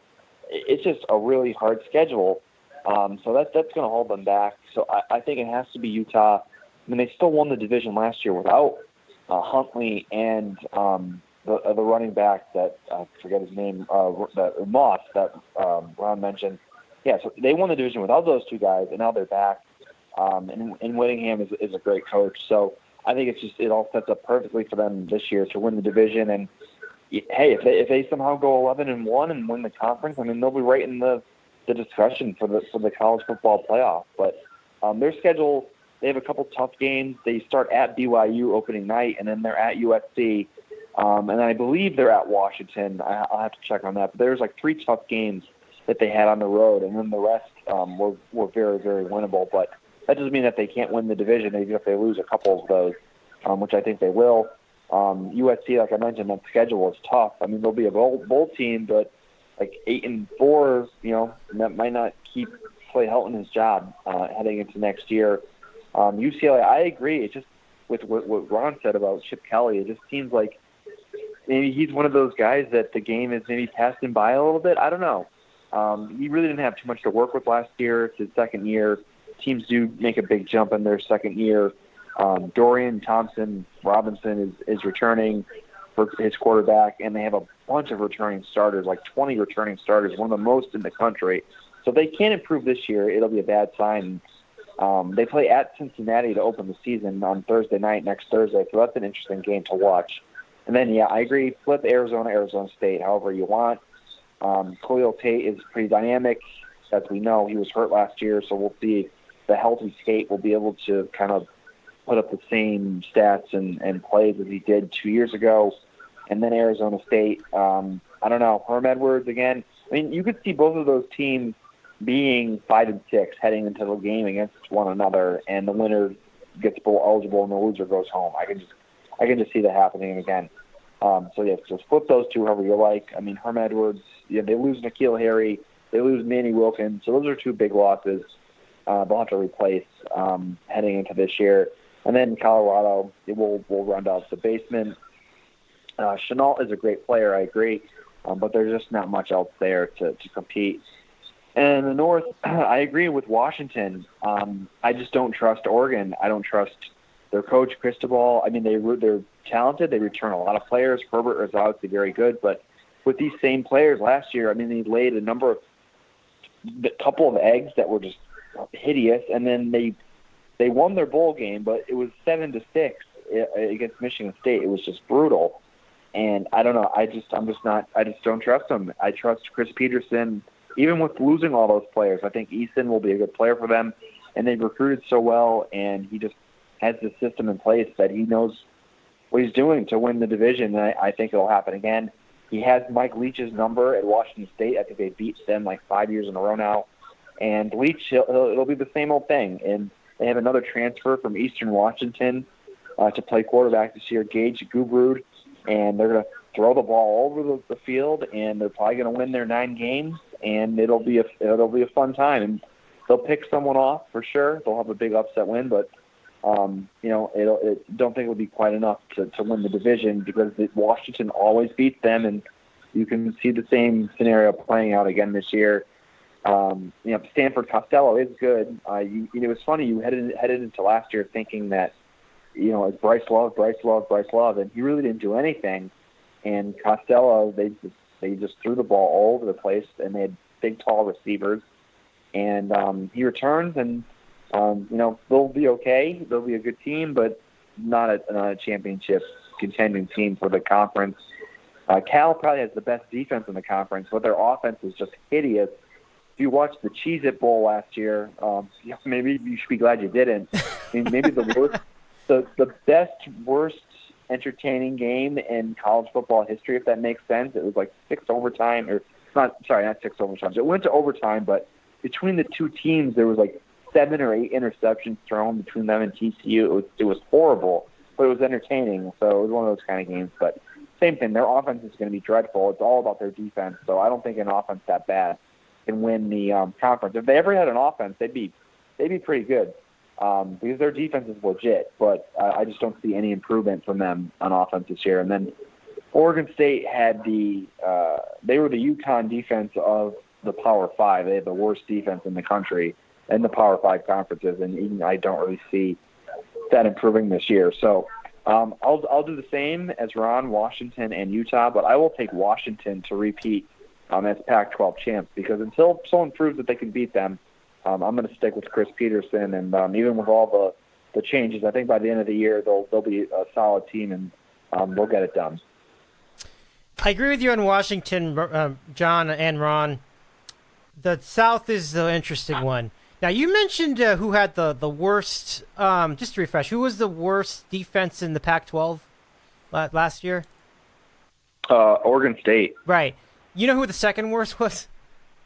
it's just a really hard schedule. Um, so that that's going to hold them back. So I, I think it has to be Utah. I mean, they still won the division last year without uh, Huntley and um, the uh, the running back that I forget his name, uh, that Moss that um, Ron mentioned. Yeah, so they won the division without those two guys, and now they're back. Um, and, and Whittingham is, is a great coach. So I think it's just it all sets up perfectly for them this year to win the division. And hey, if they if they somehow go 11 and one and win the conference, I mean they'll be right in the the discussion for the for the college football playoff. But um, their schedule, they have a couple tough games. They start at BYU opening night, and then they're at USC, um, and I believe they're at Washington. I, I'll have to check on that. But there's like three tough games that they had on the road, and then the rest um, were were very very winnable. But that doesn't mean that they can't win the division, even if they lose a couple of those, um, which I think they will. Um, USC, like I mentioned, that schedule is tough. I mean, they'll be a bowl, bowl team, but like eight and four, you know, that might not keep Clay Helton his job uh, heading into next year. Um, UCLA, I agree. It just with what, what Ron said about Chip Kelly, it just seems like maybe he's one of those guys that the game has maybe him by a little bit. I don't know. Um, he really didn't have too much to work with last year. It's his second year. Teams do make a big jump in their second year. Um, Dorian Thompson Robinson is, is returning for his quarterback, and they have a bunch of returning starters, like 20 returning starters, one of the most in the country. So if they can't improve this year, it'll be a bad sign. Um, they play at Cincinnati to open the season on Thursday night, next Thursday, so that's an interesting game to watch. And then, yeah, I agree. Flip Arizona, Arizona State, however you want. Um, Khalil Tate is pretty dynamic. As we know, he was hurt last year, so we'll see the healthy Tate will be able to kind of put up the same stats and, and plays as he did two years ago. And then Arizona State, um, I don't know, Herm Edwards again. I mean, you could see both of those teams being five and six heading into the game against one another, and the winner gets bowl eligible and the loser goes home. I can just, I can just see that happening again. Um, so yeah, just flip those two however you like. I mean, Herm Edwards, yeah, they lose N'Keal Harry, they lose Manny Wilkins, so those are two big losses. Uh, they'll have to replace um, heading into this year. And then Colorado, it will will run out the basement. Uh, Shenault is a great player, I agree, um, but there's just not much else there to, to compete. And in the North, I agree with Washington. Um, I just don't trust Oregon. I don't trust their coach Cristobal. I mean, they they're talented. They return a lot of players. Herbert is obviously very good, but with these same players last year, I mean, they laid a number of a couple of eggs that were just hideous, and then they they won their bowl game, but it was seven to six against Michigan State. It was just brutal, and I don't know. I just I'm just not. I just don't trust them. I trust Chris Petersen, even with losing all those players. I think Eason will be a good player for them, and they've recruited so well, and he just has the system in place that he knows what he's doing to win the division. And I, I think it'll happen again. He has Mike Leach's number at Washington State. I think they beat them like five years in a row now. And Leach, he'll, it'll be the same old thing. And they have another transfer from Eastern Washington uh, to play quarterback this year, Gage Gubrud, and they're going to throw the ball all over the, the field, and they're probably going to win their nine games, and it'll be a it'll be a fun time, and they'll pick someone off for sure. They'll have a big upset win, but um, you know, it'll, it don't think it'll be quite enough to, to win the division because it, Washington always beats them, and you can see the same scenario playing out again this year. Um, you know, Stanford Costello is good. Uh, you, you know, it was funny. You headed headed into last year thinking that, you know, it's Bryce Love, Bryce Love, Bryce Love, and he really didn't do anything. And Costello, they just they just threw the ball all over the place, and they had big, tall receivers. And um, he returns, and um, you know, they'll be okay. They'll be a good team, but not a, not a championship contending team for the conference. Uh, Cal probably has the best defense in the conference, but their offense is just hideous if you watched the Cheez It Bowl last year, um, maybe you should be glad you didn't. I mean, maybe the worst, the the best, worst, entertaining game in college football history, if that makes sense. It was like six overtime, or not. Sorry, not six overtimes. It went to overtime, but between the two teams, there was like seven or eight interceptions thrown between them and TCU. It was it was horrible. but it was entertaining. So it was one of those kind of games. But same thing, their offense is going to be dreadful. It's all about their defense. So I don't think an offense that bad can win the um, conference. If they ever had an offense, they'd be they'd be pretty good um, because their defense is legit. But uh, I just don't see any improvement from them on offense this year. And then Oregon State had the uh, they were the UConn defense of the Power Five. They had the worst defense in the country in the Power Five conferences, and even I don't really see that improving this year. So um, I'll I'll do the same as Ron, Washington, and Utah, but I will take Washington to repeat um, as Pac-12 champs because until someone proves that they can beat them, um, I'm going to stick with Chris Petersen. and um, even with all the the changes, I think by the end of the year they'll they'll be a solid team and um, they'll get it done. I agree with you on Washington, uh, John and Ron. The South is the interesting one. Now you mentioned uh, who had the the worst. Um, just to refresh, who was the worst defense in the Pac-12 last year? Uh, Oregon State. Right. You know who the second worst was?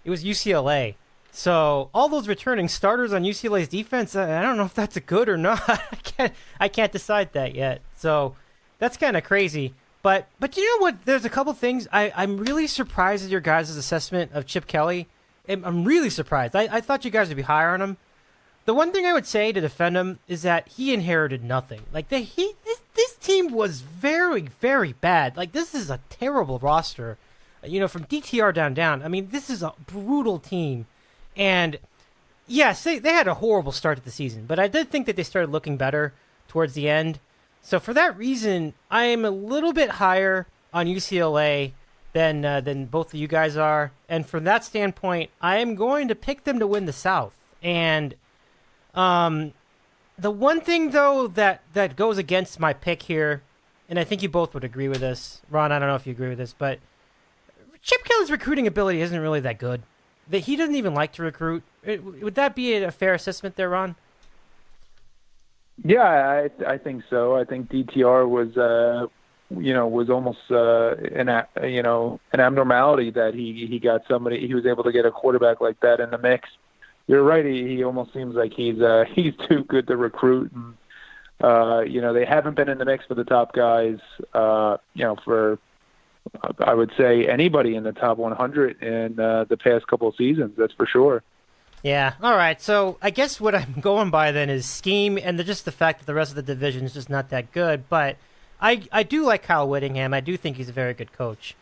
It was UCLA. So all those returning starters on UCLA's defense, I don't know if that's a good or not. I can't I can't decide that yet. So that's kind of crazy. But but you know what? There's a couple things I I'm really surprised at your guys' assessment of Chip Kelly. I'm really surprised. I, I thought you guys would be higher on him. The one thing I would say to defend him is that he inherited nothing. Like the he this this team was very very bad. Like this is a terrible roster. You know, from DTR down down. I mean, this is a brutal team, and yes, they they had a horrible start to the season, but I did think that they started looking better towards the end. So for that reason, I am a little bit higher on UCLA than uh, than both of you guys are. And from that standpoint, I am going to pick them to win the South. And um, the one thing though that that goes against my pick here, and I think you both would agree with this, Ron. I don't know if you agree with this, but Chip Kelly's recruiting ability isn't really that good. That he doesn't even like to recruit. would that be a fair assessment there, Ron? Yeah, I I think so. I think DTR was uh, you know was almost uh, an you know an abnormality that he he got somebody he was able to get a quarterback like that in the mix. You're right. He, he almost seems like he's uh, he's too good to recruit, and uh, you know they haven't been in the mix for the top guys. Uh, you know for I would say anybody in the top 100 in uh, the past couple of seasons. That's for sure. Yeah. All right. So I guess what I'm going by then is scheme and the, just the fact that the rest of the division is just not that good. But I I do like Kyle Whittingham. I do think he's a very good coach.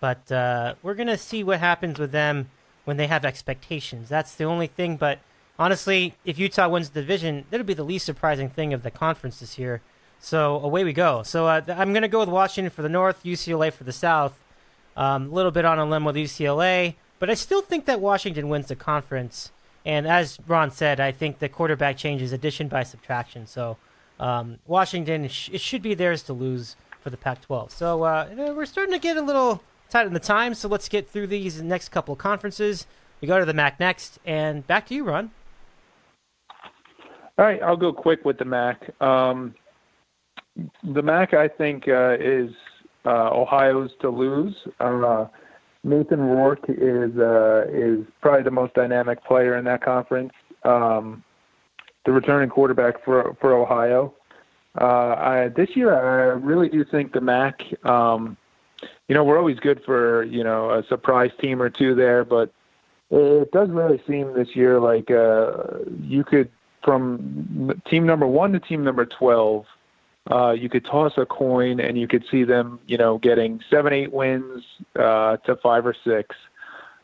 But uh, we're gonna see what happens with them when they have expectations. That's the only thing. But honestly, if Utah wins the division, that'll be the least surprising thing of the conference this year. So away we go. So uh, I'm gonna go with Washington for the North, UCLA for the South. A um, little bit on a limb with UCLA, but I still think that Washington wins the conference. And as Ron said, I think the quarterback change is addition by subtraction. So um, Washington, it should be theirs to lose for the Pac-12. So uh, we're starting to get a little tight on the time. So let's get through these next couple of conferences. We go to the MAC next, and back to you, Ron. All right, I'll go quick with the MAC. Um, the MAC, I think, uh, is uh, Ohio's to lose. Uh, Nathan Rourke is uh, is probably the most dynamic player in that conference. Um, the returning quarterback for for Ohio. Uh, I, this year, I really do think the MAC. Um, you know, we're always good for you know a surprise team or two there, but it does really seem this year like uh, you could from team number one to team number twelve. Uh, you could toss a coin and you could see them, you know, getting seven, eight wins uh, to five or six.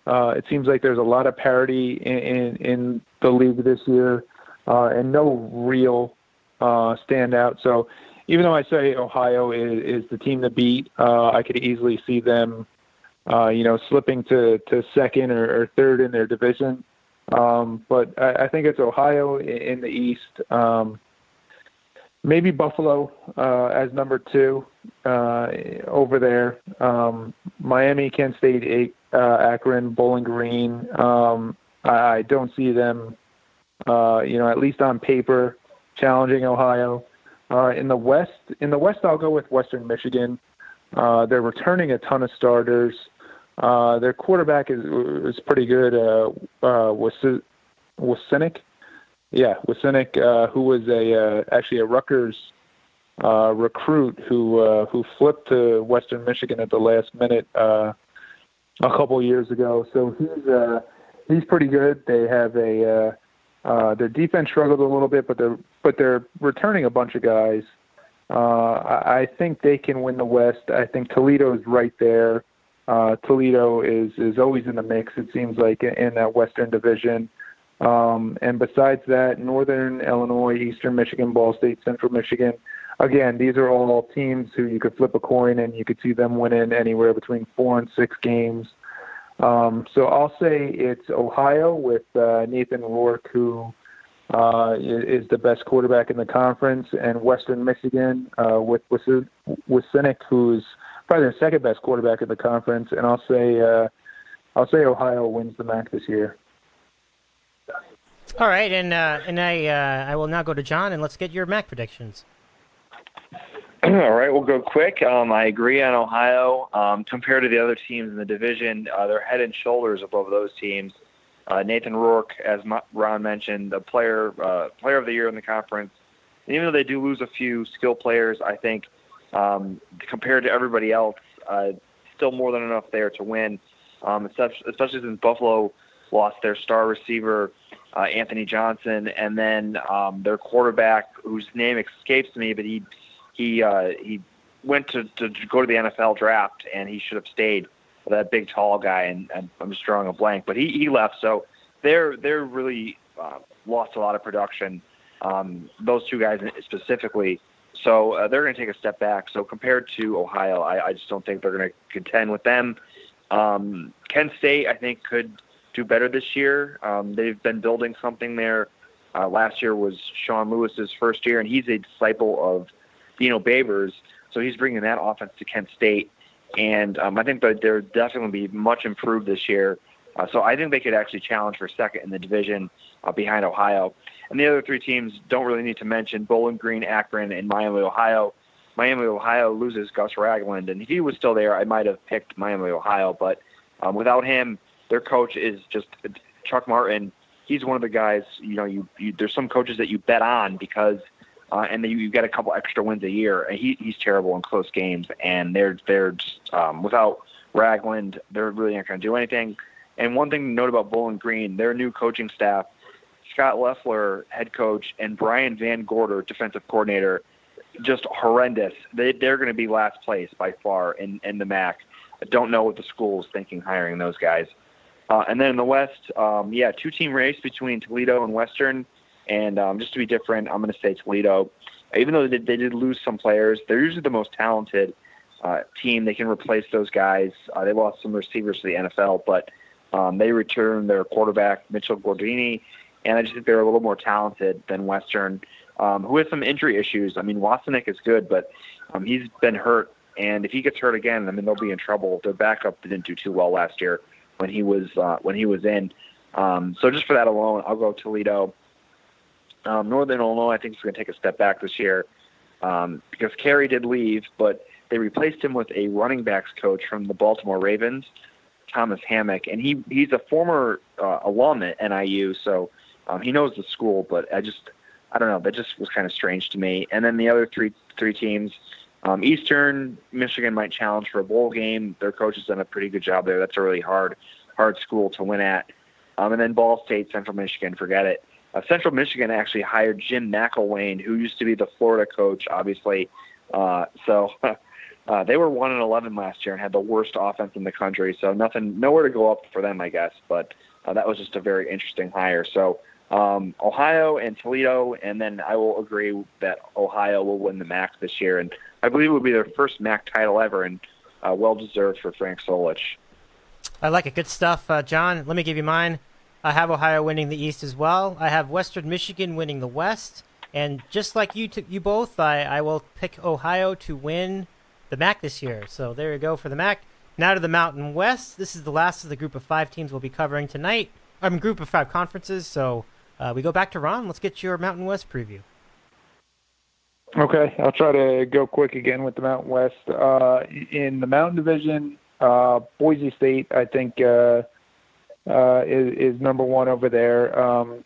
Uh, it seems like there's a lot of parity in, in, in the league this year uh, and no real uh, standout. So even though I say Ohio is, is the team to beat, uh, I could easily see them, uh, you know, slipping to, to second or, or third in their division. Um, but I, I think it's Ohio in, in the East. Um, maybe Buffalo uh, as number two uh, over there. Um, Miami, Kent State, uh, Akron, Bowling Green. Um, I, I don't see them uh, you know, at least on paper, challenging Ohio. Uh, in the West, in the West, I'll go with Western Michigan. Uh, they're returning a ton of starters. Uh, their quarterback is is pretty good. Uh, uh, was was Cynic, yeah, was Cynic, uh, who was a uh, actually a Rutgers uh, recruit who uh, who flipped to Western Michigan at the last minute uh, a couple years ago. So he's uh, he's pretty good. They have a uh, uh, their defense struggled a little bit, but they're but they're returning a bunch of guys. Uh, I, think they can win the West. I think Toledo is right there. Uh, Toledo is is always in the mix. It seems like in that Western Division. Um, and besides that, Northern Illinois, Eastern Michigan, Ball State, Central Michigan. Again, these are all teams who you could flip a coin and you could see them winning anywhere between four and six games. Um, so I'll say it's Ohio with uh, Nathan Rourke, who uh, is the best quarterback in the conference, and Western Michigan uh, with Wassink, who's probably the second best quarterback in the conference. And I'll say uh, I'll say Ohio wins the MAC this year. All right, and uh, and I uh, I will now go to John, and let's get your MAC predictions. All right, we'll go quick. Um, I agree on Ohio. Um, compared to the other teams in the division, uh, they're head and shoulders above those teams. Uh, Nathan Rourke, as Ron mentioned, the player uh, player of the year in the conference. And even though they do lose a few skill players, I think um, compared to everybody else, uh, still more than enough there to win. Um, especially since Buffalo lost their star receiver uh, Anthony Johnson, and then um, their quarterback, whose name escapes me, but he he uh, he went to, to go to the NFL draft, and he should have stayed. That big tall guy, and, and I'm just drawing a blank, but he he left. So they're they're really uh, lost a lot of production. Um, those two guys specifically. So uh, they're going to take a step back. So compared to Ohio, I, I just don't think they're going to contend with them. Um, Kent State, I think, could do better this year. Um, they've been building something there. Uh, last year was Sean Lewis's first year, and he's a disciple of Dino Babers, so he's bringing that offense to Kent State, and um, I think that they're definitely going to be much improved this year. Uh, so I think they could actually challenge for second in the division uh, behind Ohio. And the other three teams don't really need to mention Bowling Green, Akron, and Miami, Ohio. Miami, Ohio loses Gus Ragland, and if he was still there, I might have picked Miami, Ohio. But um, without him, their coach is just Chuck Martin. He's one of the guys. You know, you, you there's some coaches that you bet on because – uh, and then you, get a couple extra wins a year. And he, he's terrible in close games, and they're they're just, um, without Ragland, they're really not going to do anything. And one thing to note about Bowling Green, their new coaching staff, Scot Loeffler, head coach, and Brian Van Gorder, defensive coordinator, just horrendous. They they're going to be last place by far in in the MAC. I don't know what the school is thinking hiring those guys. Uh, and then in the West, um, yeah, two team race between Toledo and Western. And um, just to be different, I'm going to say Toledo. Even though they, they did lose some players, they're usually the most talented uh, team. They can replace those guys. Uh, they lost some receivers to the NFL, but um, they returned their quarterback, Mitchell Guadagni, and I just think they're a little more talented than Western, um, who has some injury issues. I mean, Wassink is good, but um, he's been hurt, and if he gets hurt again, I mean, they'll be in trouble. Their backup didn't do too well last year when he was uh, when he was in. Um, so just for that alone, I'll go Toledo. Um, Northern Illinois, I think, is going to take a step back this year um, because Carey did leave, but they replaced him with a running backs coach from the Baltimore Ravens, Thomas Hammock, and he he's a former uh, alum at NIU, so um, he knows the school. But I just I don't know, that just was kind of strange to me. And then the other three three teams. Um, Eastern Michigan might challenge for a bowl game. Their coach has done a pretty good job there. That's a really hard, hard school to win at. Um, and then Ball State, Central Michigan, forget it. Uh, Central Michigan actually hired Jim McElwain, who used to be the Florida coach, obviously. Uh, so uh, they were one and eleven last year and had the worst offense in the country. So nothing, nowhere to go up for them, I guess. But uh, that was just a very interesting hire. So um, Ohio and Toledo, and then I will agree that Ohio will win the MAC this year, and I believe it will be their first MAC title ever, and uh, well deserved for Frank Solich. I like it. Good stuff, uh, John. Let me give you mine. I have Ohio winning the East as well. I have Western Michigan winning the West. And just like you, t- you both, I, I will pick Ohio to win the MAC this year. So there you go for the MAC. Now to the Mountain West. This is the last of the group of five teams we'll be covering tonight. I'm mean, group of five conferences. So uh, we go back to Ron. Let's get your Mountain West preview. Okay, I'll try to go quick again with the Mountain West. Uh, in the Mountain Division, uh, Boise State, I think uh, is, is number one over there. Um,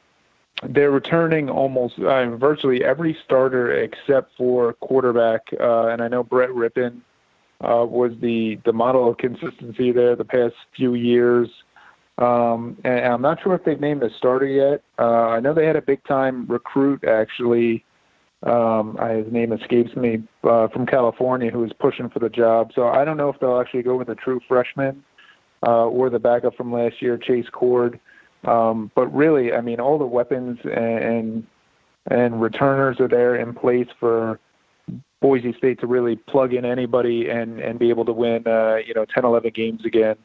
they're returning almost uh, virtually every starter except for quarterback. Uh, and I know Brett Rypien uh, was the the model of consistency there the past few years. Um, and I'm not sure if they've named a starter yet. Uh, I know they had a big time recruit actually. Um, I, his name escapes me uh, from California who was pushing for the job. So I don't know if they'll actually go with a true freshman uh, or the backup from last year, Chase Cord. Um, but really, I mean, all the weapons and and returners are there in place for Boise State to really plug in anybody and and be able to win, uh, you know, 10, 11 games again.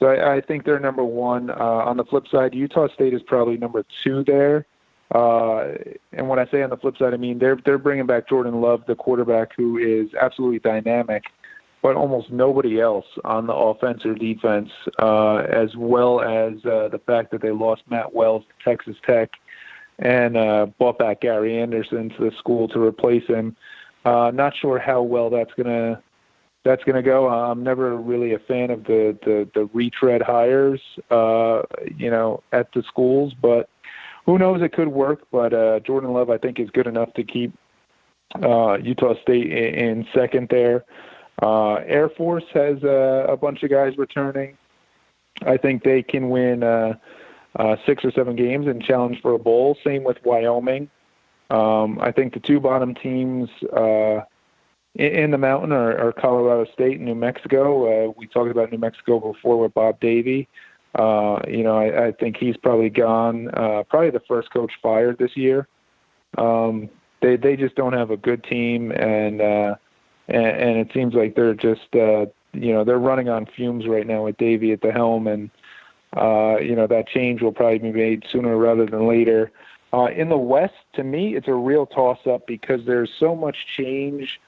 So I, I think they're number one. Uh, on the flip side, Utah State is probably number two there. Uh, and when I say on the flip side, I mean they're they're bringing back Jordan Love, the quarterback, who is absolutely dynamic but almost nobody else on the offense or defense, uh, as well as uh, the fact that they lost Matt Wells to Texas Tech and uh, brought back Gary Anderson to the school to replace him. Uh, not sure how well that's gonna that's gonna go. I'm never really a fan of the the, the retread hires, uh, you know, at the schools, but who knows? It could work. But uh, Jordan Love, I think, is good enough to keep uh, Utah State in, in second there. Air Force has uh, a bunch of guys returning. I think they can win uh, uh, six or seven games and challenge for a bowl. Same with Wyoming. Um, I think the two bottom teams uh, in, in the mountain are, are Colorado State and New Mexico. Uh, we talked about New Mexico before with Bob Davie. Uh, you know, I, I think he's probably gone, uh, probably the first coach fired this year. Um, they they just don't have a good team, and uh, and, and it seems like they're just uh, you know they're running on fumes right now with Davie at the helm, and uh, you know that change will probably be made sooner rather than later. Uh, in the West, to me, it's a real toss-up because there's so much change.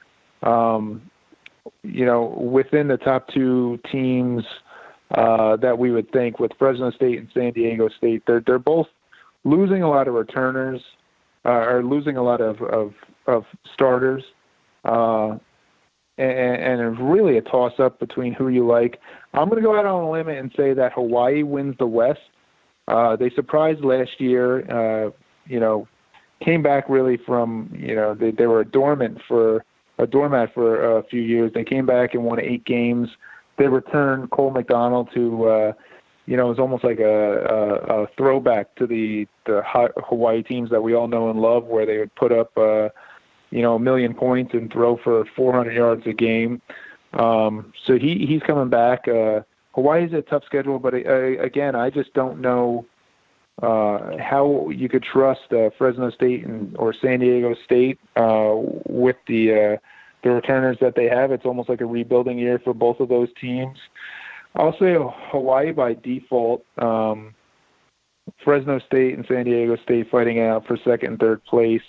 Um, you know, within the top two teams uh, that we would think with Fresno State and San Diego State, they're they're both losing a lot of returners, uh, or losing a lot of of, of starters. Uh, and, and really a toss up between who you like. I'm going to go out on a limb and say that Hawaii wins the West. Uh, they surprised last year. Uh, you know, came back really from you know they they were dormant for a doormat for a few years. They came back and won eight games. They returned Cole McDonald to uh, you know it was almost like a, a, a throwback to the the Hawaii teams that we all know and love, where they would put up. Uh, you know, a million points and throw for 400 yards a game. Um, so he he's coming back. Uh, Hawaii's a tough schedule, but uh, again, I just don't know uh, how you could trust uh, Fresno State and or San Diego State uh, with the uh, the returners that they have. It's almost like a rebuilding year for both of those teams. I'll say Hawaii by default. Um, Fresno State and San Diego State fighting out for second and third place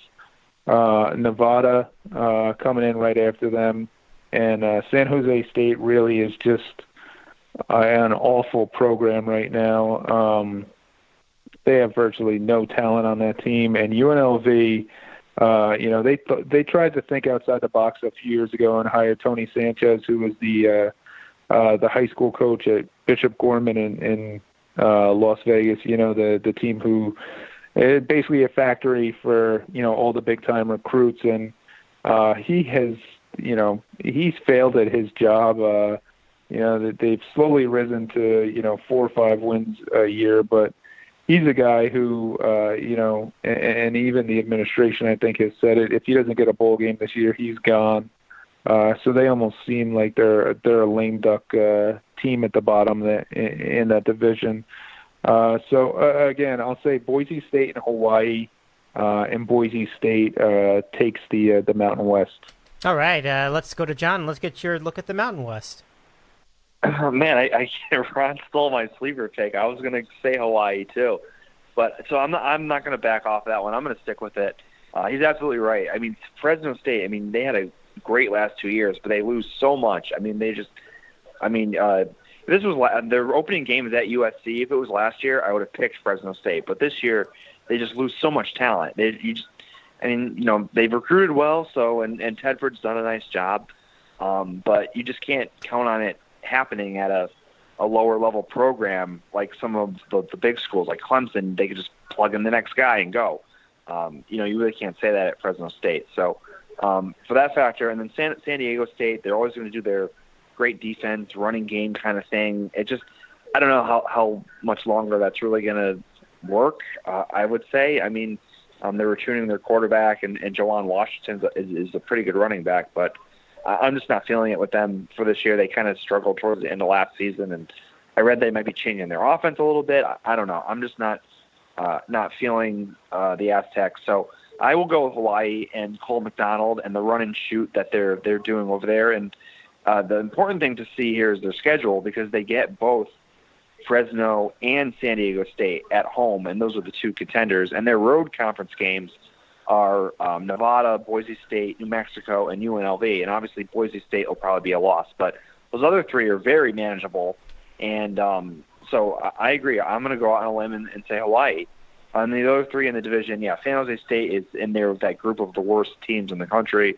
uh, Nevada uh, coming in right after them, and uh, San Jose State really is just uh, an awful program right now. Um, they have virtually no talent on that team, and UNLV. Uh, you know, they th- they tried to think outside the box a few years ago and hire Tony Sanchez, who was the uh, uh, the high school coach at Bishop Gorman in, in uh, Las Vegas. You know, the the team who it's basically a factory for you know all the big time recruits, and uh, he has you know he's failed at his job. Uh, you know that they've slowly risen to you know four or five wins a year, but he's a guy who uh, you know, and, and even the administration I think has said it. If he doesn't get a bowl game this year, he's gone. Uh, so they almost seem like they're they're a lame duck uh, team at the bottom that in, in that division. Uh, so uh, again, I'll say Boise State and Hawaii, uh, and Boise State uh, takes the uh, the Mountain West. All right, uh, let's go to John. Let's get your look at the Mountain West. Oh, man, I, I Ron stole my sleeper pick. I was going to say Hawaii too, but so I'm not. I'm not going to back off that one. I'm going to stick with it. Uh, he's absolutely right. I mean, Fresno State. I mean, they had a great last two years, but they lose so much. I mean, they just. I mean, uh, this was their opening game was at USC. If it was last year, I would have picked Fresno State. But this year, they just lose so much talent. They, you just, I mean, you know, they've recruited well, so and and Tedford's done a nice job, um, but you just can't count on it happening at a a lower level program like some of the, the big schools like Clemson, they could just plug in the next guy and go. Um, you know, you really can't say that at Fresno State. So um, for that factor, and then San, San Diego State, they're always going to do their great defense, running game kind of thing. It just, I don't know how how much longer that's really going to work. Uh, I would say. I mean, um, they're returning their quarterback, and, and Juwan Washington is, is a pretty good running back, but I'm just not feeling it with them for this year. They kind of struggled towards the end of last season, and I read they might be changing their offense a little bit. I, I don't know. I'm just not uh, not feeling uh, the Aztecs. So I will go with Hawaii and Cole McDonald and the run and shoot that they're they're doing over there. And uh, the important thing to see here is their schedule because they get both Fresno and San Diego State at home, and those are the two contenders. And their road conference games are um, Nevada, Boise State, New Mexico, and UNLV. And obviously, Boise State will probably be a loss, but those other three are very manageable. And um, so I agree. I'm going to go out on a limb and, and say Hawaii. And the other three in the division, yeah, San Jose State is in there with that group of the worst teams in the country.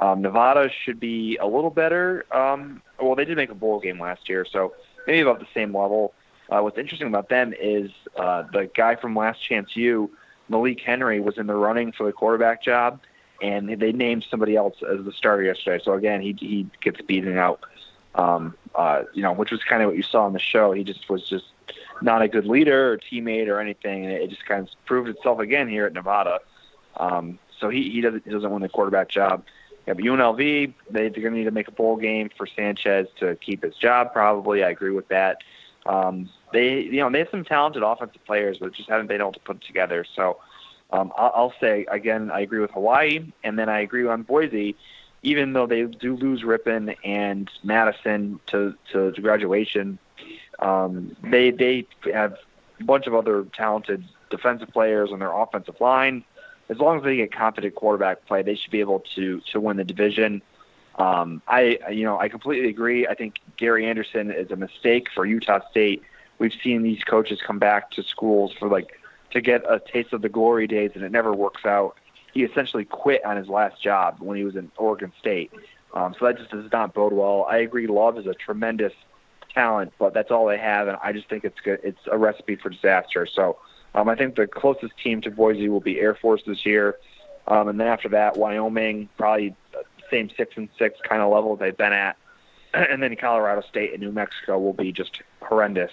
Um, Nevada should be a little better. Um, well, they did make a bowl game last year, so maybe about the same level. Uh, what's interesting about them is uh, the guy from Last Chance U, Malik Henry, was in the running for the quarterback job, and they named somebody else as the starter yesterday. So again, he he gets beaten out. Um, uh, you know, which was kind of what you saw on the show. He just was just not a good leader or teammate or anything, and it just kind of proved itself again here at Nevada. Um, so he he doesn't he doesn't win the quarterback job. Yeah, but UNLV they they're going to need to make a bowl game for Sanchez to keep his job. Probably, I agree with that. Um, they you know they have some talented offensive players, but just haven't been able to put it together. So um, I'll, I'll say again, I agree with Hawaii, and then I agree on Boise. Even though they do lose Rypien and Mattison to to, to graduation, um, they they have a bunch of other talented defensive players on their offensive line. As long as they get competent quarterback play, they should be able to to win the division. Um, I you know I completely agree. I think Gary Anderson is a mistake for Utah State. We've seen these coaches come back to schools for like to get a taste of the glory days, and it never works out. He essentially quit on his last job when he was in Oregon State. Um, so that just does not bode well. I agree. Love is a tremendous talent, but that's all they have, and I just think it's good. It's a recipe for disaster. So um, I think the closest team to Boise will be Air Force this year, um, and then after that, Wyoming, probably same six and six kind of level they've been at, and then Colorado State and New Mexico will be just horrendous.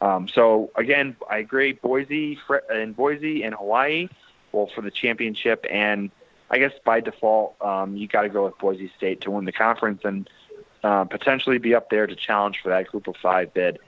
Um, so again, I agree. Boise and Boise and Hawaii, well, for the championship, and I guess by default, um, you got to go with Boise State to win the conference and uh, potentially be up there to challenge for that Group of Five bid.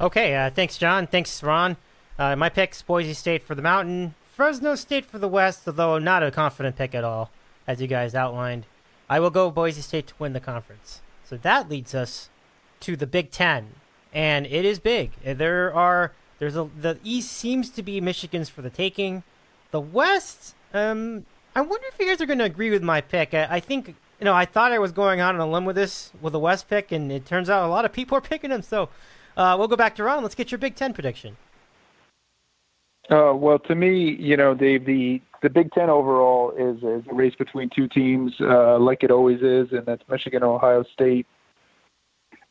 Okay, uh, thanks, John. Thanks, Ron. Uh, my pick's Boise State for the Mountain, Fresno State for the West, although not a confident pick at all, as you guys outlined. I will go Boise State to win the conference. So that leads us to the Big Ten, and it is big. There are there's a the East seems to be Michigan's for the taking. The West, um, I wonder if you guys are going to agree with my pick. I, I think you know, I thought I was going on a limb with this with the West pick, and it turns out a lot of people are picking them. So uh, we'll go back to Ron. Let's get your Big Ten prediction. Uh, well, to me, you know, Dave, the the Big Ten overall is, is a race between two teams, uh, like it always is, and that's Michigan, Ohio State.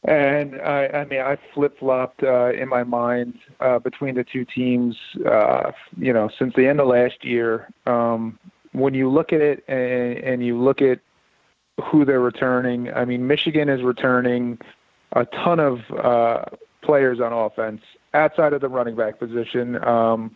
And I, I mean, I flip flopped uh, in my mind uh, between the two teams, uh, you know, since the end of last year. Um, when you look at it and, and you look at who they're returning. I mean, Michigan is returning a ton of uh, players on offense outside of the running back position. Um,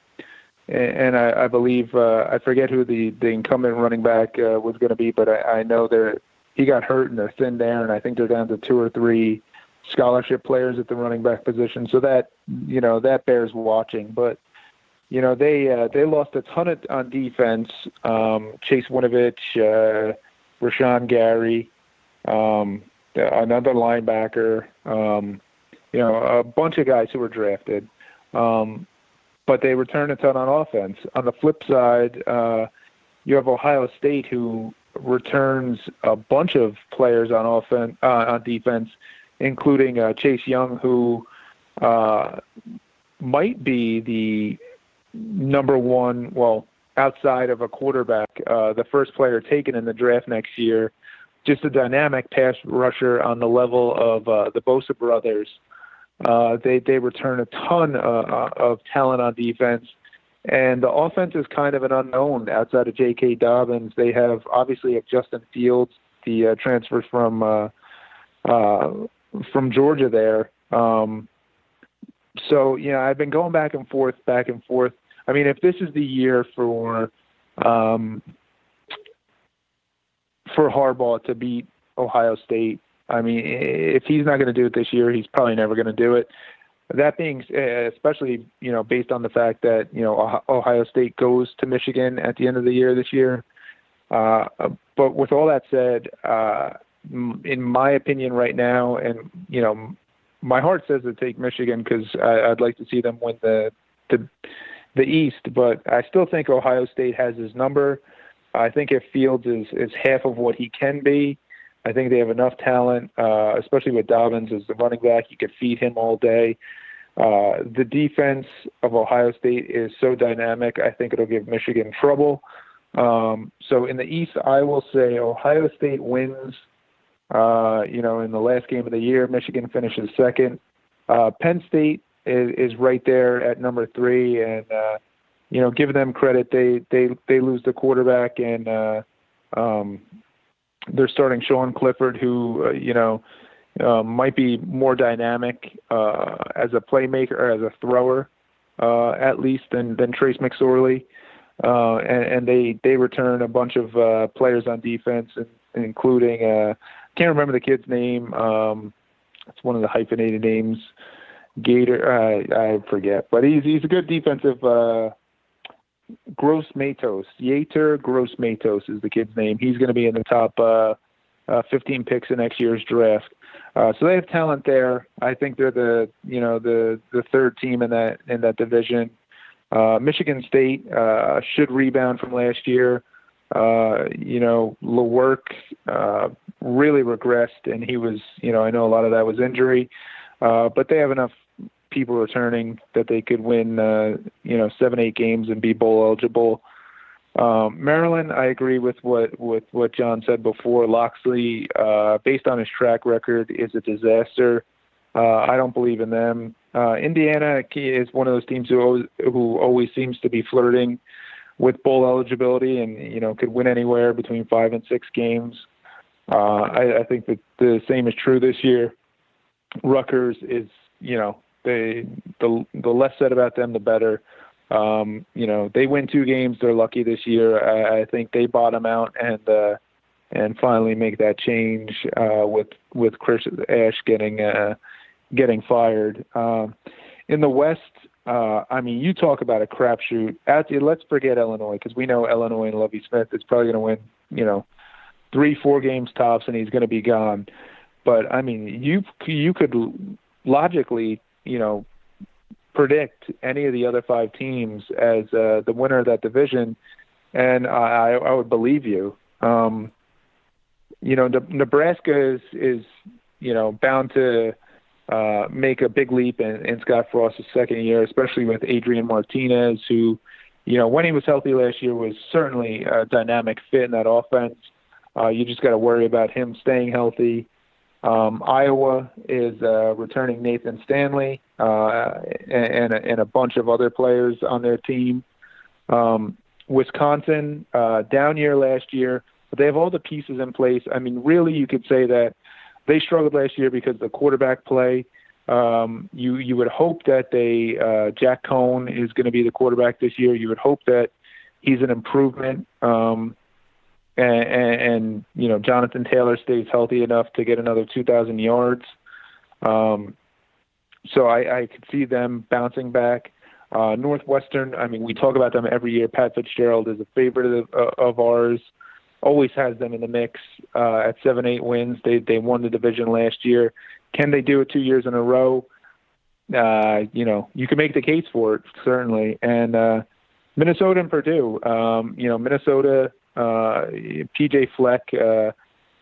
and, I, I believe uh, I forget who the, the incumbent running back uh, was going to be, but I, I know they're he got hurt and they're thinned down, and I think they're down to two or three scholarship players at the running back position. So that you know that bears watching, but you know they uh, they lost a ton of, on defense. Um, Chase Winovich, uh, Rashan Gary, um, another linebacker, um, you know, a bunch of guys who were drafted. Um, but they return a ton on offense. On the flip side, uh, you have Ohio State who returns a bunch of players on offense uh, on defense, including uh, Chase Young, who uh, might be the number one. Well, outside of a quarterback, uh, the first player taken in the draft next year. Just a dynamic pass rusher on the level of uh, the Bosa brothers. Uh, they they return a ton uh, uh, of talent on defense, and the offense is kind of an unknown outside of J.K. Dobbins. They have obviously have Justin Fields, the uh, transfer from uh, uh, from Georgia there. Um, so yeah, I've been going back and forth, back and forth. I mean, if this is the year for um, for Harbaugh to beat Ohio State, I mean, if he's not going to do it this year, he's probably never going to do it. That being, especially you know, based on the fact that you know Ohio State goes to Michigan at the end of the year this year. Uh, but with all that said, uh, in my opinion, right now, and you know, my heart says to take Michigan because I'd like to see them win the the the East, but I still think Ohio State has his number. I think if Fields is is half of what he can be, I think they have enough talent, uh, especially with Dobbins as the running back. You could feed him all day. Uh, the defense of Ohio State is so dynamic. I think it'll give Michigan trouble. Um, so in the East, I will say Ohio State wins. Uh, you know, in the last game of the year, Michigan finishes second. Uh, Penn State is, is right there at number three, and uh, you know, give them credit. They they they lose the quarterback, and uh, um, they're starting Sean Clifford, who uh, you know uh, might be more dynamic uh, as a playmaker or as a thrower, uh, at least than than Trace McSorley. Uh, and, and they they return a bunch of uh, players on defense, including uh, can't remember the kid's name. Um, it's one of the hyphenated names. Gator, uh, I forget, but he's he's a good defensive. Uh, Gross Matos, Yetur Gross Matos is the kid's name. He's going to be in the top uh, uh, 15 picks in next year's draft. Uh, so they have talent there. I think they're the you know the the third team in that in that division. Uh, Michigan State uh, should rebound from last year. Uh, you know, Lewerke uh, really regressed, and he was you know I know a lot of that was injury, uh, but they have enough people returning that they could win, uh, you know, seven, eight games and be bowl eligible. Um, Maryland, I agree with what with what John said before. Locksley, uh, based on his track record, is a disaster. Uh, I don't believe in them. Uh, Indiana is one of those teams who always, who always seems to be flirting with bowl eligibility, and you know could win anywhere between five and six games. Uh, I, I think that the same is true this year. Rutgers is, you know, they the the less said about them, the better. Um, you know, they win two games. They're lucky this year. I, I think they bottom out and uh, and finally make that change uh, with with Chris Ash getting uh, getting fired. Um, in the West, uh, I mean, you talk about a crapshoot. Let's forget Illinois because we know Illinois and Lovie Smith is probably going to win. You know, three, four games tops, and he's going to be gone. But I mean, you you could logically you know, predict any of the other five teams as uh, the winner of that division, and I, I would believe you. Um, you know, Nebraska is is you know bound to uh, make a big leap in, in Scott Frost's second year, especially with Adrian Martinez, who, you know, when he was healthy last year, was certainly a dynamic fit in that offense. Uh, you just got to worry about him staying healthy. Um, Iowa is uh, returning Nathan Stanley uh, and, and, a bunch of other players on their team. Um, Wisconsin, uh, down year last year, but they have all the pieces in place. I mean, really, you could say that they struggled last year because the quarterback play. Um, you you would hope that they uh, Jack Coan is going to be the quarterback this year. You would hope that he's an improvement. Um, and, and, you know Jonathan Taylor stays healthy enough to get another 2,000 yards. Um, so I, I could see them bouncing back. Uh, Northwestern, I mean, we talk about them every year. Pat Fitzgerald is a favorite of, uh, of ours. Always has them in the mix uh, at seven, eight wins. They they won the division last year. Can they do it two years in a row? Uh, you know, you can make the case for it certainly. And uh, Minnesota and Purdue. Um, you know, Minnesota uh, PJ Fleck, uh,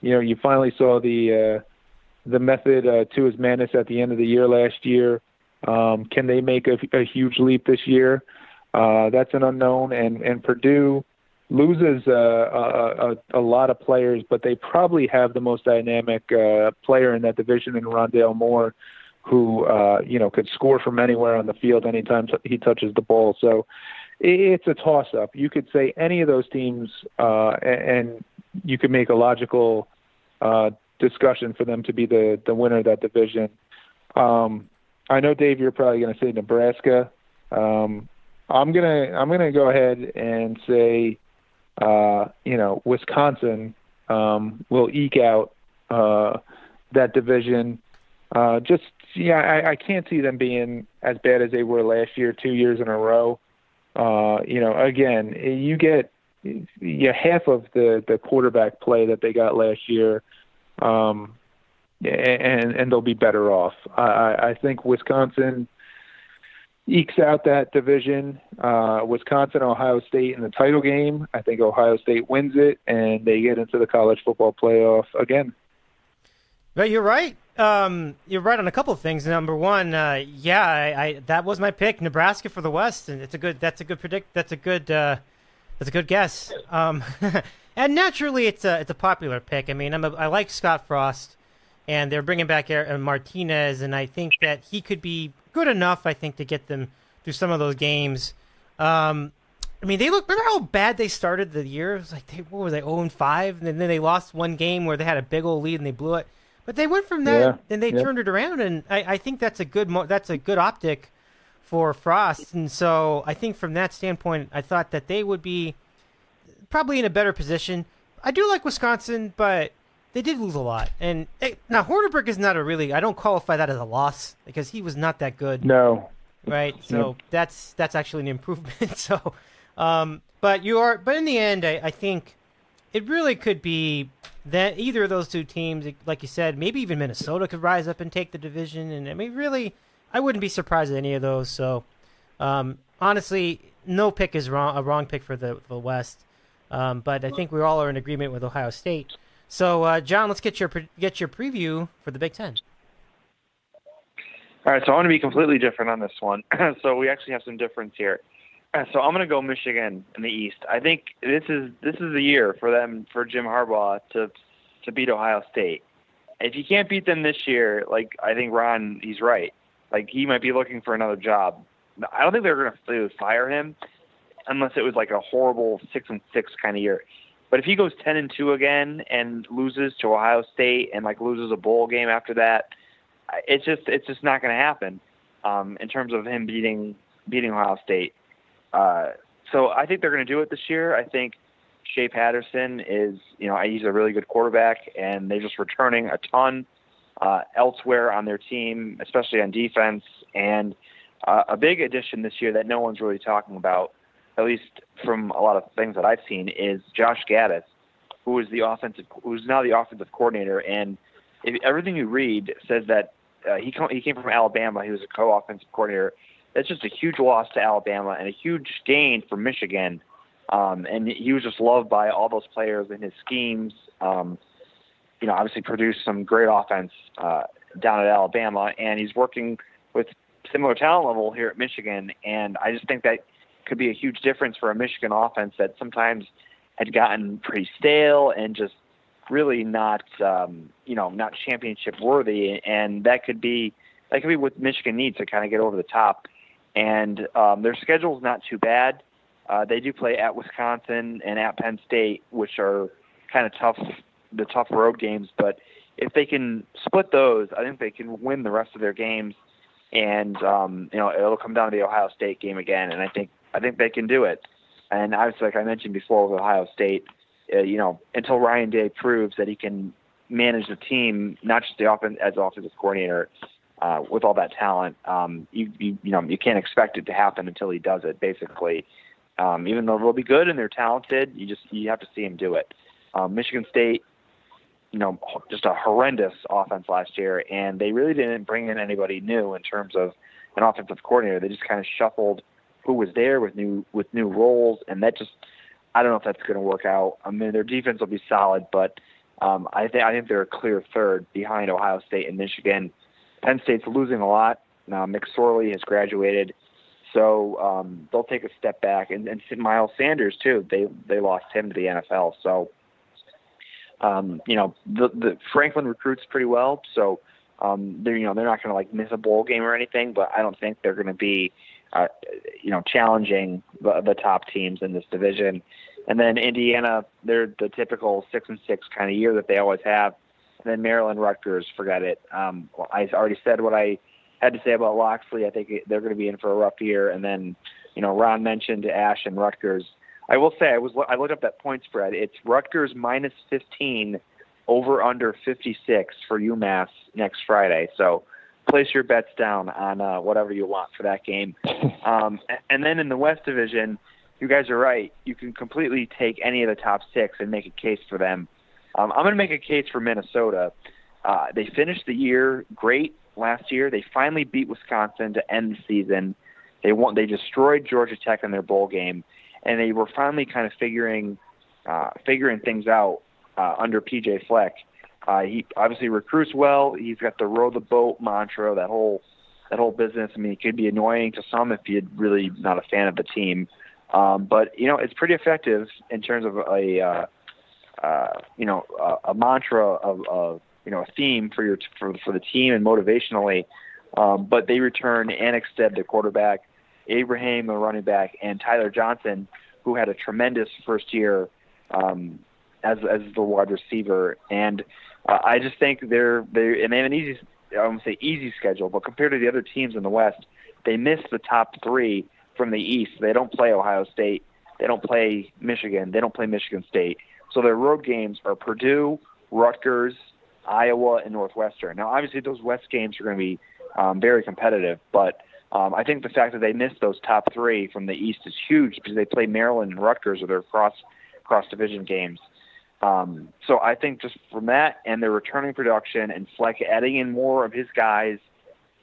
you know, you finally saw the uh, the method uh, to his madness at the end of the year last year. Um, can they make a, a huge leap this year? Uh, that's an unknown. And and Purdue loses uh, a, a, a lot of players, but they probably have the most dynamic uh, player in that division in Rondale Moore. who uh, you know could score from anywhere on the field anytime he touches the ball. So it's a toss-up. You could say any of those teams, uh, and you could make a logical uh, discussion for them to be the the winner of that division. Um, I know, Dave, you're probably going to say Nebraska. Um, I'm gonna I'm gonna go ahead and say, uh, you know, Wisconsin um, will eke out uh, that division. Uh, just yeah, I, I can't see them being as bad as they were last year, two years in a row. Uh, you know, again, you get yeah half of the the quarterback play that they got last year, um, and and they'll be better off. I, I think Wisconsin ekes out that division. Uh, Wisconsin, Ohio State in the title game. I think Ohio State wins it, and they get into the college football playoff again. But you're right. Um, you're right on a couple of things. Number one, uh, yeah, I, I, that was my pick, Nebraska for the West, and it's a good. That's a good predict. That's a good. Uh, that's a good guess. Um, and naturally, it's a it's a popular pick. I mean, I'm a, I like Scott Frost, and they're bringing back Aaron Martinez, and I think that he could be good enough, I think, to get them through some of those games. Um, I mean, they look. Remember how bad they started the year? It was like they what were they zero oh and five, and then they lost one game where they had a big old lead and they blew it. But they went from that yeah. and they yeah. turned it around, and I, I think that's a good mo- that's a good optic for Frost. And so I think from that standpoint, I thought that they would be probably in a better position. I do like Wisconsin, but they did lose a lot. And now Hornibrook is not a really. I don't qualify that as a loss because he was not that good. No. Right. So yep. that's that's actually an improvement. so, um, but you are. But in the end, I, I think it really could be that either of those two teams, like you said, maybe even Minnesota could rise up and take the division. And I mean, really, I wouldn't be surprised at any of those. So, um, honestly, no pick is wrong. A wrong pick for the the West. Um, but I think we all are in agreement with Ohio State. So, uh, John, let's get your get your preview for the Big Ten. All right, so I want to be completely different on this one. so we actually have some difference here. So I'm going to go Michigan in the East. I think this is this is the year for them for Jim Harbaugh to to beat Ohio State. If you can't beat them this year, like I think Ron, he's right. Like he might be looking for another job. I don't think they're going to fire him unless it was like a horrible six and six kind of year. But if he goes ten and two again and loses to Ohio State and like loses a bowl game after that, it's just it's just not going to happen um, in terms of him beating beating Ohio State. Uh, so I think they're going to do it this year. I think Shea Patterson is you know he's a really good quarterback, and they're just returning a ton uh, elsewhere on their team, especially on defense. And uh, a big addition this year that no one's really talking about at least from a lot of things that I've seen, is Josh Gattis, who is the offensive, who's now the offensive coordinator, and if, everything you read says that uh, he com- he came from Alabama. He was a co-offensive coordinator. That's just a huge loss to Alabama and a huge gain for Michigan. Um, and he was just loved by all those players and his schemes. Um, you know, obviously produced some great offense uh, down at Alabama, and he's working with similar talent level here at Michigan. And I just think that could be a huge difference for a Michigan offense that sometimes had gotten pretty stale and just really not um, you know not championship worthy, and that could be that could be what Michigan needs to kind of get over the top. And um, their schedule is not too bad. Uh, they do play at Wisconsin and at Penn State, which are kind of tough, the tough road games. But if they can split those, I think they can win the rest of their games. And um, you know, it'll come down to the Ohio State game again. And I think I think they can do it. And obviously, like I mentioned before with Ohio State, uh, you know, until Ryan Day proves that he can manage the team, not just the offense as offensive coordinator, uh, with all that talent, um, you, you you know you can't expect it to happen until he does it. Basically, um, even though they'll be good and they're talented, you just you have to see him do it. Um, Michigan State, you know, just a horrendous offense last year, and they really didn't bring in anybody new in terms of an offensive coordinator. They just kind of shuffled who was there with new with new roles, and that just I don't know if that's going to work out. I mean, their defense will be solid, but um, I think I think they're a clear third behind Ohio State and Michigan. Penn State's losing a lot. Now McSorley has graduated, so um, they'll take a step back. And, and Miles Sanders too. They they lost him to the NFL. So um, you know the, the Franklin recruits pretty well. So Um, they're you know they're not going to like miss a bowl game or anything, but I don't think they're going to be uh, you know challenging the, the top teams in this division. And then Indiana, they're the typical six and six kind of year that they always have. And then Maryland, Rutgers, forget it. Um, I already said what I had to say about Locksley. I think they're going to be in for a rough year. And then, you know, Ron mentioned Ash and Rutgers. I will say I was I looked up that point spread. It's Rutgers minus 15 over under 56 for UMass next Friday. So place your bets down on uh, whatever you want for that game. Um, and then in the West Division, you guys are right. You can completely take any of the top six and make a case for them. Um, I'm going to make a case for Minnesota. Uh, they finished the year great last year. They finally beat Wisconsin to end the season. They won. They destroyed Georgia Tech in their bowl game, and they were finally kind of figuring uh, figuring things out uh, under PJ Fleck. Uh, he obviously recruits well. He's got the row the boat mantra, that whole that whole business. I mean, it could be annoying to some if you're really not a fan of the team, um, but you know it's pretty effective in terms of a uh, uh, you know a, a mantra of, of you know a theme for your for for the team and motivationally. Um, but they return Annexstad, the quarterback, Ibrahim, the running back, and Tyler Johnson, who had a tremendous first year um, as as the wide receiver. And uh, I just think they're they and they have an easy I won't say easy schedule, but compared to the other teams in the West, they miss the top three from the East. They don't play Ohio State. They don't play Michigan. They don't play Michigan State. So their road games are Purdue, Rutgers, Iowa, and Northwestern. Now, obviously, those West games are going to be um, very competitive, but um, I think the fact that they missed those top three from the East is huge because they play Maryland and Rutgers or their cross cross division games. Um, so I think just from that and their returning production and Fleck adding in more of his guys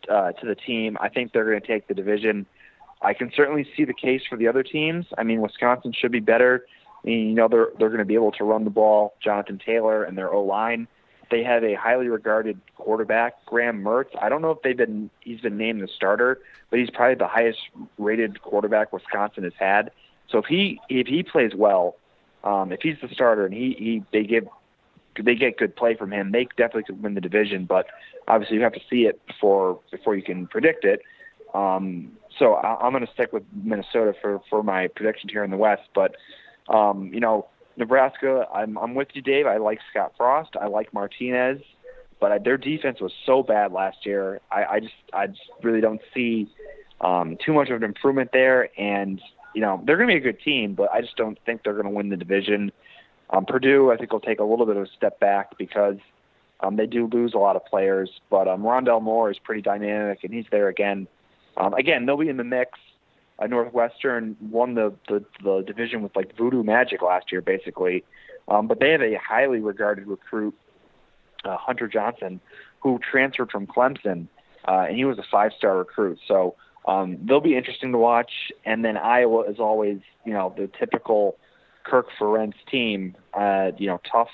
uh, to the team, I think they're going to take the division. I can certainly see the case for the other teams. I mean, Wisconsin should be better. You know, they're they're going to be able to run the ball. Jonathan Taylor and their O line. They have a highly regarded quarterback, Graham Mertz. I don't know if they've been he's been named the starter, but he's probably the highest rated quarterback Wisconsin has had. So if he if he plays well, um, if he's the starter and he, he they give they get good play from him, they definitely could win the division. But obviously, you have to see it before before you can predict it. Um, so I, I'm going to stick with Minnesota for for my prediction here in the West. But um, you know, Nebraska, I'm I'm with you, Dave. I like Scott Frost. I like Martinez, but I, their defense was so bad last year. I, I just I just really don't see um, too much of an improvement there. And you know, they're going to be a good team, but I just don't think they're going to win the division. Um, Purdue, I think, will take a little bit of a step back because um, they do lose a lot of players. But um, Rondale Moore is pretty dynamic, and he's there again. Um, again, they'll be in the mix. Uh, Northwestern won the, the the division with like voodoo magic last year, basically. Um, but they have a highly regarded recruit, uh, Hunter Johnson, who transferred from Clemson, uh, and he was a five-star recruit. So um, they'll be interesting to watch. And then Iowa is always, you know, the typical Kirk Ferentz team. Uh, you know, tough,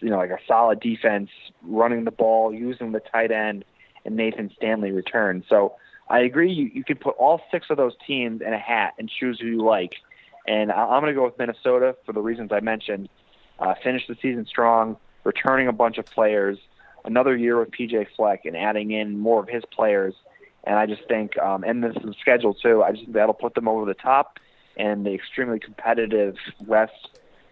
you know, like a solid defense, running the ball, using the tight end, and Nathan Stanley return. So I agree. You you could put all six of those teams in a hat and choose who you like. And I'm going to go with Minnesota for the reasons I mentioned. Uh, finish the season strong, returning a bunch of players, another year with PJ Fleck, and adding in more of his players and I just think, um, and this is scheduled too. I just think that'll put them over the top in the extremely competitive West.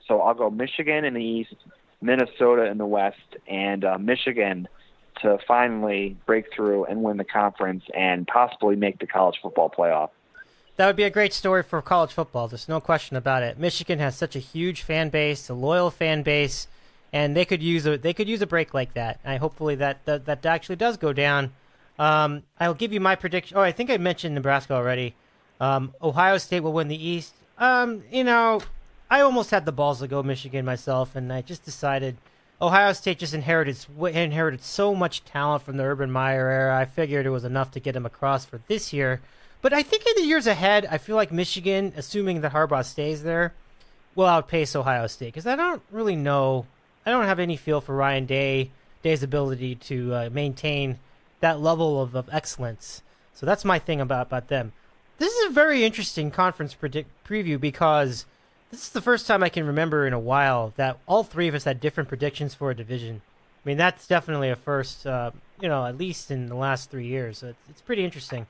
So I'll go Michigan in the East, Minnesota in the West, and uh, Michigan to finally break through and win the conference and possibly make the college football playoff. That would be a great story for college football. There's no question about it. Michigan has such a huge fan base, a loyal fan base, and they could use a they could use a break like that. I hopefully that that, that actually does go down um, I'll give you my prediction. Oh, I think I mentioned Nebraska already. Um, Ohio State will win the East. Um, you know, I almost had the balls to go Michigan myself, and I just decided Ohio State just inherited inherited so much talent from the Urban Meyer era. I figured it was enough to get them across for this year. But I think in the years ahead, I feel like Michigan, assuming that Harbaugh stays there, will outpace Ohio State because I don't really know. I don't have any feel for Ryan Day Day's ability to uh, maintain that level of, of excellence. So that's my thing about, about them. This is a very interesting conference predict, preview because this is the first time I can remember in a while that all three of us had different predictions for a division. I mean, that's definitely a first. Uh, you know, at least in the last three years, it's, it's pretty interesting.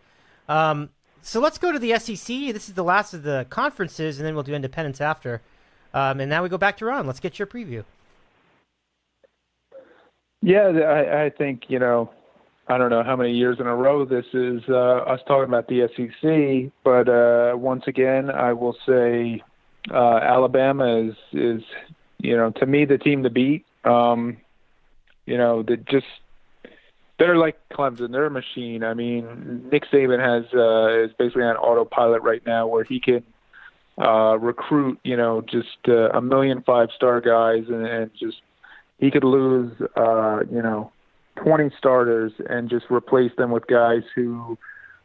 Um, so let's go to the SEC. This is the last of the conferences, and then we'll do independence after. Um, and now we go back to Ron. Let's get your preview. Yeah, I, I think you know, I don't know how many years in a row this is uh, us talking about the SEC, but uh, once again, I will say uh, Alabama is is you know to me the team to beat. Um, you know, that just they're like Clemson. They're a machine. I mean, Nick Saban has uh, is basically on autopilot right now, where he can uh, recruit, you know, just uh, a million five star guys, and, and just he could lose, uh, you know, 20 starters and just replace them with guys who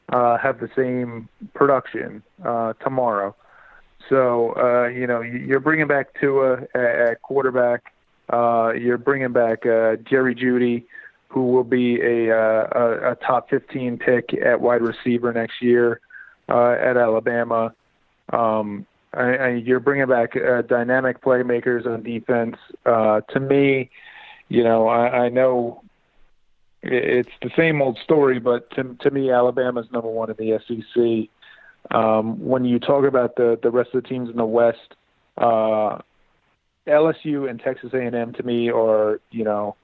uh, have the same production uh, tomorrow. So, uh, you know, you're bringing back Tua at, quarterback. Uh, you're bringing back uh, Jerry Jeudy, who will be a, uh, a, a top 15 pick at wide receiver next year uh, at Alabama. Um, I, I, you're bringing back uh, dynamic playmakers on defense. To me, you know, I, I know it's the same old story, but to, to me, Alabama's number one in the SEC. Um, when you talk about the the rest of the teams in the West, uh, LSU and Texas A&M to me are you know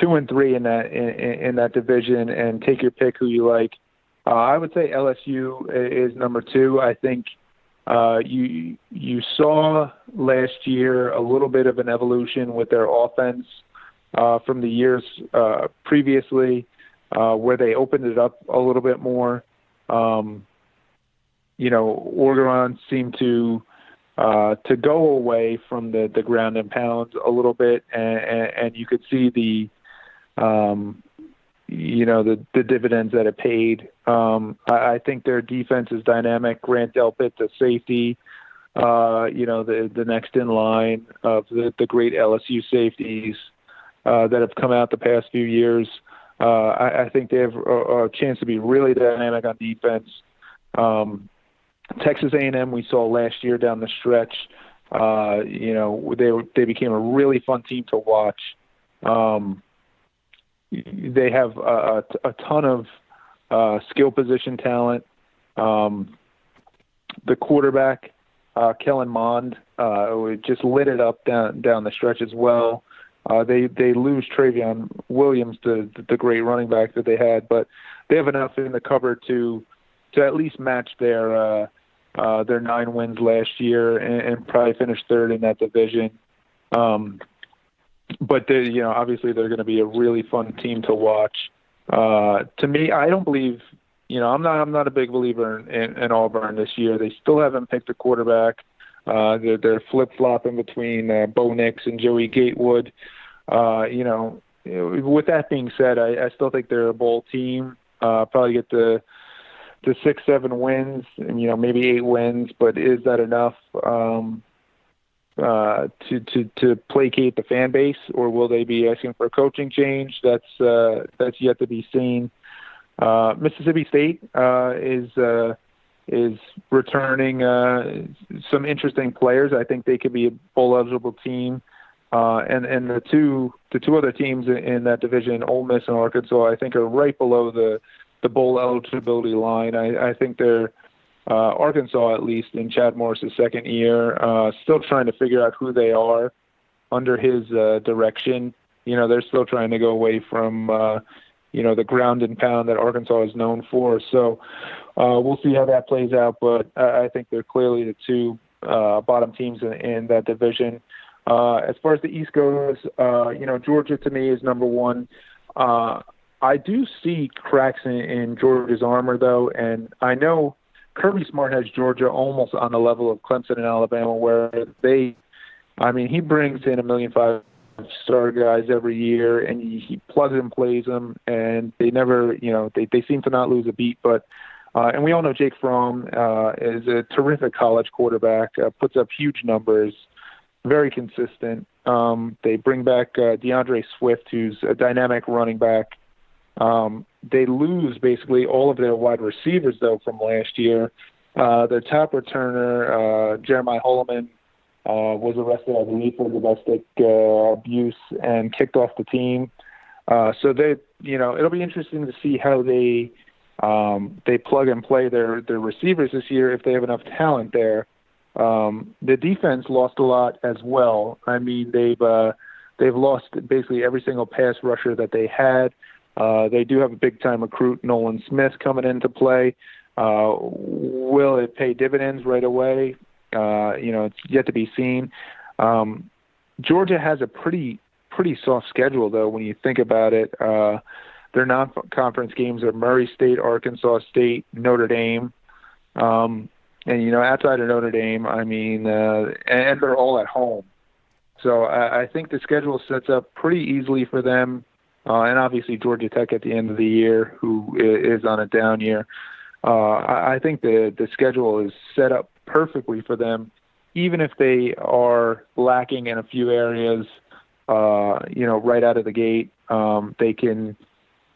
two and three in that in, in that division, and take your pick who you like. Uh, I would say LSU is number two. I think uh, you you saw last year a little bit of an evolution with their offense uh, from the years uh, previously, uh, where they opened it up a little bit more. Um, you know, Orgeron seemed to uh, to go away from the, the ground and pound a little bit, and, and, you could see the um, you know the the dividends that it paid. Um, I, I think their defense is dynamic. Grant Delpit, the safety, uh, you know the the next in line of the the great LSU safeties uh, that have come out the past few years. Uh, I, I think they have a, a chance to be really dynamic on defense. Um, Texas A&M we saw last year down the stretch. Uh, you know they they became a really fun team to watch. Um, they have a, a ton of uh, skill position talent. Um, the quarterback, uh, Kellen Mond, uh, just lit it up down down the stretch as well. Uh, they they lose Trayveon Williams, the the great running back that they had, but they have enough in the cover to to at least match their uh, uh, their nine wins last year and, and probably finish third in that division. Um, but they, you know, obviously they're going to be a really fun team to watch. Uh, to me, I don't believe, you know, I'm not, I'm not a big believer in, in, in Auburn this year. They still haven't picked a quarterback. Uh, they're, they're flip flopping between uh, Bo Nix and Joey Gatewood. Uh, you know, with that being said, I, I still think they're a bowl team. Uh, probably get the the six, seven wins, and you know maybe eight wins. But is that enough? Um, uh, to to to placate the fan base, or will they be asking for a coaching change? That's uh, that's yet to be seen. Uh, Mississippi State uh, is uh, is returning uh, some interesting players. I think they could be a bowl eligible team. Uh, and and the two the two other teams in, in that division, Ole Miss and Arkansas, I think are right below the the bowl eligibility line. I, I think they're uh, Arkansas, at least in Chad Morris's second year, uh, still trying to figure out who they are under his uh, direction. You know, they're still trying to go away from, uh, you know, the ground and pound that Arkansas is known for. So uh, we'll see how that plays out. But I, I think they're clearly the two uh, bottom teams in, in that division. Uh, as far as the East goes, uh, you know, Georgia to me is number one. Uh, I do see cracks in, in Georgia's armor, though, and I know Kirby Smart has Georgia almost on the level of Clemson and Alabama, where they, I mean, he brings in a million five star guys every year, and he, he plugs and plays them, and they never, you know, they they seem to not lose a beat. But uh, and we all know Jake Fromm uh, is a terrific college quarterback, uh, puts up huge numbers, very consistent. Um, they bring back uh, D'Andre Swift, who's a dynamic running back. Um, they lose basically all of their wide receivers though from last year. Uh, their top returner, uh, Jeremiah Holloman, uh, was arrested, I believe, for domestic uh, abuse and kicked off the team. Uh, so they, you know, it'll be interesting to see how they um, they plug and play their their receivers this year if they have enough talent there. Um, the defense lost a lot as well. I mean, they've uh, they've lost basically every single pass rusher that they had. Uh, they do have a big time recruit, Nolan Smith, coming into play. Uh, will it pay dividends right away? Uh, you know, it's yet to be seen. Um, Georgia has a pretty pretty soft schedule though when you think about it. Uh, their non-conference games are Murray State, Arkansas State, Notre Dame. Um, and you know, outside of Notre Dame, I mean, uh, and they're all at home. So I, I think the schedule sets up pretty easily for them. Uh, and obviously Georgia Tech at the end of the year, who is on a down year. Uh, I, think the the schedule is set up perfectly for them, even if they are lacking in a few areas. Uh, you know, right out of the gate, um, they can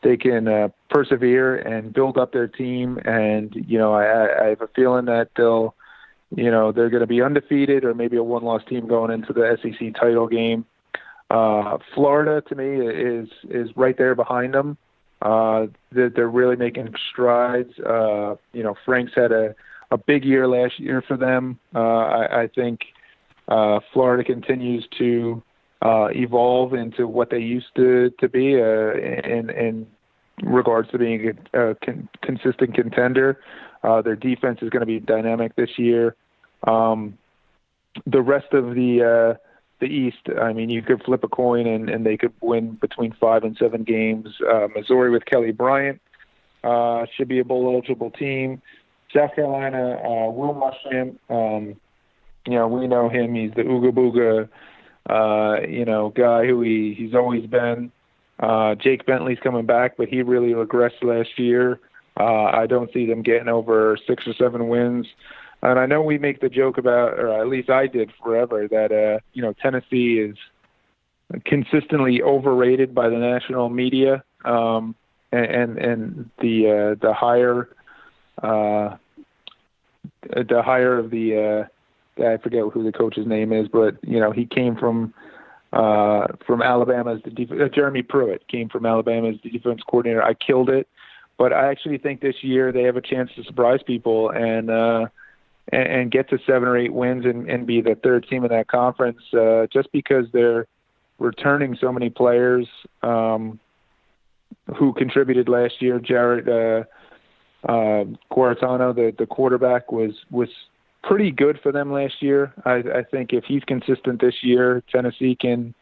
they can uh, persevere and build up their team. And you know, I, I have a feeling that they'll, you know, they're going to be undefeated or maybe a one-loss team going into the SEC title game. Uh, Florida, to me, is is right there behind them. Uh, they're, really making strides. Uh, you know, Franks had a a big year last year for them. Uh, I, I think uh, Florida continues to uh, evolve into what they used to to be uh, in in regards to being a, a con- consistent contender. Uh, their defense is going to be dynamic this year. Um, the rest of the uh, the East, I mean, you could flip a coin and, and they could win between five and seven games. Uh, Missouri with Kelly Bryant uh, should be a bowl eligible team. South Carolina, uh, Will Muschamp, um, you know, we know him. He's the Ooga Booga uh, you know, guy who he he's always been. Uh, Jake Bentley's coming back, but he really regressed last year. Uh, I don't see them getting over six or seven wins. And I know we make the joke about, or at least I did forever, that uh, you know Tennessee is consistently overrated by the national media, um, and and, and the uh, the hire uh, the hire of the uh, I forget who the coach's name is, but you know he came from uh, from Alabama as the def- uh, Jeremy Pruitt came from Alabama as the defense coordinator. I killed it, but I actually think this year they have a chance to surprise people and uh, and, and get to seven or eight wins and, and be the third team in that conference uh, just because they're returning so many players um, who contributed last year. Jarrett uh, uh, Guarantano, the the quarterback, was was pretty good for them last year. I, I think if he's consistent this year, Tennessee can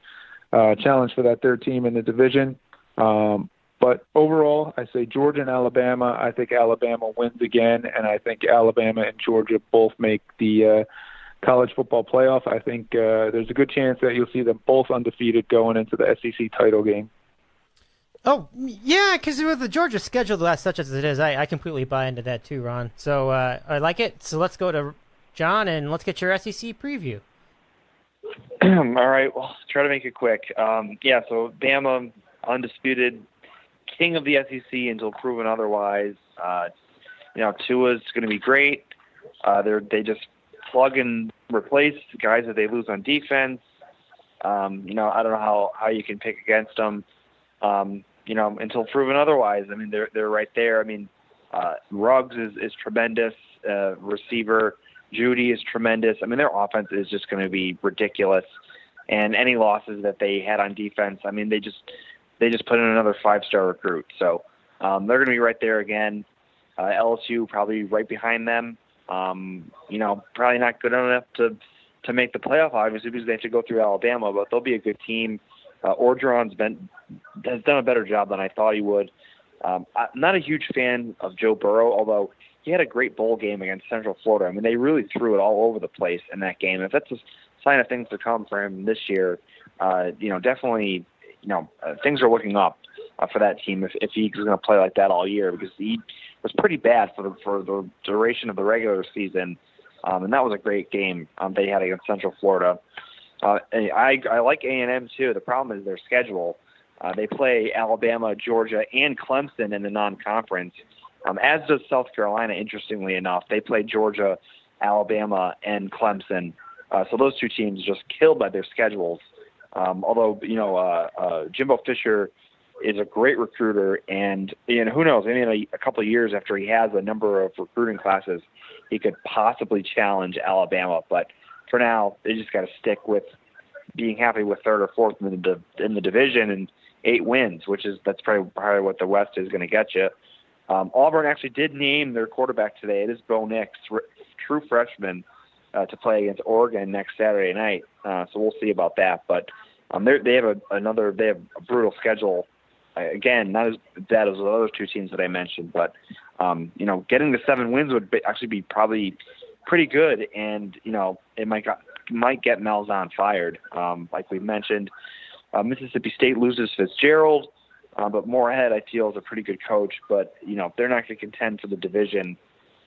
uh, challenge for that third team in the division. Um, but overall, I say Georgia and Alabama. I think Alabama wins again, and I think Alabama and Georgia both make the uh, college football playoff. I think uh, there's a good chance that you'll see them both undefeated going into the SEC title game. Oh yeah, because with the Georgia schedule as such as it is, I, I completely buy into that too, Ron. So uh, I like it. So let's go to John, and let's get your SEC preview. All right, well, try to make it quick. Um, yeah, so Bama, undisputed king of the SEC until proven otherwise. Uh, you know, Tua's going to be great. Uh, they they just plug and replace guys that they lose on defense. Um, you know, I don't know how, how you can pick against them. Um, you know, until proven otherwise. I mean, they're they're right there. I mean, uh, Ruggs is is tremendous uh, receiver. Jeudy is tremendous. I mean, their offense is just going to be ridiculous. And any losses that they had on defense, I mean, they just they just put in another five star recruit. So um, they're going to be right there again. Uh, LSU probably right behind them. Um, you know, probably not good enough to to make the playoff, obviously, because they have to go through Alabama. But they'll be a good team. Uh, Orgeron's been has done a better job than I thought he would. Um, I'm not a huge fan of Joe Burrow, although he had a great bowl game against Central Florida. I mean, they really threw it all over the place in that game. If that's a sign of things to come for him this year, uh, you know, definitely, you know, uh, things are looking up uh, for that team if, if he's going to play like that all year because he was pretty bad for the for the duration of the regular season, um, and that was a great game um, they had against Central Florida. Uh, I I like A and M too. The problem is their schedule. Uh, they play Alabama, Georgia, and Clemson in the non-conference um, as does South Carolina. Interestingly enough, they play Georgia, Alabama, and Clemson. Uh, so those two teams just killed by their schedules. Um, although you know uh, uh, Jimbo Fisher is a great recruiter, and you know who knows? Maybe in a, a couple of years after he has a number of recruiting classes, he could possibly challenge Alabama. But for now, they just got to stick with being happy with third or fourth in the in the division and eight wins, which is that's probably probably what the West is going to get you. Um, Auburn actually did name their quarterback today. It is Bo Nix, true freshman, uh, to play against Oregon next Saturday night. Uh, so we'll see about that. But um, they have a, another they have a brutal schedule. Again, not as bad as the other two teams that I mentioned, but um, you know, getting the seven wins would be, actually be probably pretty good, and you know, it might got, might get Malzahn fired. Um, like we mentioned, uh, Mississippi State loses Fitzgerald. Uh, but Moorhead, I feel, is a pretty good coach. But you know, they're not going to contend for the division.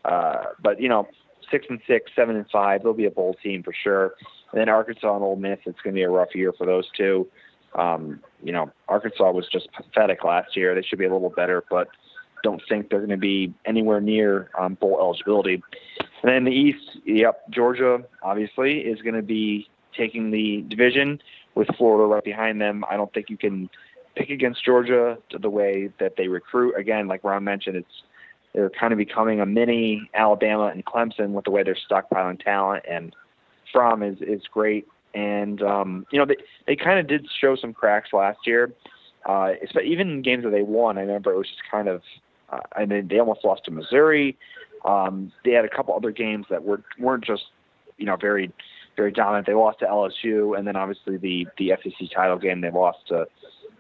Uh, but you know, six and six, seven and five, they'll be a bowl team for sure. And then Arkansas and Ole Miss, it's going to be a rough year for those two. Um, you know, Arkansas was just pathetic last year. They should be a little better, but don't think they're going to be anywhere near um, bowl eligibility. And then the East, yep, Georgia obviously is going to be taking the division with Florida right behind them. I don't think you can pick against Georgia the way that they recruit. Again, like Ron mentioned, it's they're kind of becoming a mini Alabama and Clemson with the way they're stockpiling talent. And Fromm is is great, and um, you know they they kind of did show some cracks last year. Uh, even in games that they won, I remember it was just kind of. Uh, I mean, they almost lost to Missouri. Um, they had a couple other games that were weren't just you know very very dominant. They lost to LSU, and then obviously the the SEC title game they lost to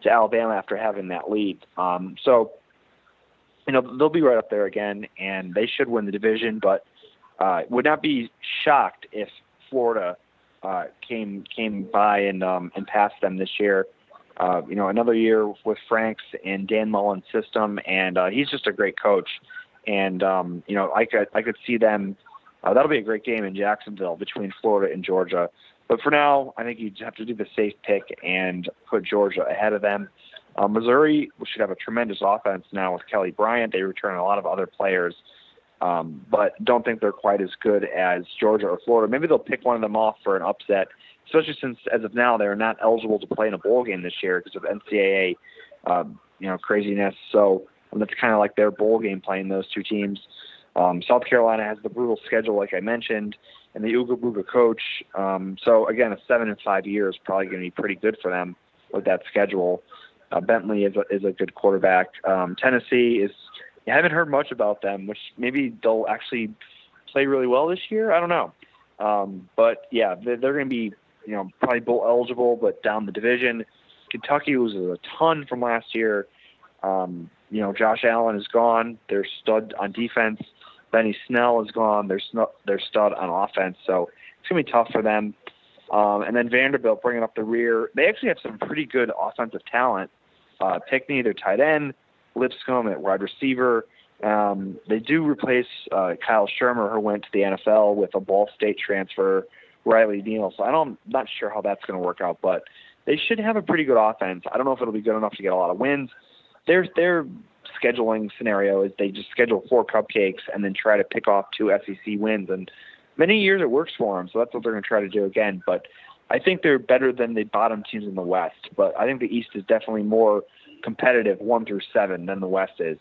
to Alabama after having that lead. Um, so you know they'll be right up there again, and they should win the division. But uh, would not be shocked if Florida uh, came came by and um, and passed them this year. Uh, you know, another year with Franks and Dan Mullen's system, and uh, he's just a great coach. And um, you know, I could I could see them. Uh, that'll be a great game in Jacksonville between Florida and Georgia. But for now, I think you have to do the safe pick and put Georgia ahead of them. Uh, Missouri should have a tremendous offense now with Kelly Bryant. They return a lot of other players, um, but don't think they're quite as good as Georgia or Florida. Maybe they'll pick one of them off for an upset, especially since as of now they're not eligible to play in a bowl game this year because of NCAA, um, you know, craziness. So um, that's kind of like their bowl game playing those two teams. Um, South Carolina has the brutal schedule, like I mentioned, and the Ooga Booga coach. Um, so again, a seven and five year is probably going to be pretty good for them with that schedule. Uh, Bentley is a, is a good quarterback. Um, Tennessee is. I haven't heard much about them, which maybe they'll actually play really well this year. I don't know. Um, but yeah, they're, they're going to be, you know, probably bowl eligible, but down the division. Kentucky was a ton from last year. Um, you know, Josh Allen is gone. They're stud on defense. Benny Snell is gone. They're they're stud on offense. So it's gonna be tough for them. Um, and then Vanderbilt bringing up the rear. They actually have some pretty good offensive talent. Uh, Pinkney, their tight end, Lipscomb at wide receiver. Um, they do replace uh, Kyle Shurmur, who went to the NFL with a Ball State transfer, Riley Neal. So I don't, I'm not sure how that's going to work out, but they should have a pretty good offense. I don't know if it'll be good enough to get a lot of wins. Their their scheduling scenario is they just schedule four cupcakes and then try to pick off two SEC wins. And many years it works for them, so that's what they're going to try to do again. But I think they're better than the bottom teams in the West. But I think the East is definitely more competitive, one through seven, than the West is.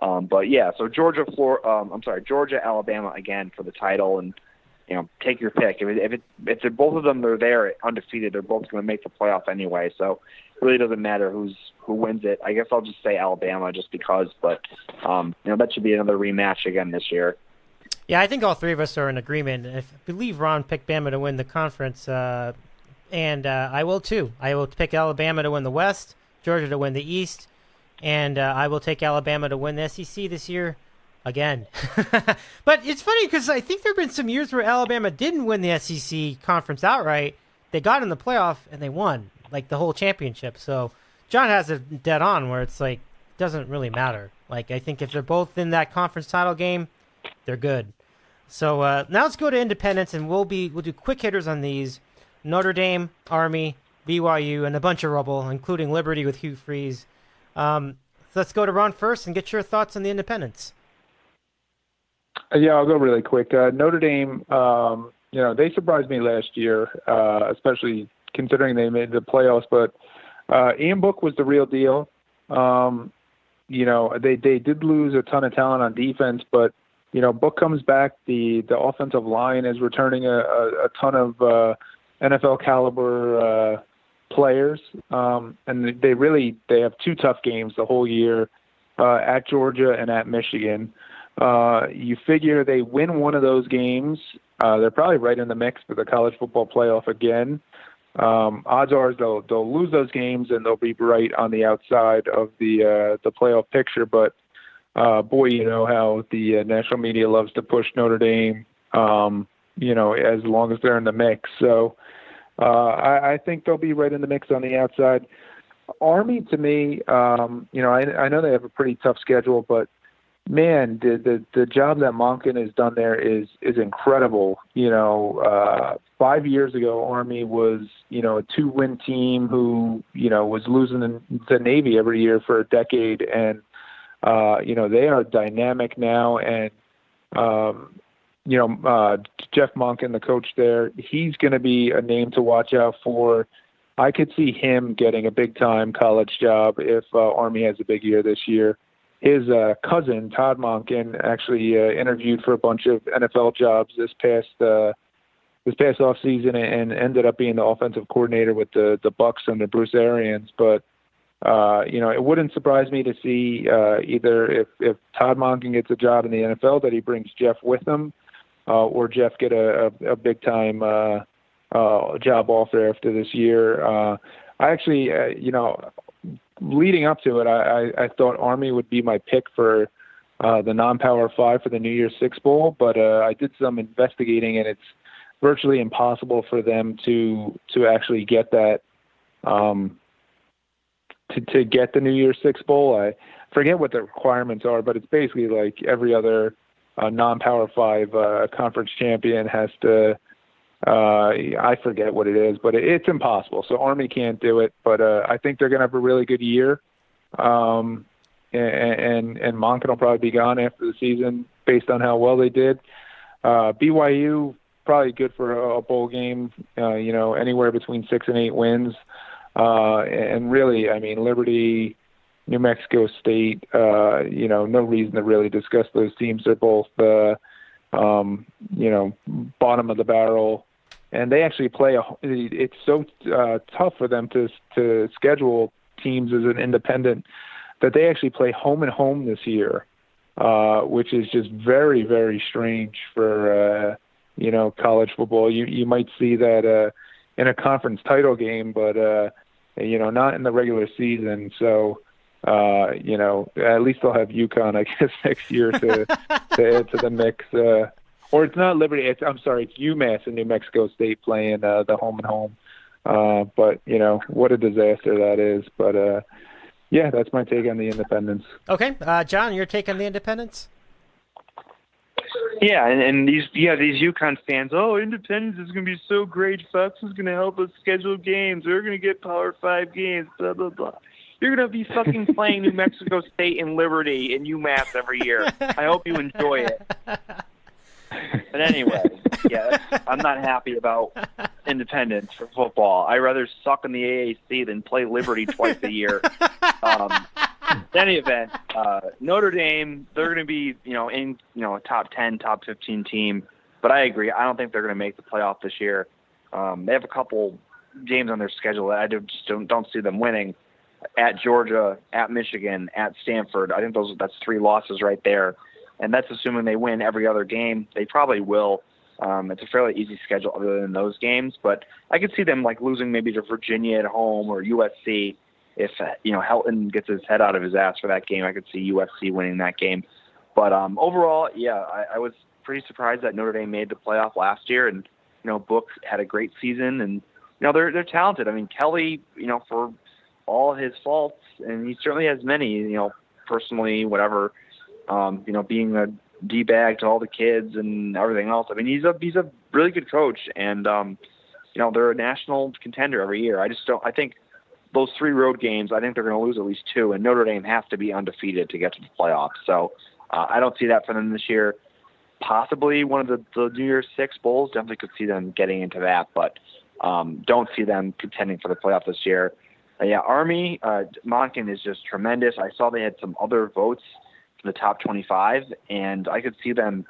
Um, but yeah, so Georgia, Florida, um, I'm sorry, Georgia, Alabama again for the title, and you know, take your pick. If it, if it, if they're, both of them are there undefeated, they're both going to make the playoff anyway. So it really doesn't matter who's who wins it. I guess I'll just say Alabama just because, but um, you know that should be another rematch again this year. Yeah, I think all three of us are in agreement. I believe Ron picked Bama to win the conference, uh, and uh, I will too. I will pick Alabama to win the West, Georgia to win the East, and uh, I will take Alabama to win the SEC this year again. but it's funny because I think there have been some years where Alabama didn't win the SEC conference outright. They got in the playoff and they won like the whole championship. So John has it dead on where it's like doesn't really matter. Like I think if they're both in that conference title game, they're good. So uh, now let's go to Independence and we'll be we'll do quick hitters on these. Notre Dame, Army, BYU, and a bunch of rubble, including Liberty with Hugh Freeze. Um, let's go to Ron first and get your thoughts on the Independence. Yeah, I'll go really quick. Uh, Notre Dame, um, you know, they surprised me last year, uh, especially considering they made the playoffs. But uh, Ian Book was the real deal. Um, you know, they they did lose a ton of talent on defense, but you know, Book comes back. The the offensive line is returning a, a, a ton of uh, NFL caliber uh, players, um, and they really they have two tough games the whole year uh, at Georgia and at Michigan. Uh, you figure they win one of those games, uh, they're probably right in the mix for the college football playoff again. Um, odds are they'll they'll lose those games and they'll be right on the outside of the uh, the playoff picture. But uh, boy, you know how the uh, national media loves to push Notre Dame. Um, you know, as long as they're in the mix. So uh, I, I think they'll be right in the mix on the outside. Army to me, um, you know, I, I know they have a pretty tough schedule, but man, the the the job that Monken has done there is is incredible. You know, uh, five years ago, Army was you know a two win team who you know was losing the, the Navy every year for a decade, and uh, you know they are dynamic now, and um, you know uh, Jeff Monken, the coach there, he's going to be a name to watch out for. I could see him getting a big time college job if uh, Army has a big year this year his uh, cousin Todd Monken actually uh, interviewed for a bunch of NFL jobs this past uh, this past off season and ended up being the offensive coordinator with the the Bucs under Bruce Arians. But uh, you know, it wouldn't surprise me to see uh, either if if Todd Monken gets a job in the NFL that he brings Jeff with him, uh, or Jeff get a, a, a big time uh, uh, job offer after this year. Uh, I actually, uh, you know, leading up to it, I, I, I thought Army would be my pick for uh, the non-power five for the New Year's Six Bowl, but uh, I did some investigating, and it's virtually impossible for them to to actually get that um, to to get the New Year's Six Bowl. I forget what the requirements are, but it's basically like every other uh, non-power five uh, conference champion has to uh, I forget what it is, but it's impossible. So Army can't do it, but uh, I think they're going to have a really good year. Um, and and, and Monken will probably be gone after the season based on how well they did. Uh, BYU probably good for a, a bowl game. Uh, you know, anywhere between six and eight wins. Uh, and really, I mean, Liberty, New Mexico State. Uh, you know, no reason to really discuss those teams. They're both, uh, um, you know, bottom of the barrel and they actually play a. It's so uh, tough for them to to schedule teams as an independent that they actually play home and home this year, uh, which is just very very strange for uh, you know college football. You you might see that uh, in a conference title game, but uh, you know not in the regular season. So. Uh, you know, at least they'll have UConn, I guess, next year to to add to the mix. Uh, or it's not Liberty. It's I'm sorry, it's UMass and New Mexico State playing uh, the home and home. Uh, but you know what a disaster that is. But uh, yeah, that's my take on the Independence. Okay, uh, John, your take on the Independence? Yeah, and, and these yeah these UConn fans. Oh, Independence is going to be so great. Fox is going to help us schedule games. We're going to get Power Five games. Blah blah blah. You're going to be fucking playing New Mexico State and Liberty and UMass every year. I hope you enjoy it. But anyway, yeah, I'm not happy about independence for football. I'd rather suck in the AAC than play Liberty twice a year. Um, in any event, uh, Notre Dame, they're going to be, you know, in, you know, a top 10, top 15 team. But I agree. I don't think they're going to make the playoff this year. Um, they have a couple games on their schedule that I just don't, don't see them winning. At Georgia, at Michigan, at Stanford. I think those that's three losses right there and that's assuming they win every other game. They probably will. Um, it's a fairly easy schedule other than those games, but I could see them like losing maybe to Virginia at home or USC if uh, you know Helton gets his head out of his ass for that game. I could see USC winning that game. But um, overall, yeah, I, I was pretty surprised that Notre Dame made the playoff last year, and you know Book had a great season, and you know they're they're talented. I mean Kelly, you know for all his faults, and he certainly has many, you know personally, whatever um, you know, being a d bag to all the kids and everything else. I mean, he's a he's a really good coach, and um, you know, they're a national contender every year. I just don't. I think those three road games, I think they're going to lose at least two, and Notre Dame has to be undefeated to get to the playoffs. So uh, I don't see that for them this year. Possibly one of the, the New Year's Six bowls. Definitely could see them getting into that, but um, don't see them contending for the playoff this year. uh, yeah, Army uh, Monken is just tremendous. I saw they had some other votes for the top 25, and I could see them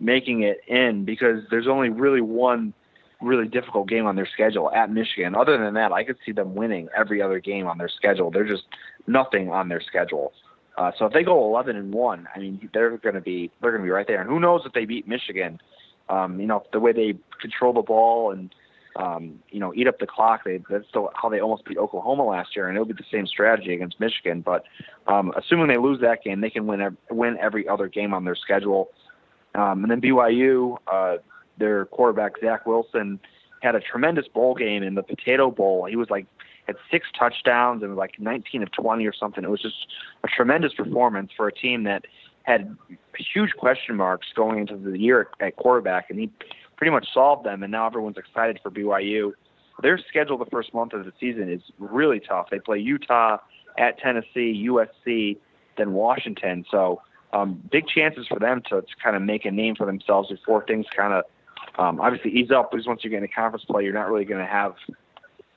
making it in because there's only really one really difficult game on their schedule at Michigan. Other than that, I could see them winning every other game on their schedule. They're just nothing on their schedule. Uh, so if they go 11 and one, I mean, they're going to be they're going to be right there. And who knows if they beat Michigan? Um, you know, the way they control the ball and um, you know eat up the clock. They, that's how they almost beat Oklahoma last year, and it'll be the same strategy against Michigan. But um, assuming they lose that game, they can win win every other game on their schedule. Um, and then BYU, uh, their quarterback Zach Wilson had a tremendous bowl game in the Potato Bowl. He was like had six touchdowns and was like 19 of 20 or something. It was just a tremendous performance for a team that had huge question marks going into the year at quarterback, and he pretty much solved them. And now everyone's excited for BYU. Their schedule the first month of the season is really tough. They play Utah, at Tennessee, USC, then Washington. So um, big chances for them to, to kind of make a name for themselves before things kind of um, obviously ease up. Because once you get into conference play, you're not really going to have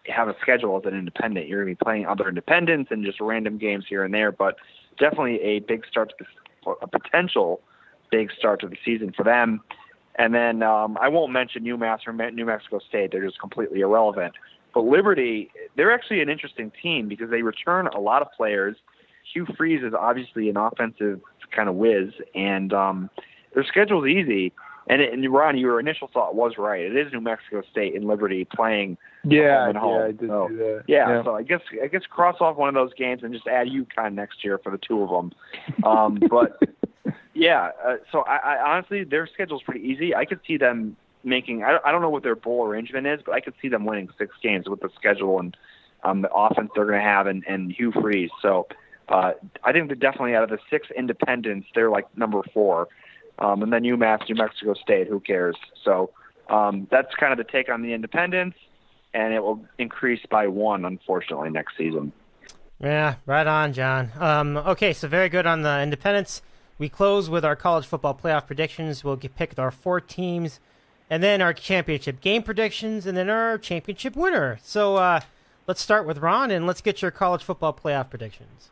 have a schedule as an independent. You're going to be playing other independents and just random games here and there. But definitely a big start to the, a potential big start to the season for them. And then um, I won't mention UMass or New Mexico State; they're just completely irrelevant. But Liberty, they're actually an interesting team because they return a lot of players. Hugh Freeze is obviously an offensive kind of whiz, and um, their schedule's easy. And, and Ron, your initial thought was right. It is New Mexico State and Liberty playing yeah, home and home. Yeah, I did so, do that. Yeah, yeah, so I guess I guess cross off one of those games and just add UConn next year for the two of them. Um, but yeah, uh, so I, I honestly their schedule's pretty easy. I could see them making. I, I don't know what their bowl arrangement is, but I could see them winning six games with the schedule and um, the offense they're going to have and, and Hugh Freeze. So uh, I think they're definitely out of the six independents, they're like number four. Um, and then UMass, New Mexico State, who cares? So um, that's kind of the take on the independents, and it will increase by one, unfortunately, next season. Yeah, right on, John. Um, okay, so very good on the independents. We close with our college football playoff predictions. We'll get picked our four teams, and then our championship game predictions, and then our championship winner. So uh, let's start with Ron, and let's get your college football playoff predictions.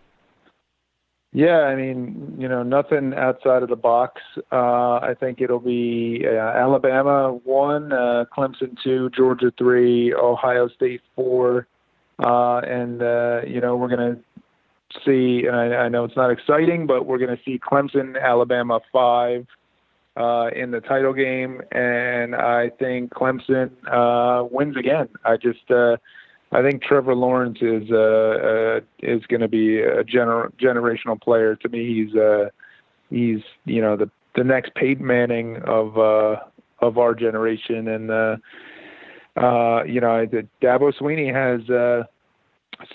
Yeah, I mean, you know, nothing outside of the box. Uh, I think it'll be uh, Alabama one, uh, Clemson two, Georgia three, Ohio State four, uh, and uh, you know we're gonna see. And I, I know it's not exciting, but we're gonna see Clemson, Alabama five uh, in the title game, and I think Clemson uh, wins again. I just uh, I think Trevor Lawrence is uh, uh is going to be a gener- generational player. To me, he's uh, he's you know the the next Peyton Manning of uh, of our generation, and uh, uh, you know the Dabo Swinney has uh,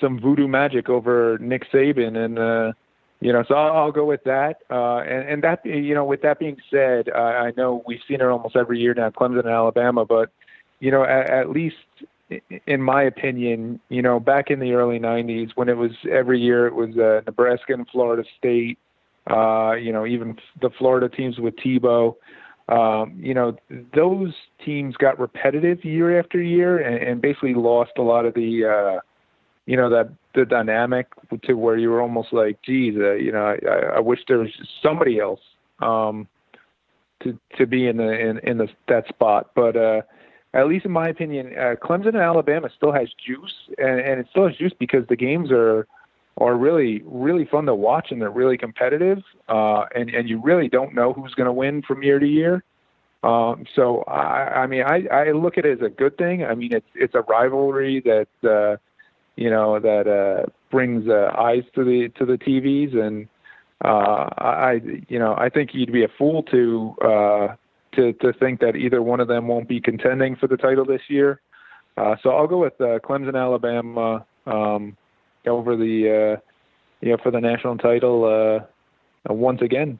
some voodoo magic over Nick Saban, and uh, you know so I'll, I'll go with that. Uh, and, and that you know with that being said, I, I know we've seen it almost every year now, Clemson and Alabama, but you know at, at least in my opinion, you know, back in the early '90s when it was every year it was uh, Nebraska and Florida State. Uh, you know, even the Florida teams with Tebow. Um, you know, those teams got repetitive year after year and, and basically lost a lot of the, uh, you know, that the dynamic to where you were almost like, geez, uh, you know, I, I wish there was somebody else um, to to be in the in, in the that spot. But uh, at least in my opinion, uh, Clemson and Alabama still has juice, and, and it still has juice because the games are are really really fun to watch and they're really competitive, uh, and and you really don't know who's going to win from year to year. Um, so I, I mean, I, I look at it as a good thing. I mean, it's it's a rivalry that uh, you know that uh, brings uh, eyes to the to the TVs, and uh, I you know I think you'd be a fool to uh, to to think that either one of them won't be contending for the title this year. Uh, so I'll go with uh, Clemson, Alabama um, over the uh, you know for the national title uh, once again.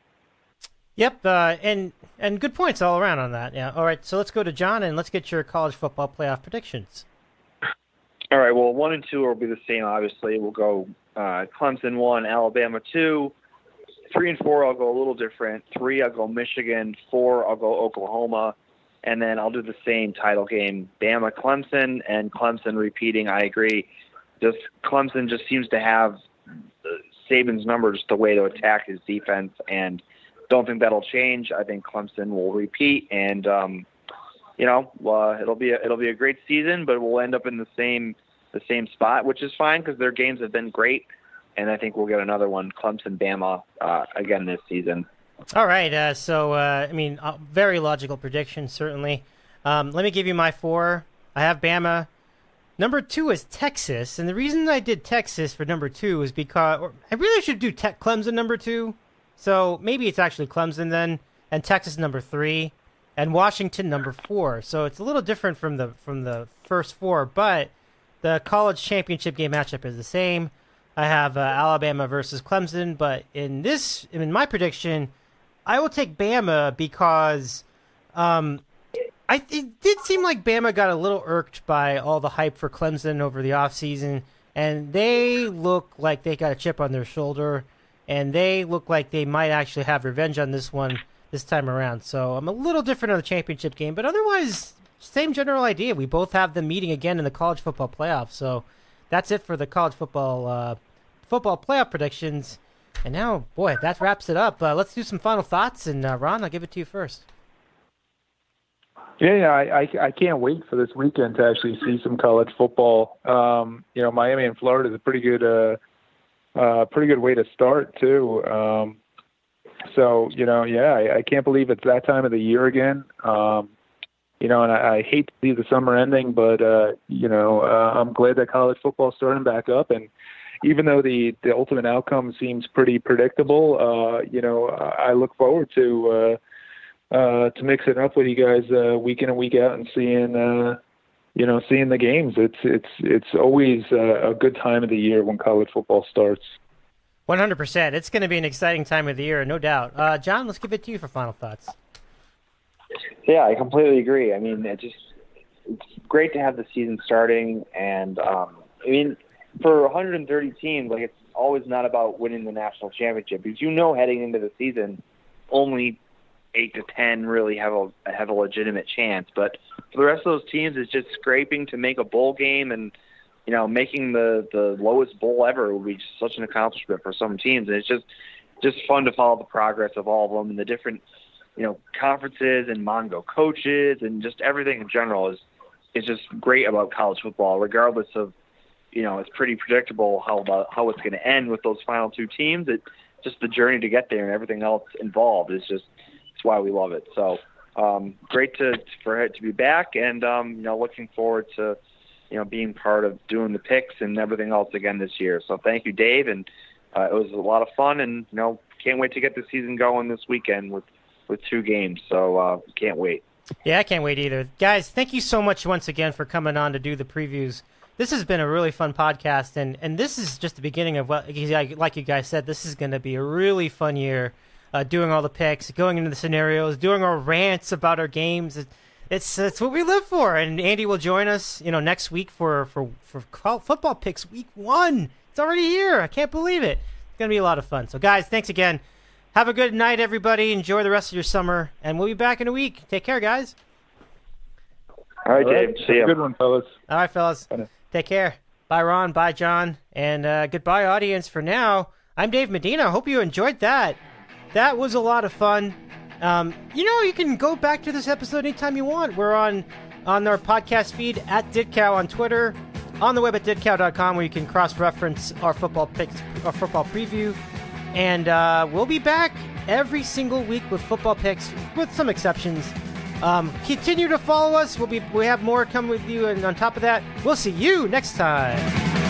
Yep, uh, and and good points all around on that. Yeah. All right, so let's go to John and let's get your college football playoff predictions. All right. Well, one and two will be the same. Obviously, we'll go uh, Clemson one, Alabama two, three and four, I'll go a little different. Three, I'll go Michigan. Four, I'll go Oklahoma. And then I'll do the same title game, Bama Clemson, and Clemson repeating. I agree. just Clemson just seems to have Saban's numbers the way to attack his defense, and don't think that'll change. I think Clemson will repeat, and um, you know, uh, it'll be a, it'll be a great season, but we'll end up in the same the same spot, which is fine because their games have been great, and I think we'll get another one, Clemson Bama, uh, again this season. All right, uh, so uh, I mean, uh, very logical prediction, certainly. Um, let me give you my four. I have Bama. Number two is Texas, and the reason I did Texas for number two is because I really should do Te- Clemson number two. So maybe it's actually Clemson then, and Texas number three, and Washington number four. So it's a little different from the from the first four, but the college championship game matchup is the same. I have uh, Alabama versus Clemson, but in this, in my prediction, I will take Bama because um, I it did seem like Bama got a little irked by all the hype for Clemson over the offseason, and they look like they got a chip on their shoulder, and they look like they might actually have revenge on this one this time around. So I'm a little different on the championship game, but otherwise, same general idea. We both have them meeting again in the college football playoffs. So that's it for the college football uh, football playoff predictions. And now, boy, that wraps it up. Uh, let's do some final thoughts. And uh, Ron, I'll give it to you first. Yeah, yeah, I, I I can't wait for this weekend to actually see some college football. Um, you know, Miami and Florida is a pretty good uh, uh, pretty good way to start too. Um, so you know, yeah, I, I can't believe it's that time of the year again. Um, you know, and I, I hate to see the summer ending, but uh, you know, uh, I'm glad that college football's starting back up. And even though the the ultimate outcome seems pretty predictable, uh, you know, I look forward to. Uh, uh, to mixing up with you guys uh, week in and week out and seeing uh, you know seeing the games. It's it's it's always a, a good time of the year when college football starts. One hundred percent. It's going to be an exciting time of the year, no doubt. Uh, John, let's give it to you for final thoughts. Yeah, I completely agree. I mean, it just it's great to have the season starting, and um, I mean, for 130 teams, like it's always not about winning the national championship because you know heading into the season, only eight to ten really have a have a legitimate chance. But for the rest of those teams, it's just scraping to make a bowl game, and you know, making the the lowest bowl ever would be such an accomplishment for some teams. And it's just just fun to follow the progress of all of them and the different you know conferences and Mongo coaches and just everything in general is is just great about college football, regardless of you know it's pretty predictable how the, how it's going to end with those final two teams. It just the journey to get there and everything else involved is just it's why we love it. So um, great to for it to be back, and um, you know, looking forward to you know being part of doing the picks and everything else again this year. So thank you, Dave, and uh, it was a lot of fun, and you know, can't wait to get the season going this weekend with with two games. So uh, can't wait. Yeah, I can't wait either, guys. Thank you so much once again for coming on to do the previews. This has been a really fun podcast, and, and this is just the beginning of what, like you guys said, this is going to be a really fun year uh, doing all the picks, going into the scenarios, doing our rants about our games. It, it's it's what we live for. And Andy will join us, you know, next week for for for football picks week one. It's already here. I can't believe it. It's gonna be a lot of fun. So, guys, thanks again. Have a good night, everybody. Enjoy the rest of your summer, and we'll be back in a week. Take care, guys. All right, Dave. See you. Good one, fellas. All right, fellas. Take care. Bye, Ron. Bye, John. And uh, goodbye, audience. For now, I'm Dave Medina. Hope you enjoyed that that was a lot of fun. Um, you know, you can go back to this episode anytime you want. We're on on our podcast feed at DITCOW on Twitter, on the web at ditcow.com where you can cross reference our football picks, our football preview, and uh, we'll be back every single week with football picks, with some exceptions. Um, continue to follow us. We'll be we have more coming with you, and on top of that, we'll see you next time.